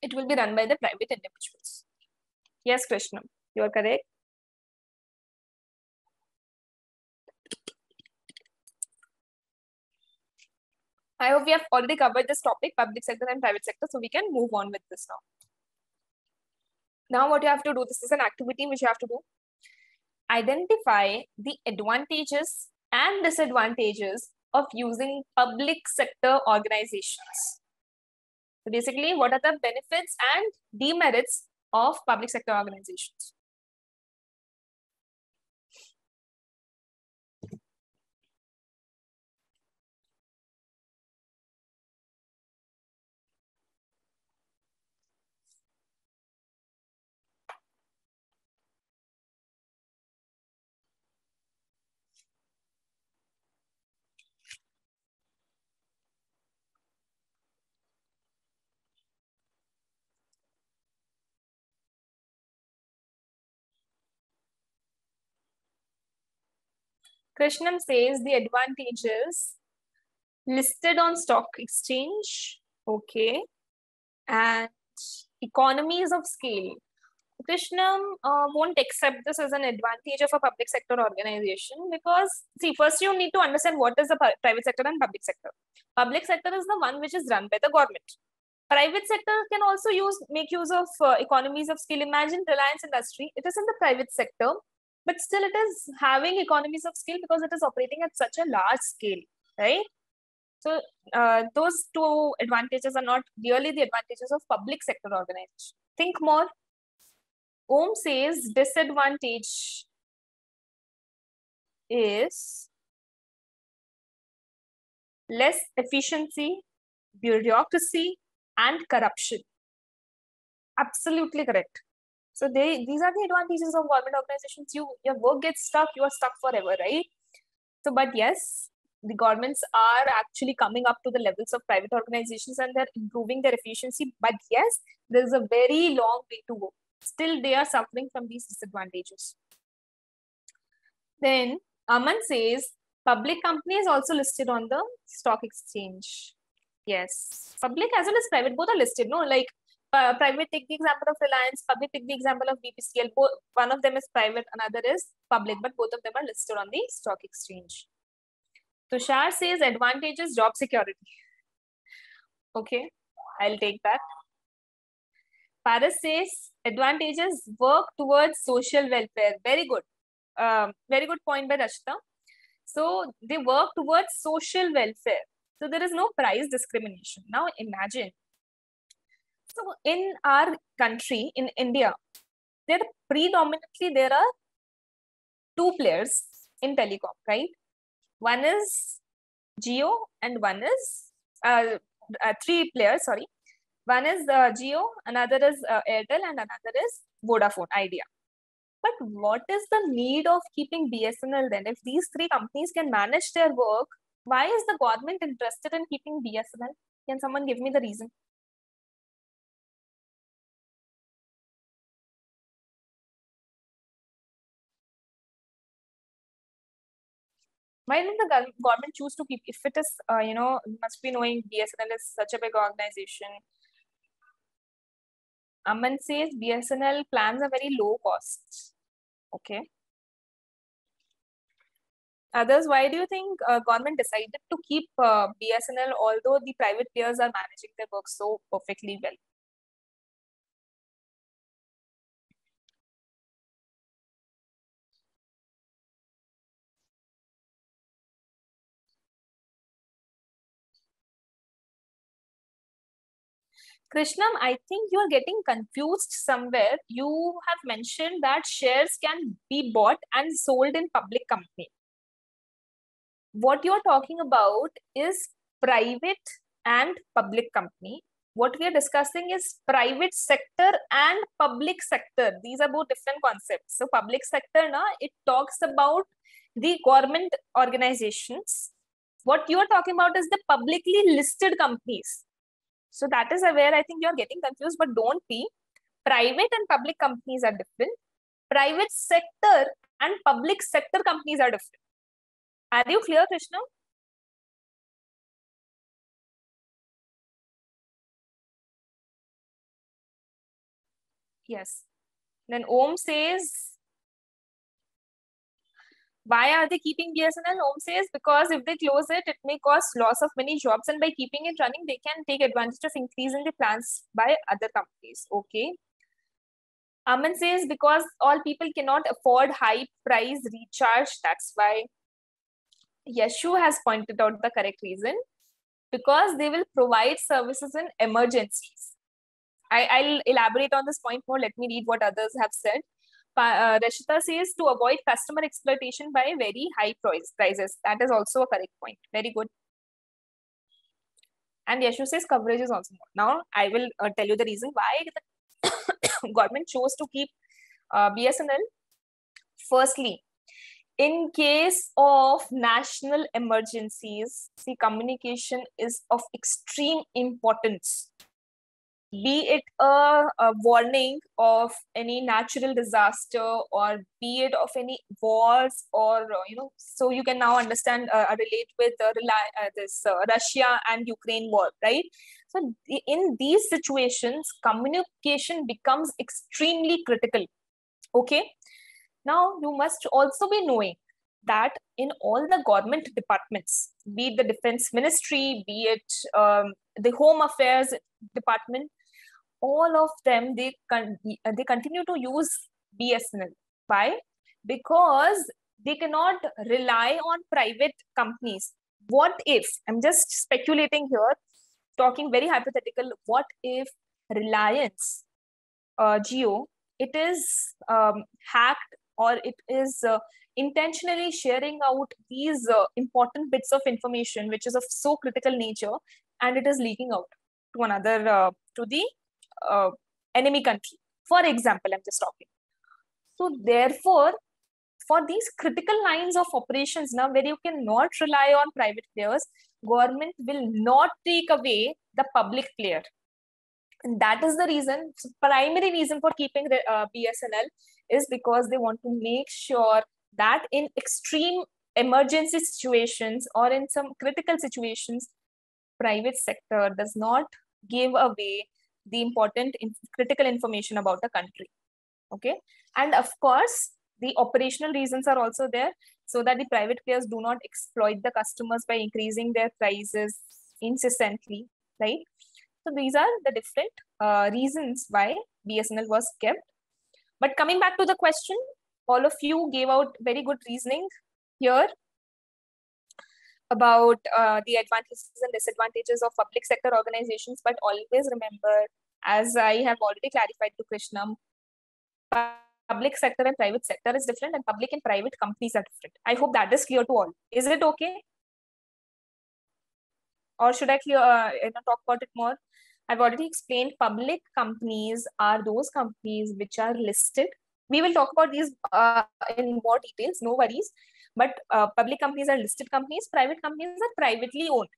A: it will be run by the private individuals. Yes, Krishna, you are correct. I hope we have already covered this topic, public sector and private sector, so we can move on with this now. Now what you have to do, this is an activity which you have to do. Identify the advantages and disadvantages of using public sector organizations. So basically, what are the benefits and demerits of public sector organizations? Krishnam says the advantages listed on stock exchange, okay, and economies of scale. Krishnam uh, won't accept this as an advantage of a public sector organization because, see, first you need to understand what is the private sector and public sector. Public sector is the one which is run by the government. Private sector can also use make use of uh, economies of scale. Imagine Reliance Industry. It is in the private sector but still it is having economies of scale because it is operating at such a large scale, right? So uh, those two advantages are not really the advantages of public sector organization. Think more. Om says disadvantage is less efficiency, bureaucracy, and corruption. Absolutely correct. So they these are the advantages of government organizations. You your work gets stuck, you are stuck forever, right? So, but yes, the governments are actually coming up to the levels of private organizations and they're improving their efficiency. But yes, there's a very long way to go. Still, they are suffering from these disadvantages. Then Aman says public company is also listed on the stock exchange. Yes, public as well as private both are listed. No, like uh, private take the example of Reliance, public take the example of BPCL. Both, one of them is private, another is public, but both of them are listed on the stock exchange. Tushar says advantages job security. Okay, I'll take that. Paris says advantages work towards social welfare. Very good. Um, very good point by Rashta. So they work towards social welfare. So there is no price discrimination. Now imagine so in our country, in India, there predominantly there are two players in telecom, right? One is Jio and one is uh, uh, three players. Sorry, one is uh, Jio, another is uh, Airtel, and another is Vodafone Idea. But what is the need of keeping BSNL then? If these three companies can manage their work, why is the government interested in keeping BSNL? Can someone give me the reason? Why didn't the government choose to keep if it is uh, you know must be knowing bsnl is such a big organization. Aman says bsnl plans are very low cost. Okay. Others why do you think uh, government decided to keep uh, bsnl although the private players are managing their work so perfectly well Krishnam, I think you're getting confused somewhere. You have mentioned that shares can be bought and sold in public company. What you're talking about is private and public company. What we are discussing is private sector and public sector. These are both different concepts. So public sector, na, it talks about the government organizations. What you're talking about is the publicly listed companies so that is where I think you're getting confused, but don't be. Private and public companies are different. Private sector and public sector companies are different. Are you clear, Krishna? Yes. Then Om says, why are they keeping BSNL? Om says, because if they close it, it may cause loss of many jobs. And by keeping it running, they can take advantage of increase in the plans by other companies. Okay. Aman says, because all people cannot afford high price recharge. That's why Yashu has pointed out the correct reason. Because they will provide services in emergencies. I, I, will elaborate on this point more. Let me read what others have said. Uh, Rashita says to avoid customer exploitation by very high price, prices. That is also a correct point. Very good. And Yashu says coverage is also more. Now, I will uh, tell you the reason why the government chose to keep uh, BSNL. Firstly, in case of national emergencies, the communication is of extreme importance be it a, a, warning of any natural disaster or be it of any wars or uh, you know so you can now understand uh, relate with uh, this uh, russia and ukraine war right? So in these situations communication becomes extremely critical okay? Now you must also be knowing that in all the government departments be it the defense ministry be it um, the home affairs department all of them they con- they continue to use bsnl why? Because they cannot rely on private companies. What if i'm just speculating here talking very hypothetical what if reliance uh, Jio it is um, hacked or it is uh, intentionally sharing out these uh, important bits of information which is of so critical nature and it is leaking out to another uh, to the uh, enemy country. For example, I'm just talking. So therefore, for these critical lines of operations now where you cannot rely on private players, government will not take away the public player. And that is the reason, primary reason for keeping the uh, BSNL is because they want to make sure that in extreme emergency situations or in some critical situations, private sector does not give away the important in critical information about the country. Okay? And of course the operational reasons are also there so that the private players do not exploit the customers by increasing their prices incessantly right? So these are the different uh, reasons why bsnl was kept. But coming back to the question all of you gave out very good reasoning here about uh, the advantages and disadvantages of public sector organizations, but always remember, as I have already clarified to Krishnam, public sector and private sector is different and public and private companies are different. I hope that is clear to all. Is it okay? Or should I clear, uh, you know, talk about it more? I've already explained public companies are those companies which are listed. We will talk about these uh, in more details, no worries. But uh, public companies are listed companies, private companies are privately owned.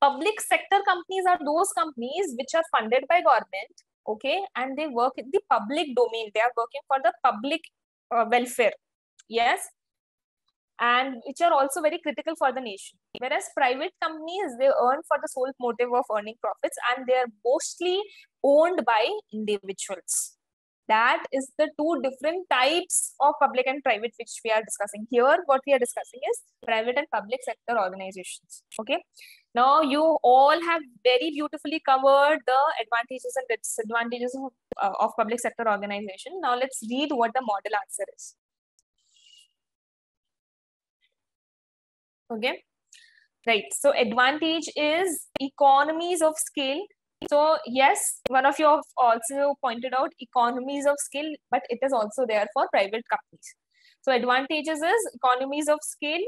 A: Public sector companies are those companies which are funded by government, okay, and they work in the public domain. They are working for the public uh, welfare, yes, and which are also very critical for the nation. Whereas private companies, they earn for the sole motive of earning profits and they are mostly owned by individuals that is the two different types of public and private which we are discussing. Here what we are discussing is private and public sector organizations okay? Now you all have very beautifully covered the advantages and disadvantages of, uh, of public sector organization. Now let's read what the model answer is. Okay? Right. So advantage is economies of scale so yes, one of you also pointed out economies of scale, but it is also there for private companies. So advantages is economies of scale.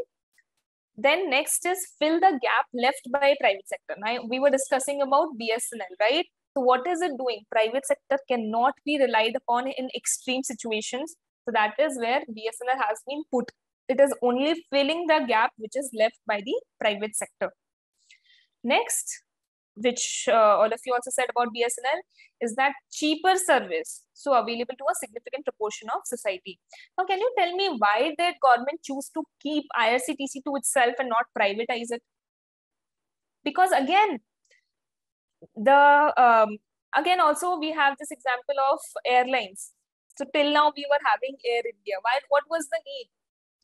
A: Then next is fill the gap left by private sector. Now we were discussing about BSNL, right? So what is it doing? Private sector cannot be relied upon in extreme situations. So that is where BSNL has been put. It is only filling the gap which is left by the private sector. Next, which uh, all of you also said about BSNL, is that cheaper service, so available to a significant proportion of society. Now, can you tell me why did government choose to keep IRCTC to itself and not privatize it? Because again, the um, again also we have this example of airlines. So till now we were having Air India. Why? What was the need?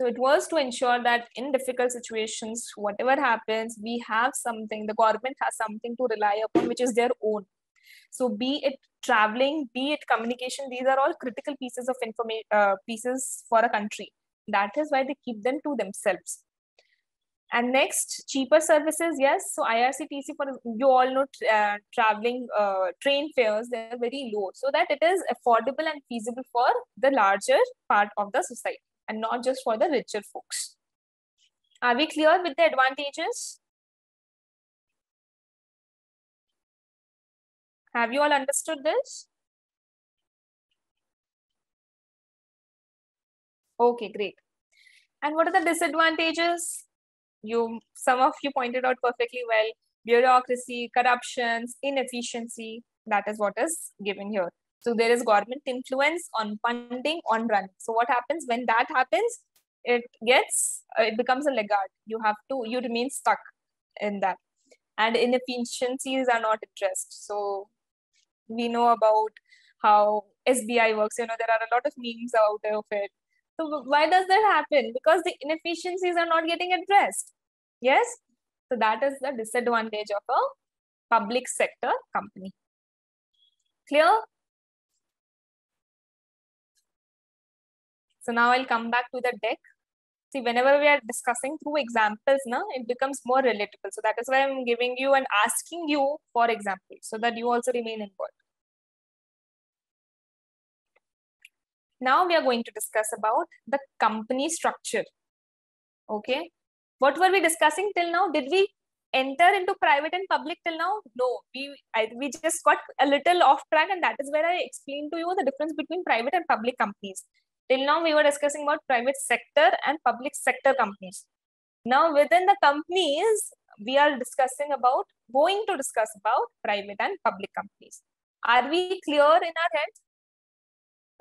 A: So it was to ensure that in difficult situations, whatever happens, we have something, the government has something to rely upon, which is their own. So be it traveling, be it communication, these are all critical pieces of information, uh, pieces for a country. That is why they keep them to themselves. And next, cheaper services, yes. So IRCTC, for you all know, uh, traveling uh, train fares, they're very low, so that it is affordable and feasible for the larger part of the society and not just for the richer folks. Are we clear with the advantages? Have you all understood this? Okay, great. And what are the disadvantages? You, some of you pointed out perfectly well. Bureaucracy, corruptions, inefficiency. That is what is given here. So there is government influence on funding, on running. So what happens when that happens? It gets, uh, it becomes a laggard. You have to, you remain stuck in that. And inefficiencies are not addressed. So we know about how SBI works. You know, there are a lot of memes out of it. So why does that happen? Because the inefficiencies are not getting addressed. Yes. So that is the disadvantage of a public sector company. Clear? So now I'll come back to the deck. See, whenever we are discussing through examples, now it becomes more relatable. So that is why I'm giving you and asking you for examples so that you also remain involved. Now we are going to discuss about the company structure. Okay. What were we discussing till now? Did we enter into private and public till now? No, we I, we just got a little off track, and that is where I explained to you the difference between private and public companies. Till now, we were discussing about private sector and public sector companies. Now, within the companies, we are discussing about, going to discuss about private and public companies. Are we clear in our heads?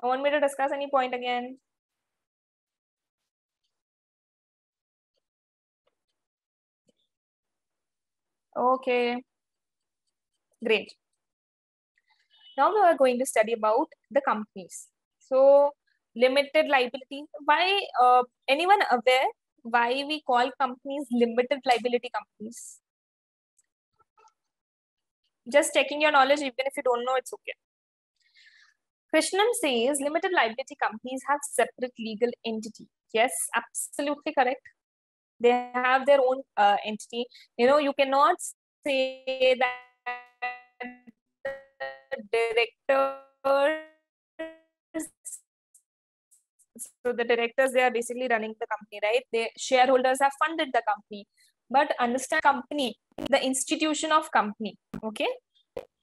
A: I want me to discuss any point again? Okay, great. Now we are going to study about the companies. So limited liability. Why uh, anyone aware why we call companies limited liability companies? Just checking your knowledge, even if you don't know, it's okay. Krishnam says limited liability companies have separate legal entity. Yes, absolutely correct. They have their own uh, entity. You know, you cannot say that the director so the directors they are basically running the company right? The shareholders have funded the company. But understand company the institution of company okay?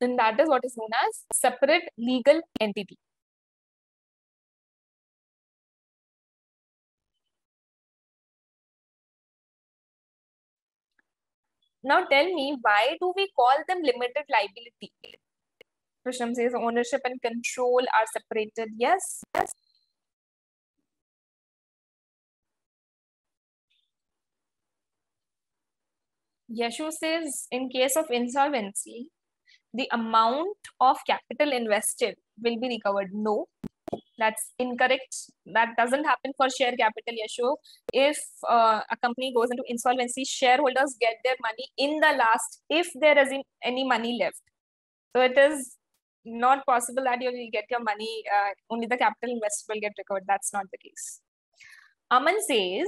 A: And that is what is known as separate legal entity. Now tell me why do we call them limited liability? Krishna says ownership and control are separated. Yes, yes. Yashu says, in case of insolvency, the amount of capital invested will be recovered. No, that's incorrect. That doesn't happen for share capital, Yashu. If uh, a company goes into insolvency, shareholders get their money in the last, if there is any money left. So it is not possible that you will get your money, uh, only the capital invested will get recovered. That's not the case. Aman says,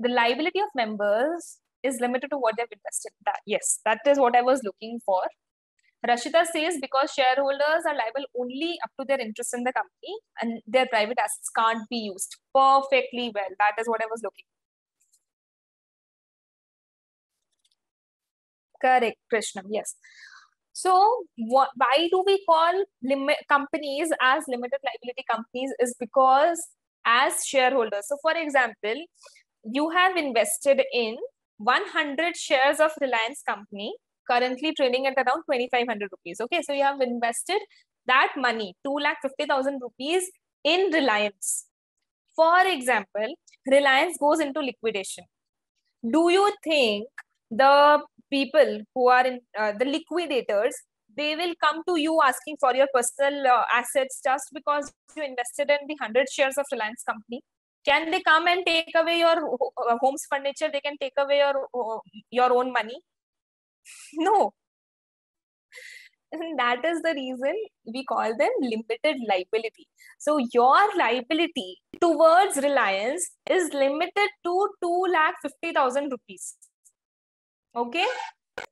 A: the liability of members is limited to what they've invested. That yes, that is what I was looking for. Rashida says because shareholders are liable only up to their interest in the company and their private assets can't be used perfectly well. That is what I was looking. Correct, Krishna. Yes. So what, why do we call limit companies as limited liability companies is because as shareholders. So for example, you have invested in 100 shares of Reliance company currently trading at around 2500 rupees. Okay, so you have invested that money, 2,50,000 rupees in Reliance. For example, Reliance goes into liquidation. Do you think the people who are in uh, the liquidators they will come to you asking for your personal uh, assets just because you invested in the 100 shares of reliance company can they come and take away your uh, home's furniture? They can take away your uh, your own money? No. And that is the reason we call them limited liability. So your liability towards reliance is limited to 2 lakh 50000 rupees. Okay?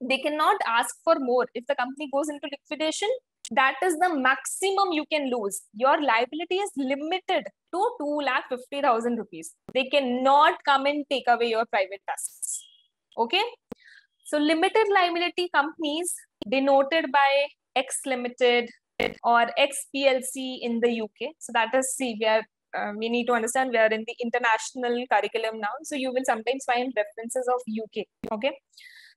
A: They cannot ask for more. If the company goes into liquidation that is the maximum you can lose. Your liability is limited to 2 lakh 50000 rupees. They cannot come and take away your private assets okay? So limited liability companies denoted by x limited or xplc in the uk so that is see we are uh, we need to understand we are in the international curriculum now. So you will sometimes find references of uk okay?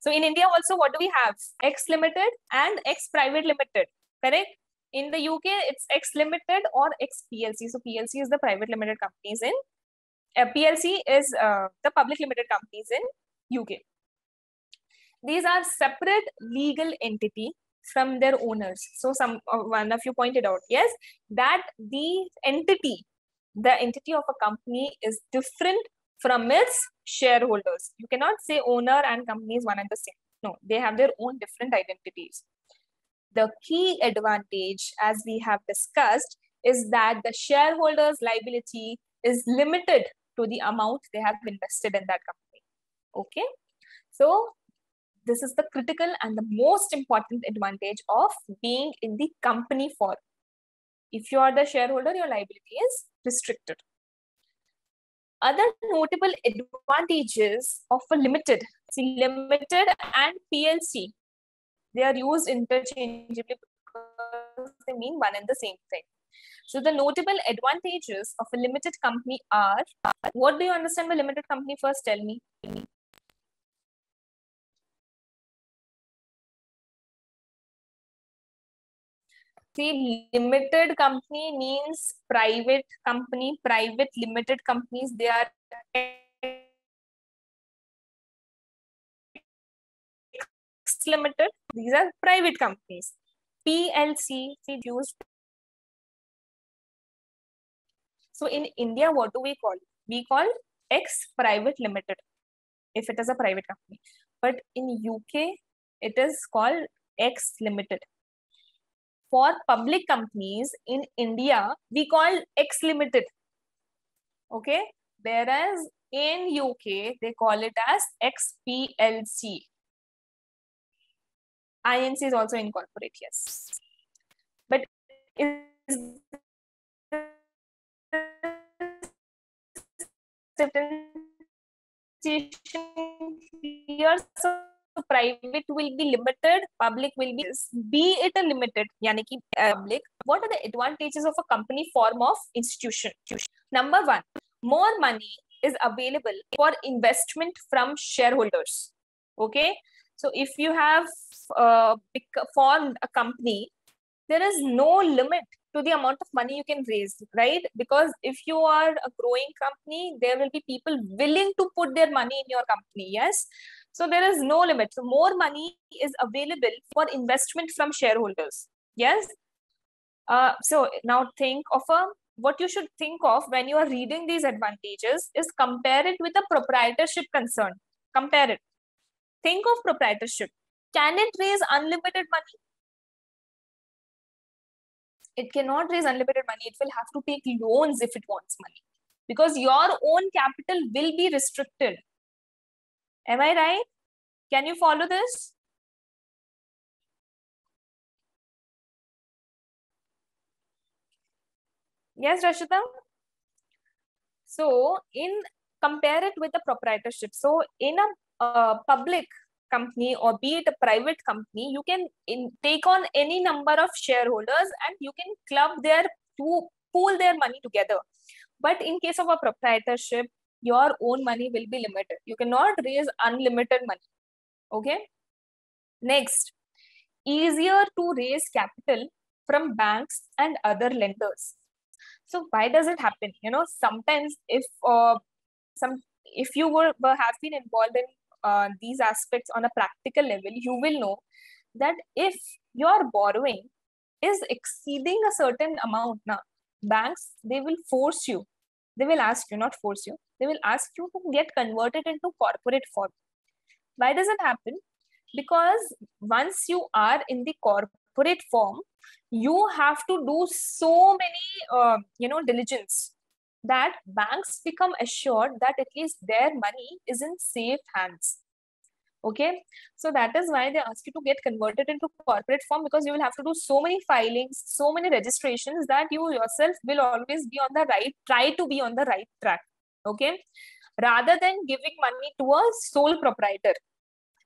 A: So in India also, what do we have? X limited and X private limited, correct? In the UK, it's X limited or X PLC. So PLC is the private limited companies in, uh, PLC is uh, the public limited companies in UK. These are separate legal entity from their owners. So some uh, one of you pointed out, yes, that the entity, the entity of a company is different from its shareholders. You cannot say owner and company is one and the same. No, they have their own different identities. The key advantage, as we have discussed, is that the shareholders' liability is limited to the amount they have invested in that company. Okay, so this is the critical and the most important advantage of being in the company form. If you are the shareholder, your liability is restricted. Other notable advantages of a limited, see limited and PLC, they are used interchangeably because they mean one and the same thing. So the notable advantages of a limited company are, what do you understand by limited company first? Tell me. See, limited company means private company, private limited companies, they are limited. These are private companies. PLC, see, used. So in India, what do we call? We call X private limited if it is a private company. But in UK, it is called X limited for public companies in India, we call X limited. Okay. Whereas in UK, they call it as XPLC. INC is also incorporate, yes. But is here so private will be limited, public will be, be it a limited, yani ki, uh, public. What are the advantages of a company form of institution? Number one, more money is available for investment from shareholders. Okay. So if you have uh, formed a company, there is no limit to the amount of money you can raise, right? Because if you are a growing company, there will be people willing to put their money in your company. Yes. So there is no limit. So more money is available for investment from shareholders. Yes. Uh, so now think of a what you should think of when you are reading these advantages is compare it with a proprietorship concern. Compare it. Think of proprietorship. Can it raise unlimited money? It cannot raise unlimited money. It will have to take loans if it wants money because your own capital will be restricted Am I right? Can you follow this? Yes, Rashida? So, in compare it with the proprietorship. So, in a uh, public company or be it a private company, you can in, take on any number of shareholders and you can club their to pool their money together. But in case of a proprietorship, your own money will be limited. You cannot raise unlimited money. Okay. Next, easier to raise capital from banks and other lenders. So why does it happen? You know, sometimes if uh, some if you were, were have been involved in uh, these aspects on a practical level, you will know that if your borrowing is exceeding a certain amount now, banks, they will force you. They will ask you, not force you. They will ask you to get converted into corporate form. Why does it happen? Because once you are in the corporate form, you have to do so many, uh, you know, diligence that banks become assured that at least their money is in safe hands. Okay? So that is why they ask you to get converted into corporate form because you will have to do so many filings so many registrations that you yourself will always be on the right try to be on the right track. Okay? Rather than giving money to a sole proprietor.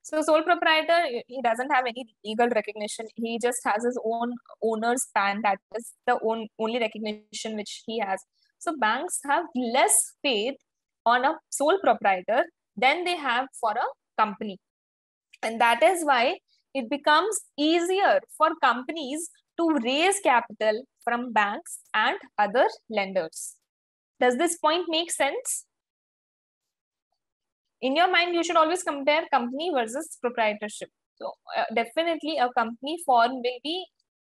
A: So sole proprietor he doesn't have any legal recognition. He just has his own owner's pan that is the own, only recognition which he has so banks have less faith on a sole proprietor than they have for a company and that is why it becomes easier for companies to raise capital from banks and other lenders. Does this point make sense? In your mind, you should always compare company versus proprietorship. So uh, definitely a company form will be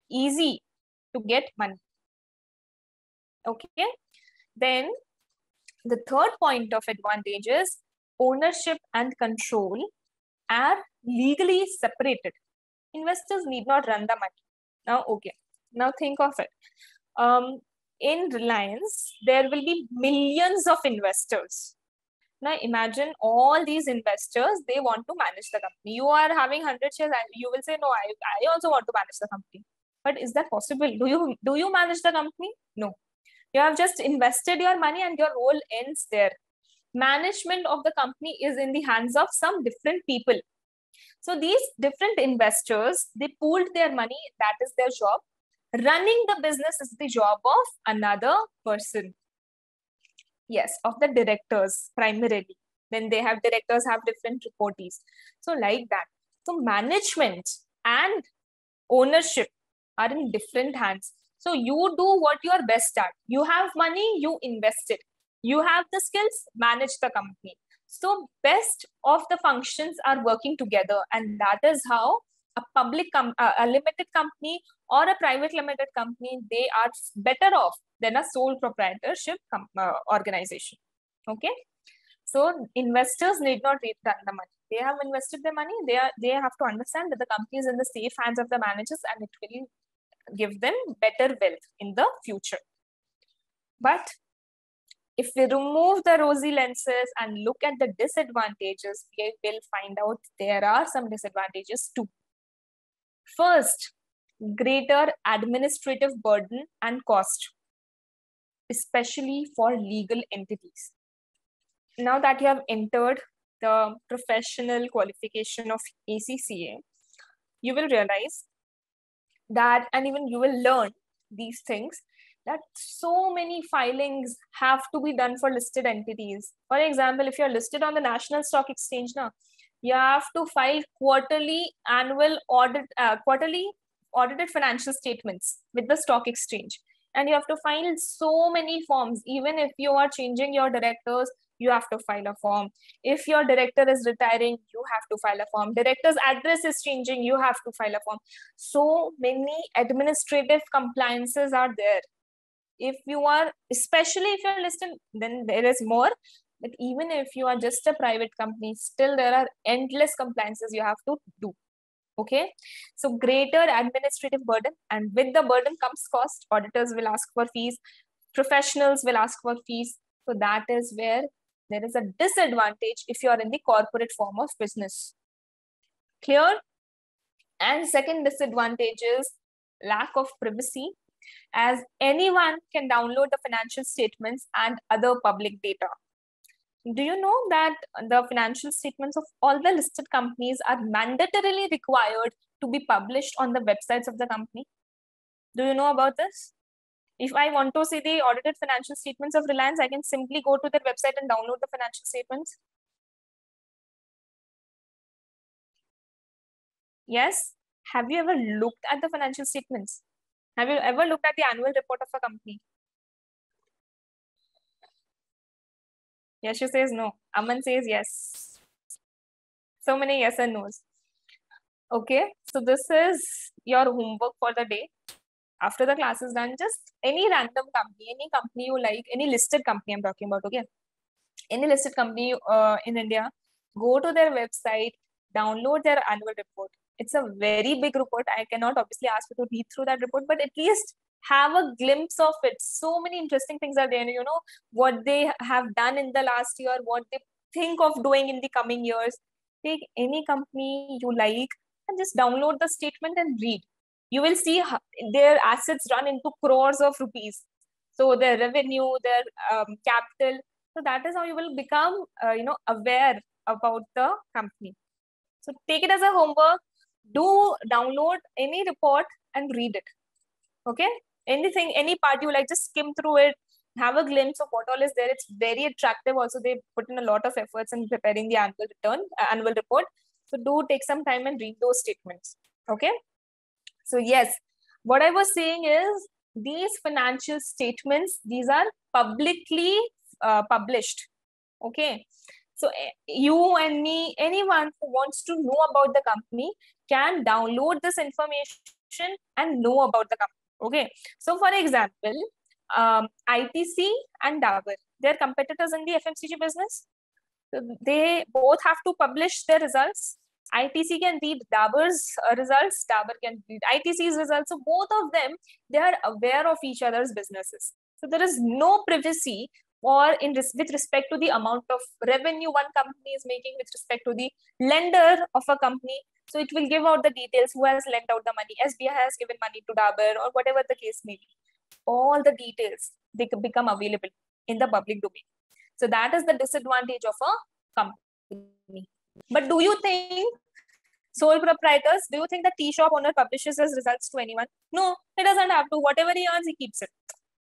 A: easy to get money. Okay. Then the third point of advantage is ownership and control are legally separated. Investors need not run the money. Now, okay. Now think of it. Um, in Reliance, there will be millions of investors. Now imagine all these investors, they want to manage the company. You are having 100 shares and you will say, no, I, I also want to manage the company. But is that possible? Do you, do you manage the company? No. You have just invested your money and your role ends there. Management of the company is in the hands of some different people so these different investors, they pooled their money. That is their job. Running the business is the job of another person. Yes, of the directors primarily. Then they have directors have different reportees. So like that. So management and ownership are in different hands. So you do what you are best at. You have money, you invest it. You have the skills, manage the company. So best of the functions are working together and that is how a public, com- a limited company or a private limited company, they are better off than a sole proprietorship com- uh, organization. Okay. So investors need not return the money. They have invested their money. They are they have to understand that the company is in the safe hands of the managers and it will give them better wealth in the future. But if we remove the rosy lenses and look at the disadvantages, we will find out there are some disadvantages too. First, greater administrative burden and cost, especially for legal entities. Now that you have entered the professional qualification of ACCA, you will realize that, and even you will learn these things that so many filings have to be done for listed entities. For example, if you're listed on the National Stock Exchange now, you have to file quarterly annual audit, uh, quarterly audited financial statements with the stock exchange. And you have to file so many forms. Even if you are changing your directors, you have to file a form. If your director is retiring, you have to file a form. Director's address is changing, you have to file a form. So many administrative compliances are there. If you are especially if you're listed then there is more. But even if you are just a private company still there are endless compliances you have to do. Okay? So greater administrative burden and with the burden comes cost. Auditors will ask for fees. Professionals will ask for fees. So that is where there is a disadvantage if you are in the corporate form of business clear and second disadvantage is lack of privacy as anyone can download the financial statements and other public data. Do you know that the financial statements of all the listed companies are mandatorily required to be published on the websites of the company? Do you know about this? If I want to see the audited financial statements of Reliance, I can simply go to their website and download the financial statements. Yes. Have you ever looked at the financial statements? Have you ever looked at the annual report of a company? Yashu says no. Aman says yes. So many yes and no's. Okay, so this is your homework for the day. After the class is done, just any random company, any company you like, any listed company I'm talking about, okay? Any listed company uh, in India, go to their website, download their annual report. It's a very big report. I cannot obviously ask you to read through that report, but at least have a glimpse of it. So many interesting things are there. You know, what they have done in the last year, what they think of doing in the coming years. Take any company you like and just download the statement and read. You will see their assets run into crores of rupees. So their revenue, their um, capital. So that is how you will become, uh, you know, aware about the company. So take it as a homework. Do download any report and read it. Okay. Anything, any part you like, just skim through it. Have a glimpse of what all is there. It's very attractive. Also, they put in a lot of efforts in preparing the annual return, uh, annual report. So do take some time and read those statements. Okay. So yes, what I was saying is these financial statements, these are publicly uh, published. Okay. So eh, you and me, anyone who wants to know about the company can download this information and know about the company. Okay. So for example, um, ITC and Dabur, they're competitors in the FMCG business. they both have to publish their results ITC can read Dabur's uh, results, Dabur can read ITC's results. So both of them, they are aware of each other's businesses. So there is no privacy or in res- with respect to the amount of revenue one company is making with respect to the lender of a company. So it will give out the details who has lent out the money. SBI has given money to Dabur or whatever the case may be. All the details they become available in the public domain. So that is the disadvantage of a company. But do you think sole proprietors, do you think the tea shop owner publishes his results to anyone? No, he doesn't have to. Whatever he earns, he keeps it.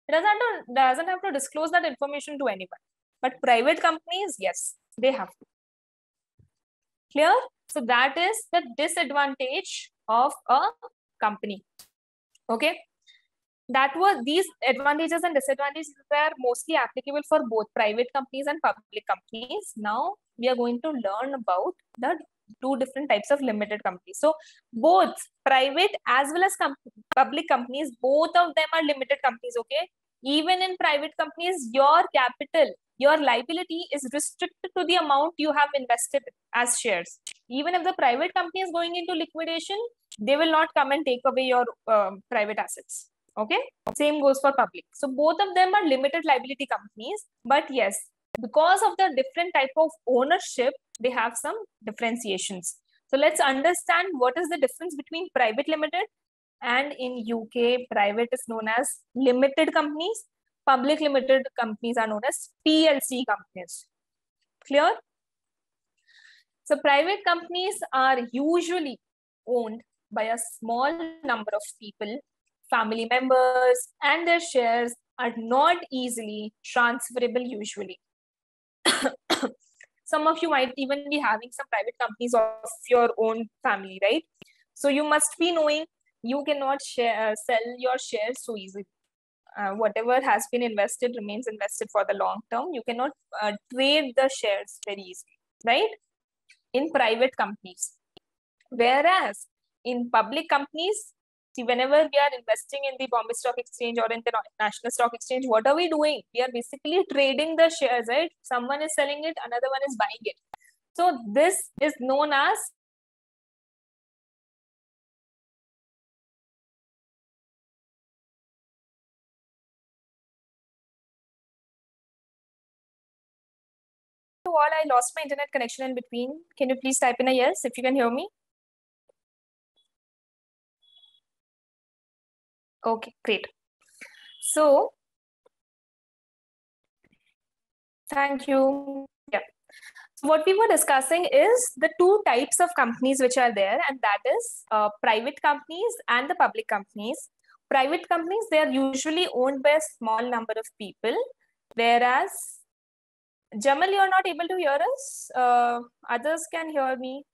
A: He doesn't have to, doesn't have to disclose that information to anyone. But private companies, yes, they have to. Clear? So that is the disadvantage of a company. Okay. That was these advantages and disadvantages were mostly applicable for both private companies and public companies. Now we are going to learn about the two different types of limited companies. So both private as well as com public companies, both of them are limited companies. Okay. Even in private companies, your capital, your liability is restricted to the amount you have invested as shares. Even if the private company is going into liquidation, they will not come and take away your um, private assets. Okay. Same goes for public. So both of them are limited liability companies. But yes, because of the different type of ownership, they have some differentiations. So let's understand what is the difference between private limited and in UK, private is known as limited companies. Public limited companies are known as PLC companies. Clear? So private companies are usually owned by a small number of people, family members, and their shares are not easily transferable usually. some of you might even be having some private companies of your own family, right? So you must be knowing you cannot share, uh, sell your shares so easily. Uh, whatever has been invested remains invested for the long term. You cannot uh, trade the shares very easily, right? In private companies. Whereas in public companies, See, whenever we are investing in the Bombay Stock Exchange or in the National Stock Exchange, what are we doing? We are basically trading the shares, right? Someone is selling it, another one is buying it. So this is known as all, I lost my internet connection in between. Can you please type in a yes if you can hear me? Okay, great. So, thank you. Yeah. So what we were discussing is the two types of companies which are there, and that is uh, private companies and the public companies. Private companies, they are usually owned by a small number of people, whereas Jamal, you're not able to hear us. Uh, others can hear me.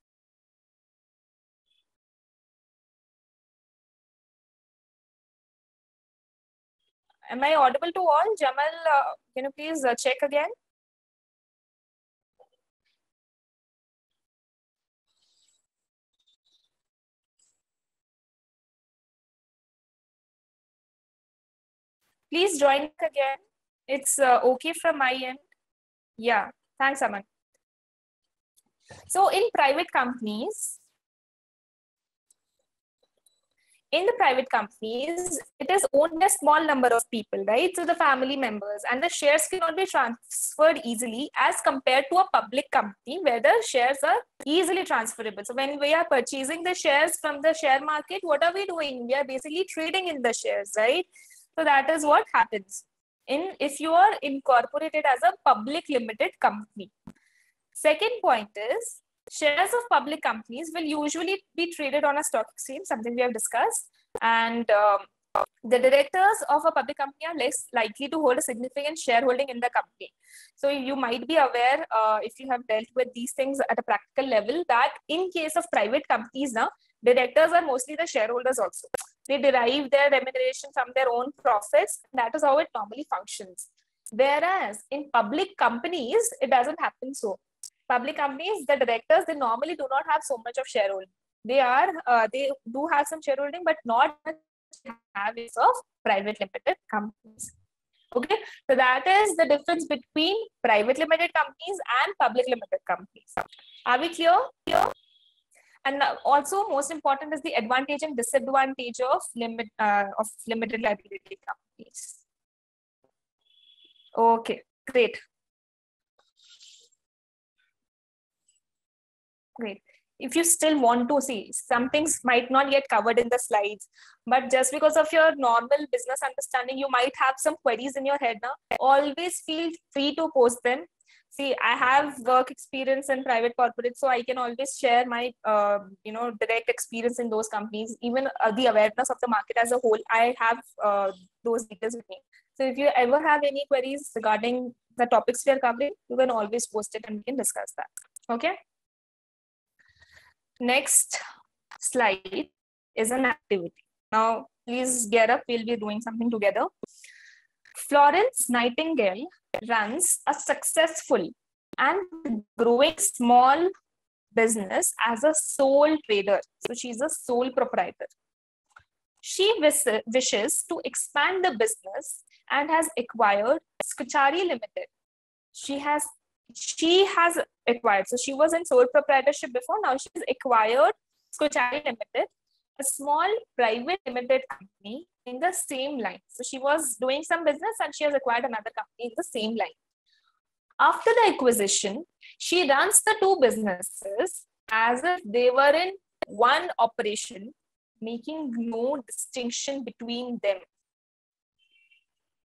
A: am I audible to all? Jamal, uh, can you please uh, check again? Please join again. It's uh, okay from my end. Yeah, thanks, Aman. So in private companies, in the private companies, it is owned a small number of people, right? So the family members and the shares cannot be transferred easily as compared to a public company where the shares are easily transferable. So when we are purchasing the shares from the share market, what are we doing? We are basically trading in the shares, right? So that is what happens in if you are incorporated as a public limited company. Second point is shares of public companies will usually be traded on a stock exchange, something we have discussed. And um, the directors of a public company are less likely to hold a significant shareholding in the company. So you might be aware, uh, if you have dealt with these things at a practical level, that in case of private companies now, directors are mostly the shareholders also. They derive their remuneration from their own profits. That is how it normally functions. Whereas in public companies, it doesn't happen so public companies, the directors, they normally do not have so much of shareholding. They are, uh, they do have some shareholding, but not have it of private limited companies. Okay, so that is the difference between private limited companies and public limited companies. Are we clear? Clear? And also, most important is the advantage and disadvantage of limit uh, of limited liability companies. Okay, great. Great. If you still want to see, some things might not get covered in the slides, but just because of your normal business understanding, you might have some queries in your head now. Always feel free to post them. See, I have work experience in private corporate, so I can always share my, uh, you know, direct experience in those companies. Even uh, the awareness of the market as a whole, I have uh, those details with me. So if you ever have any queries regarding the topics we are covering, you can always post it and we can discuss that. Okay. Next slide is an activity. Now, please get up. We'll be doing something together. Florence Nightingale runs a successful and growing small business as a sole trader. So she's a sole proprietor. She wishes to expand the business and has acquired Scutari Limited. She has she has acquired. So she was in sole proprietorship before. Now she's acquired Scutari Limited, a small private limited company in the same line. So she was doing some business and she has acquired another company in the same line. After the acquisition, she runs the two businesses as if they were in one operation, making no distinction between them.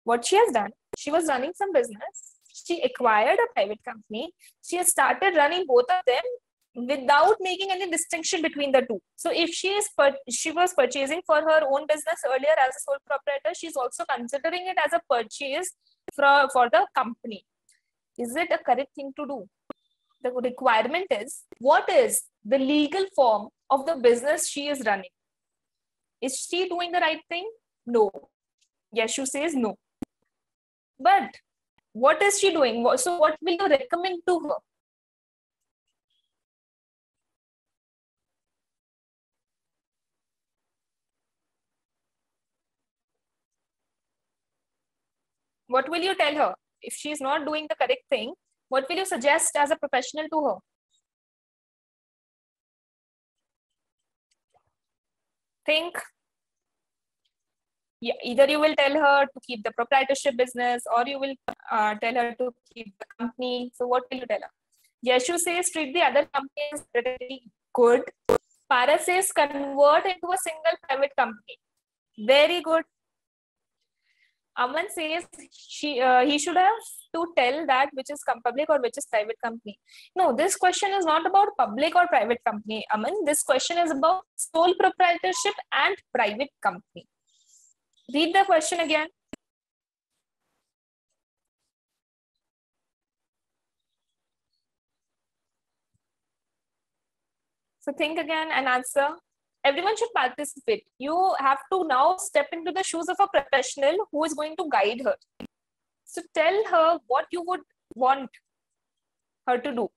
A: What she has done, she was running some business she acquired a private company. She has started running both of them without making any distinction between the two. So if she is she was purchasing for her own business earlier as a sole proprietor, she's also considering it as a purchase for, for the company. Is it a correct thing to do? The requirement is what is the legal form of the business she is running? Is she doing the right thing? No. Yeshu says no. But what is she doing? So what will you recommend to her? What will you tell her? If she is not doing the correct thing what will you suggest as a professional to her? Think yeah, either you will tell her to keep the proprietorship business or you will uh, tell her to keep the company. So what will you tell her? Yeshu says treat the other companies pretty good. Paras says convert into a single private company. Very good. Aman says she uh, he should have to tell that which is public or which is private company. No, this question is not about public or private company. Aman, this question is about sole proprietorship and private company. Read the question again. So think again and answer. Everyone should participate. You have to now step into the shoes of a professional who is going to guide her. So tell her what you would want her to do.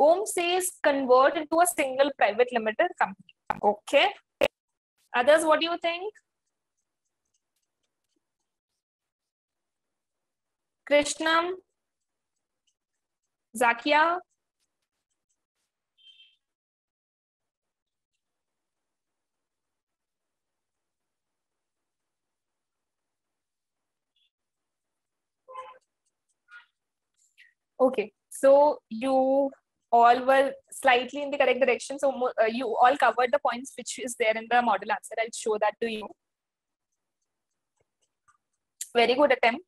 A: Om says convert into a single private limited company. Okay. Others, what do you think? Krishnam, Zakia, Okay, so you all were slightly in the correct direction. So uh, you all covered the points which is there in the model answer. I'll show that to you. Very good attempt.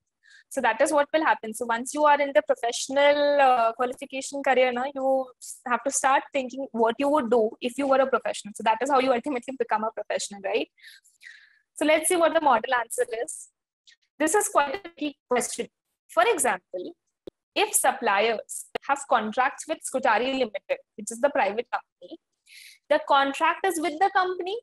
A: So that is what will happen. So once you are in the professional uh, qualification career, now you have to start thinking what you would do if you were a professional. So that is how you ultimately become a professional, right? So let's see what the model answer is. This is quite a key question. For example, if suppliers have contracts with Scutari Limited, which is the private company, the contract is with the company.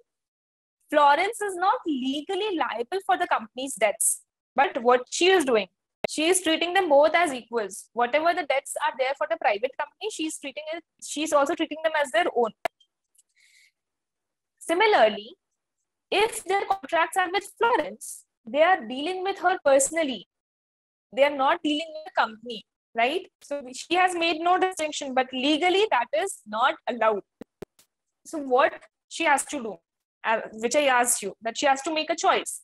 A: Florence is not legally liable for the company's debts. But what she is doing, she is treating them both as equals. Whatever the debts are there for the private company, she's treating it, she's also treating them as their own. Similarly, if their contracts are with Florence, they are dealing with her personally. They are not dealing with the company right? So she has made no distinction, but legally that is not allowed. So what she has to do, uh, which I asked you, that she has to make a choice.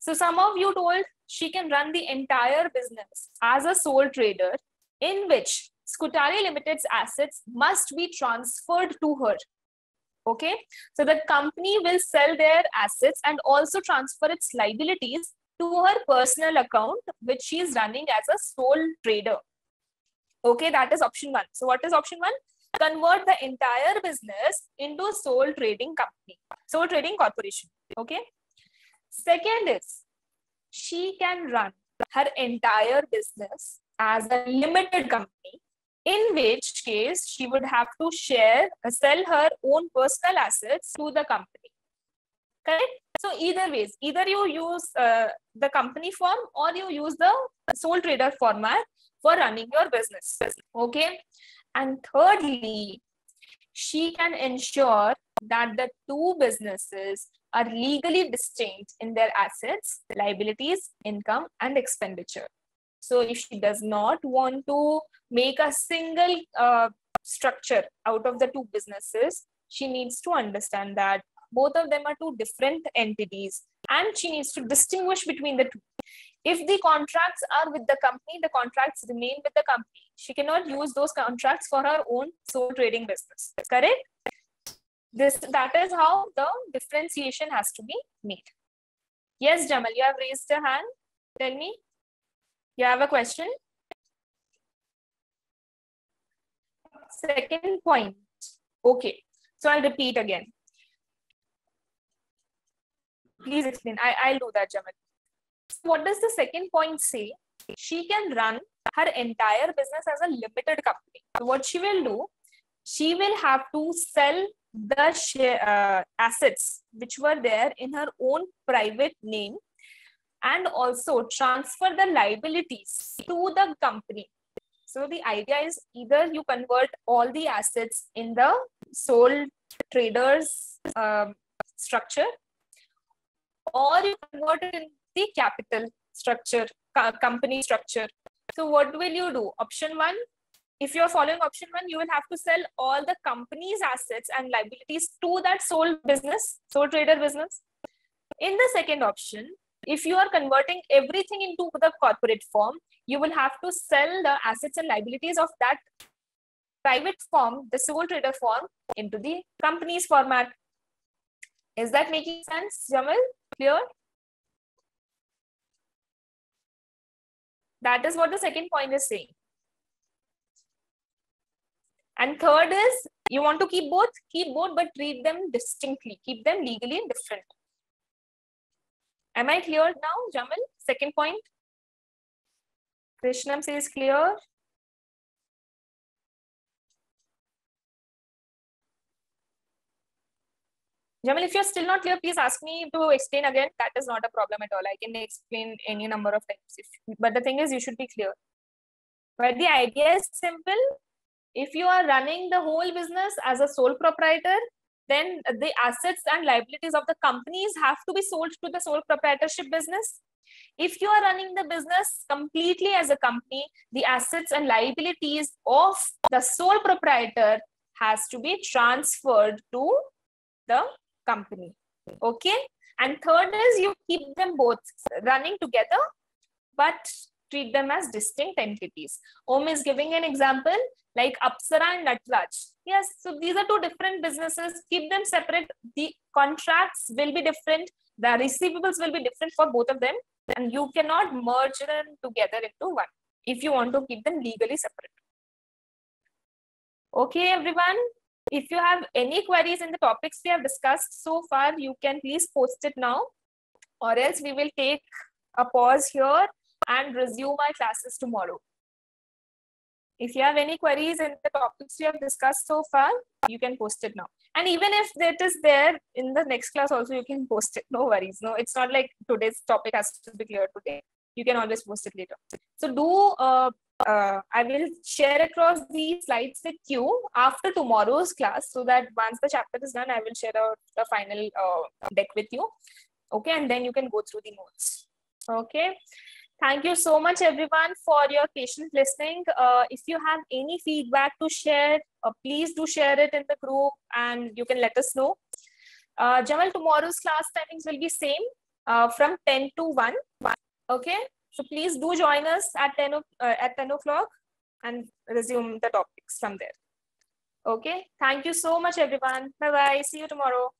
A: So some of you told she can run the entire business as a sole trader in which Scutari Limited's assets must be transferred to her. Okay, so the company will sell their assets and also transfer its liabilities to her personal account, which she is running as a sole trader. Okay, that is option one. So what is option one? Convert the entire business into a sole trading company, sole trading corporation. Okay. Second is she can run her entire business as a limited company, in which case she would have to share, sell her own personal assets to the company. Correct? So either ways, either you use uh, the company form or you use the sole trader format for running your business. Okay. And thirdly, she can ensure that the two businesses are legally distinct in their assets, liabilities, income, and expenditure. So if she does not want to make a single uh, structure out of the two businesses, she needs to understand that both of them are two different entities and she needs to distinguish between the two. If the contracts are with the company, the contracts remain with the company. She cannot use those contracts for her own sole trading business. Correct? This that is how the differentiation has to be made. Yes, Jamal, you have raised your hand. Tell me. You have a question? Second point. Okay. So I'll repeat again. Please explain. I, I'll do that, Jamal. What does the second point say? She can run her entire business as a limited company. What she will do, she will have to sell the share, uh, assets which were there in her own private name and also transfer the liabilities to the company. So the idea is either you convert all the assets in the sole traders um, structure or you convert it in the capital structure, company structure. So what will you do? Option one, if you're following option one, you will have to sell all the company's assets and liabilities to that sole business, sole trader business. In the second option, if you are converting everything into the corporate form, you will have to sell the assets and liabilities of that private form, the sole trader form, into the company's format. Is that making sense, Jamal? Clear? That is what the second point is saying. And third is you want to keep both, keep both, but treat them distinctly, keep them legally different. Am I clear now, Jamal? Second point. Krishnam says clear. Jamal, if you're still not clear, please ask me to explain again. That is not a problem at all. I can explain any number of times. If, but the thing is, you should be clear. But the idea is simple. If you are running the whole business as a sole proprietor, then the assets and liabilities of the companies have to be sold to the sole proprietorship business. If you are running the business completely as a company, the assets and liabilities of the sole proprietor has to be transferred to the company. Okay. And third is you keep them both running together, but treat them as distinct entities. Om is giving an example like Apsara and Natraj. Yes, so these are two different businesses. Keep them separate. The contracts will be different. The receivables will be different for both of them. And you cannot merge them together into one if you want to keep them legally separate. Okay, everyone. If you have any queries in the topics we have discussed so far, you can please post it now or else we will take a pause here and resume my classes tomorrow. If you have any queries in the topics we have discussed so far, you can post it now. And even if that is there in the next class also, you can post it. No worries. No, it's not like today's topic has to be clear today. You can always post it later. So do, uh, uh, I will share across these slides with you after tomorrow's class so that once the chapter is done, I will share out the final uh, deck with you. Okay, and then you can go through the notes. Okay. Thank you so much, everyone, for your patient listening. Uh, if you have any feedback to share, uh, please do share it in the group and you can let us know. Uh, Jamal, tomorrow's class timings will be same uh, from 10 to 1. Okay, so please do join us at 10, uh, at 10 o'clock and resume the topics from there. Okay, thank you so much, everyone. Bye-bye. See you tomorrow.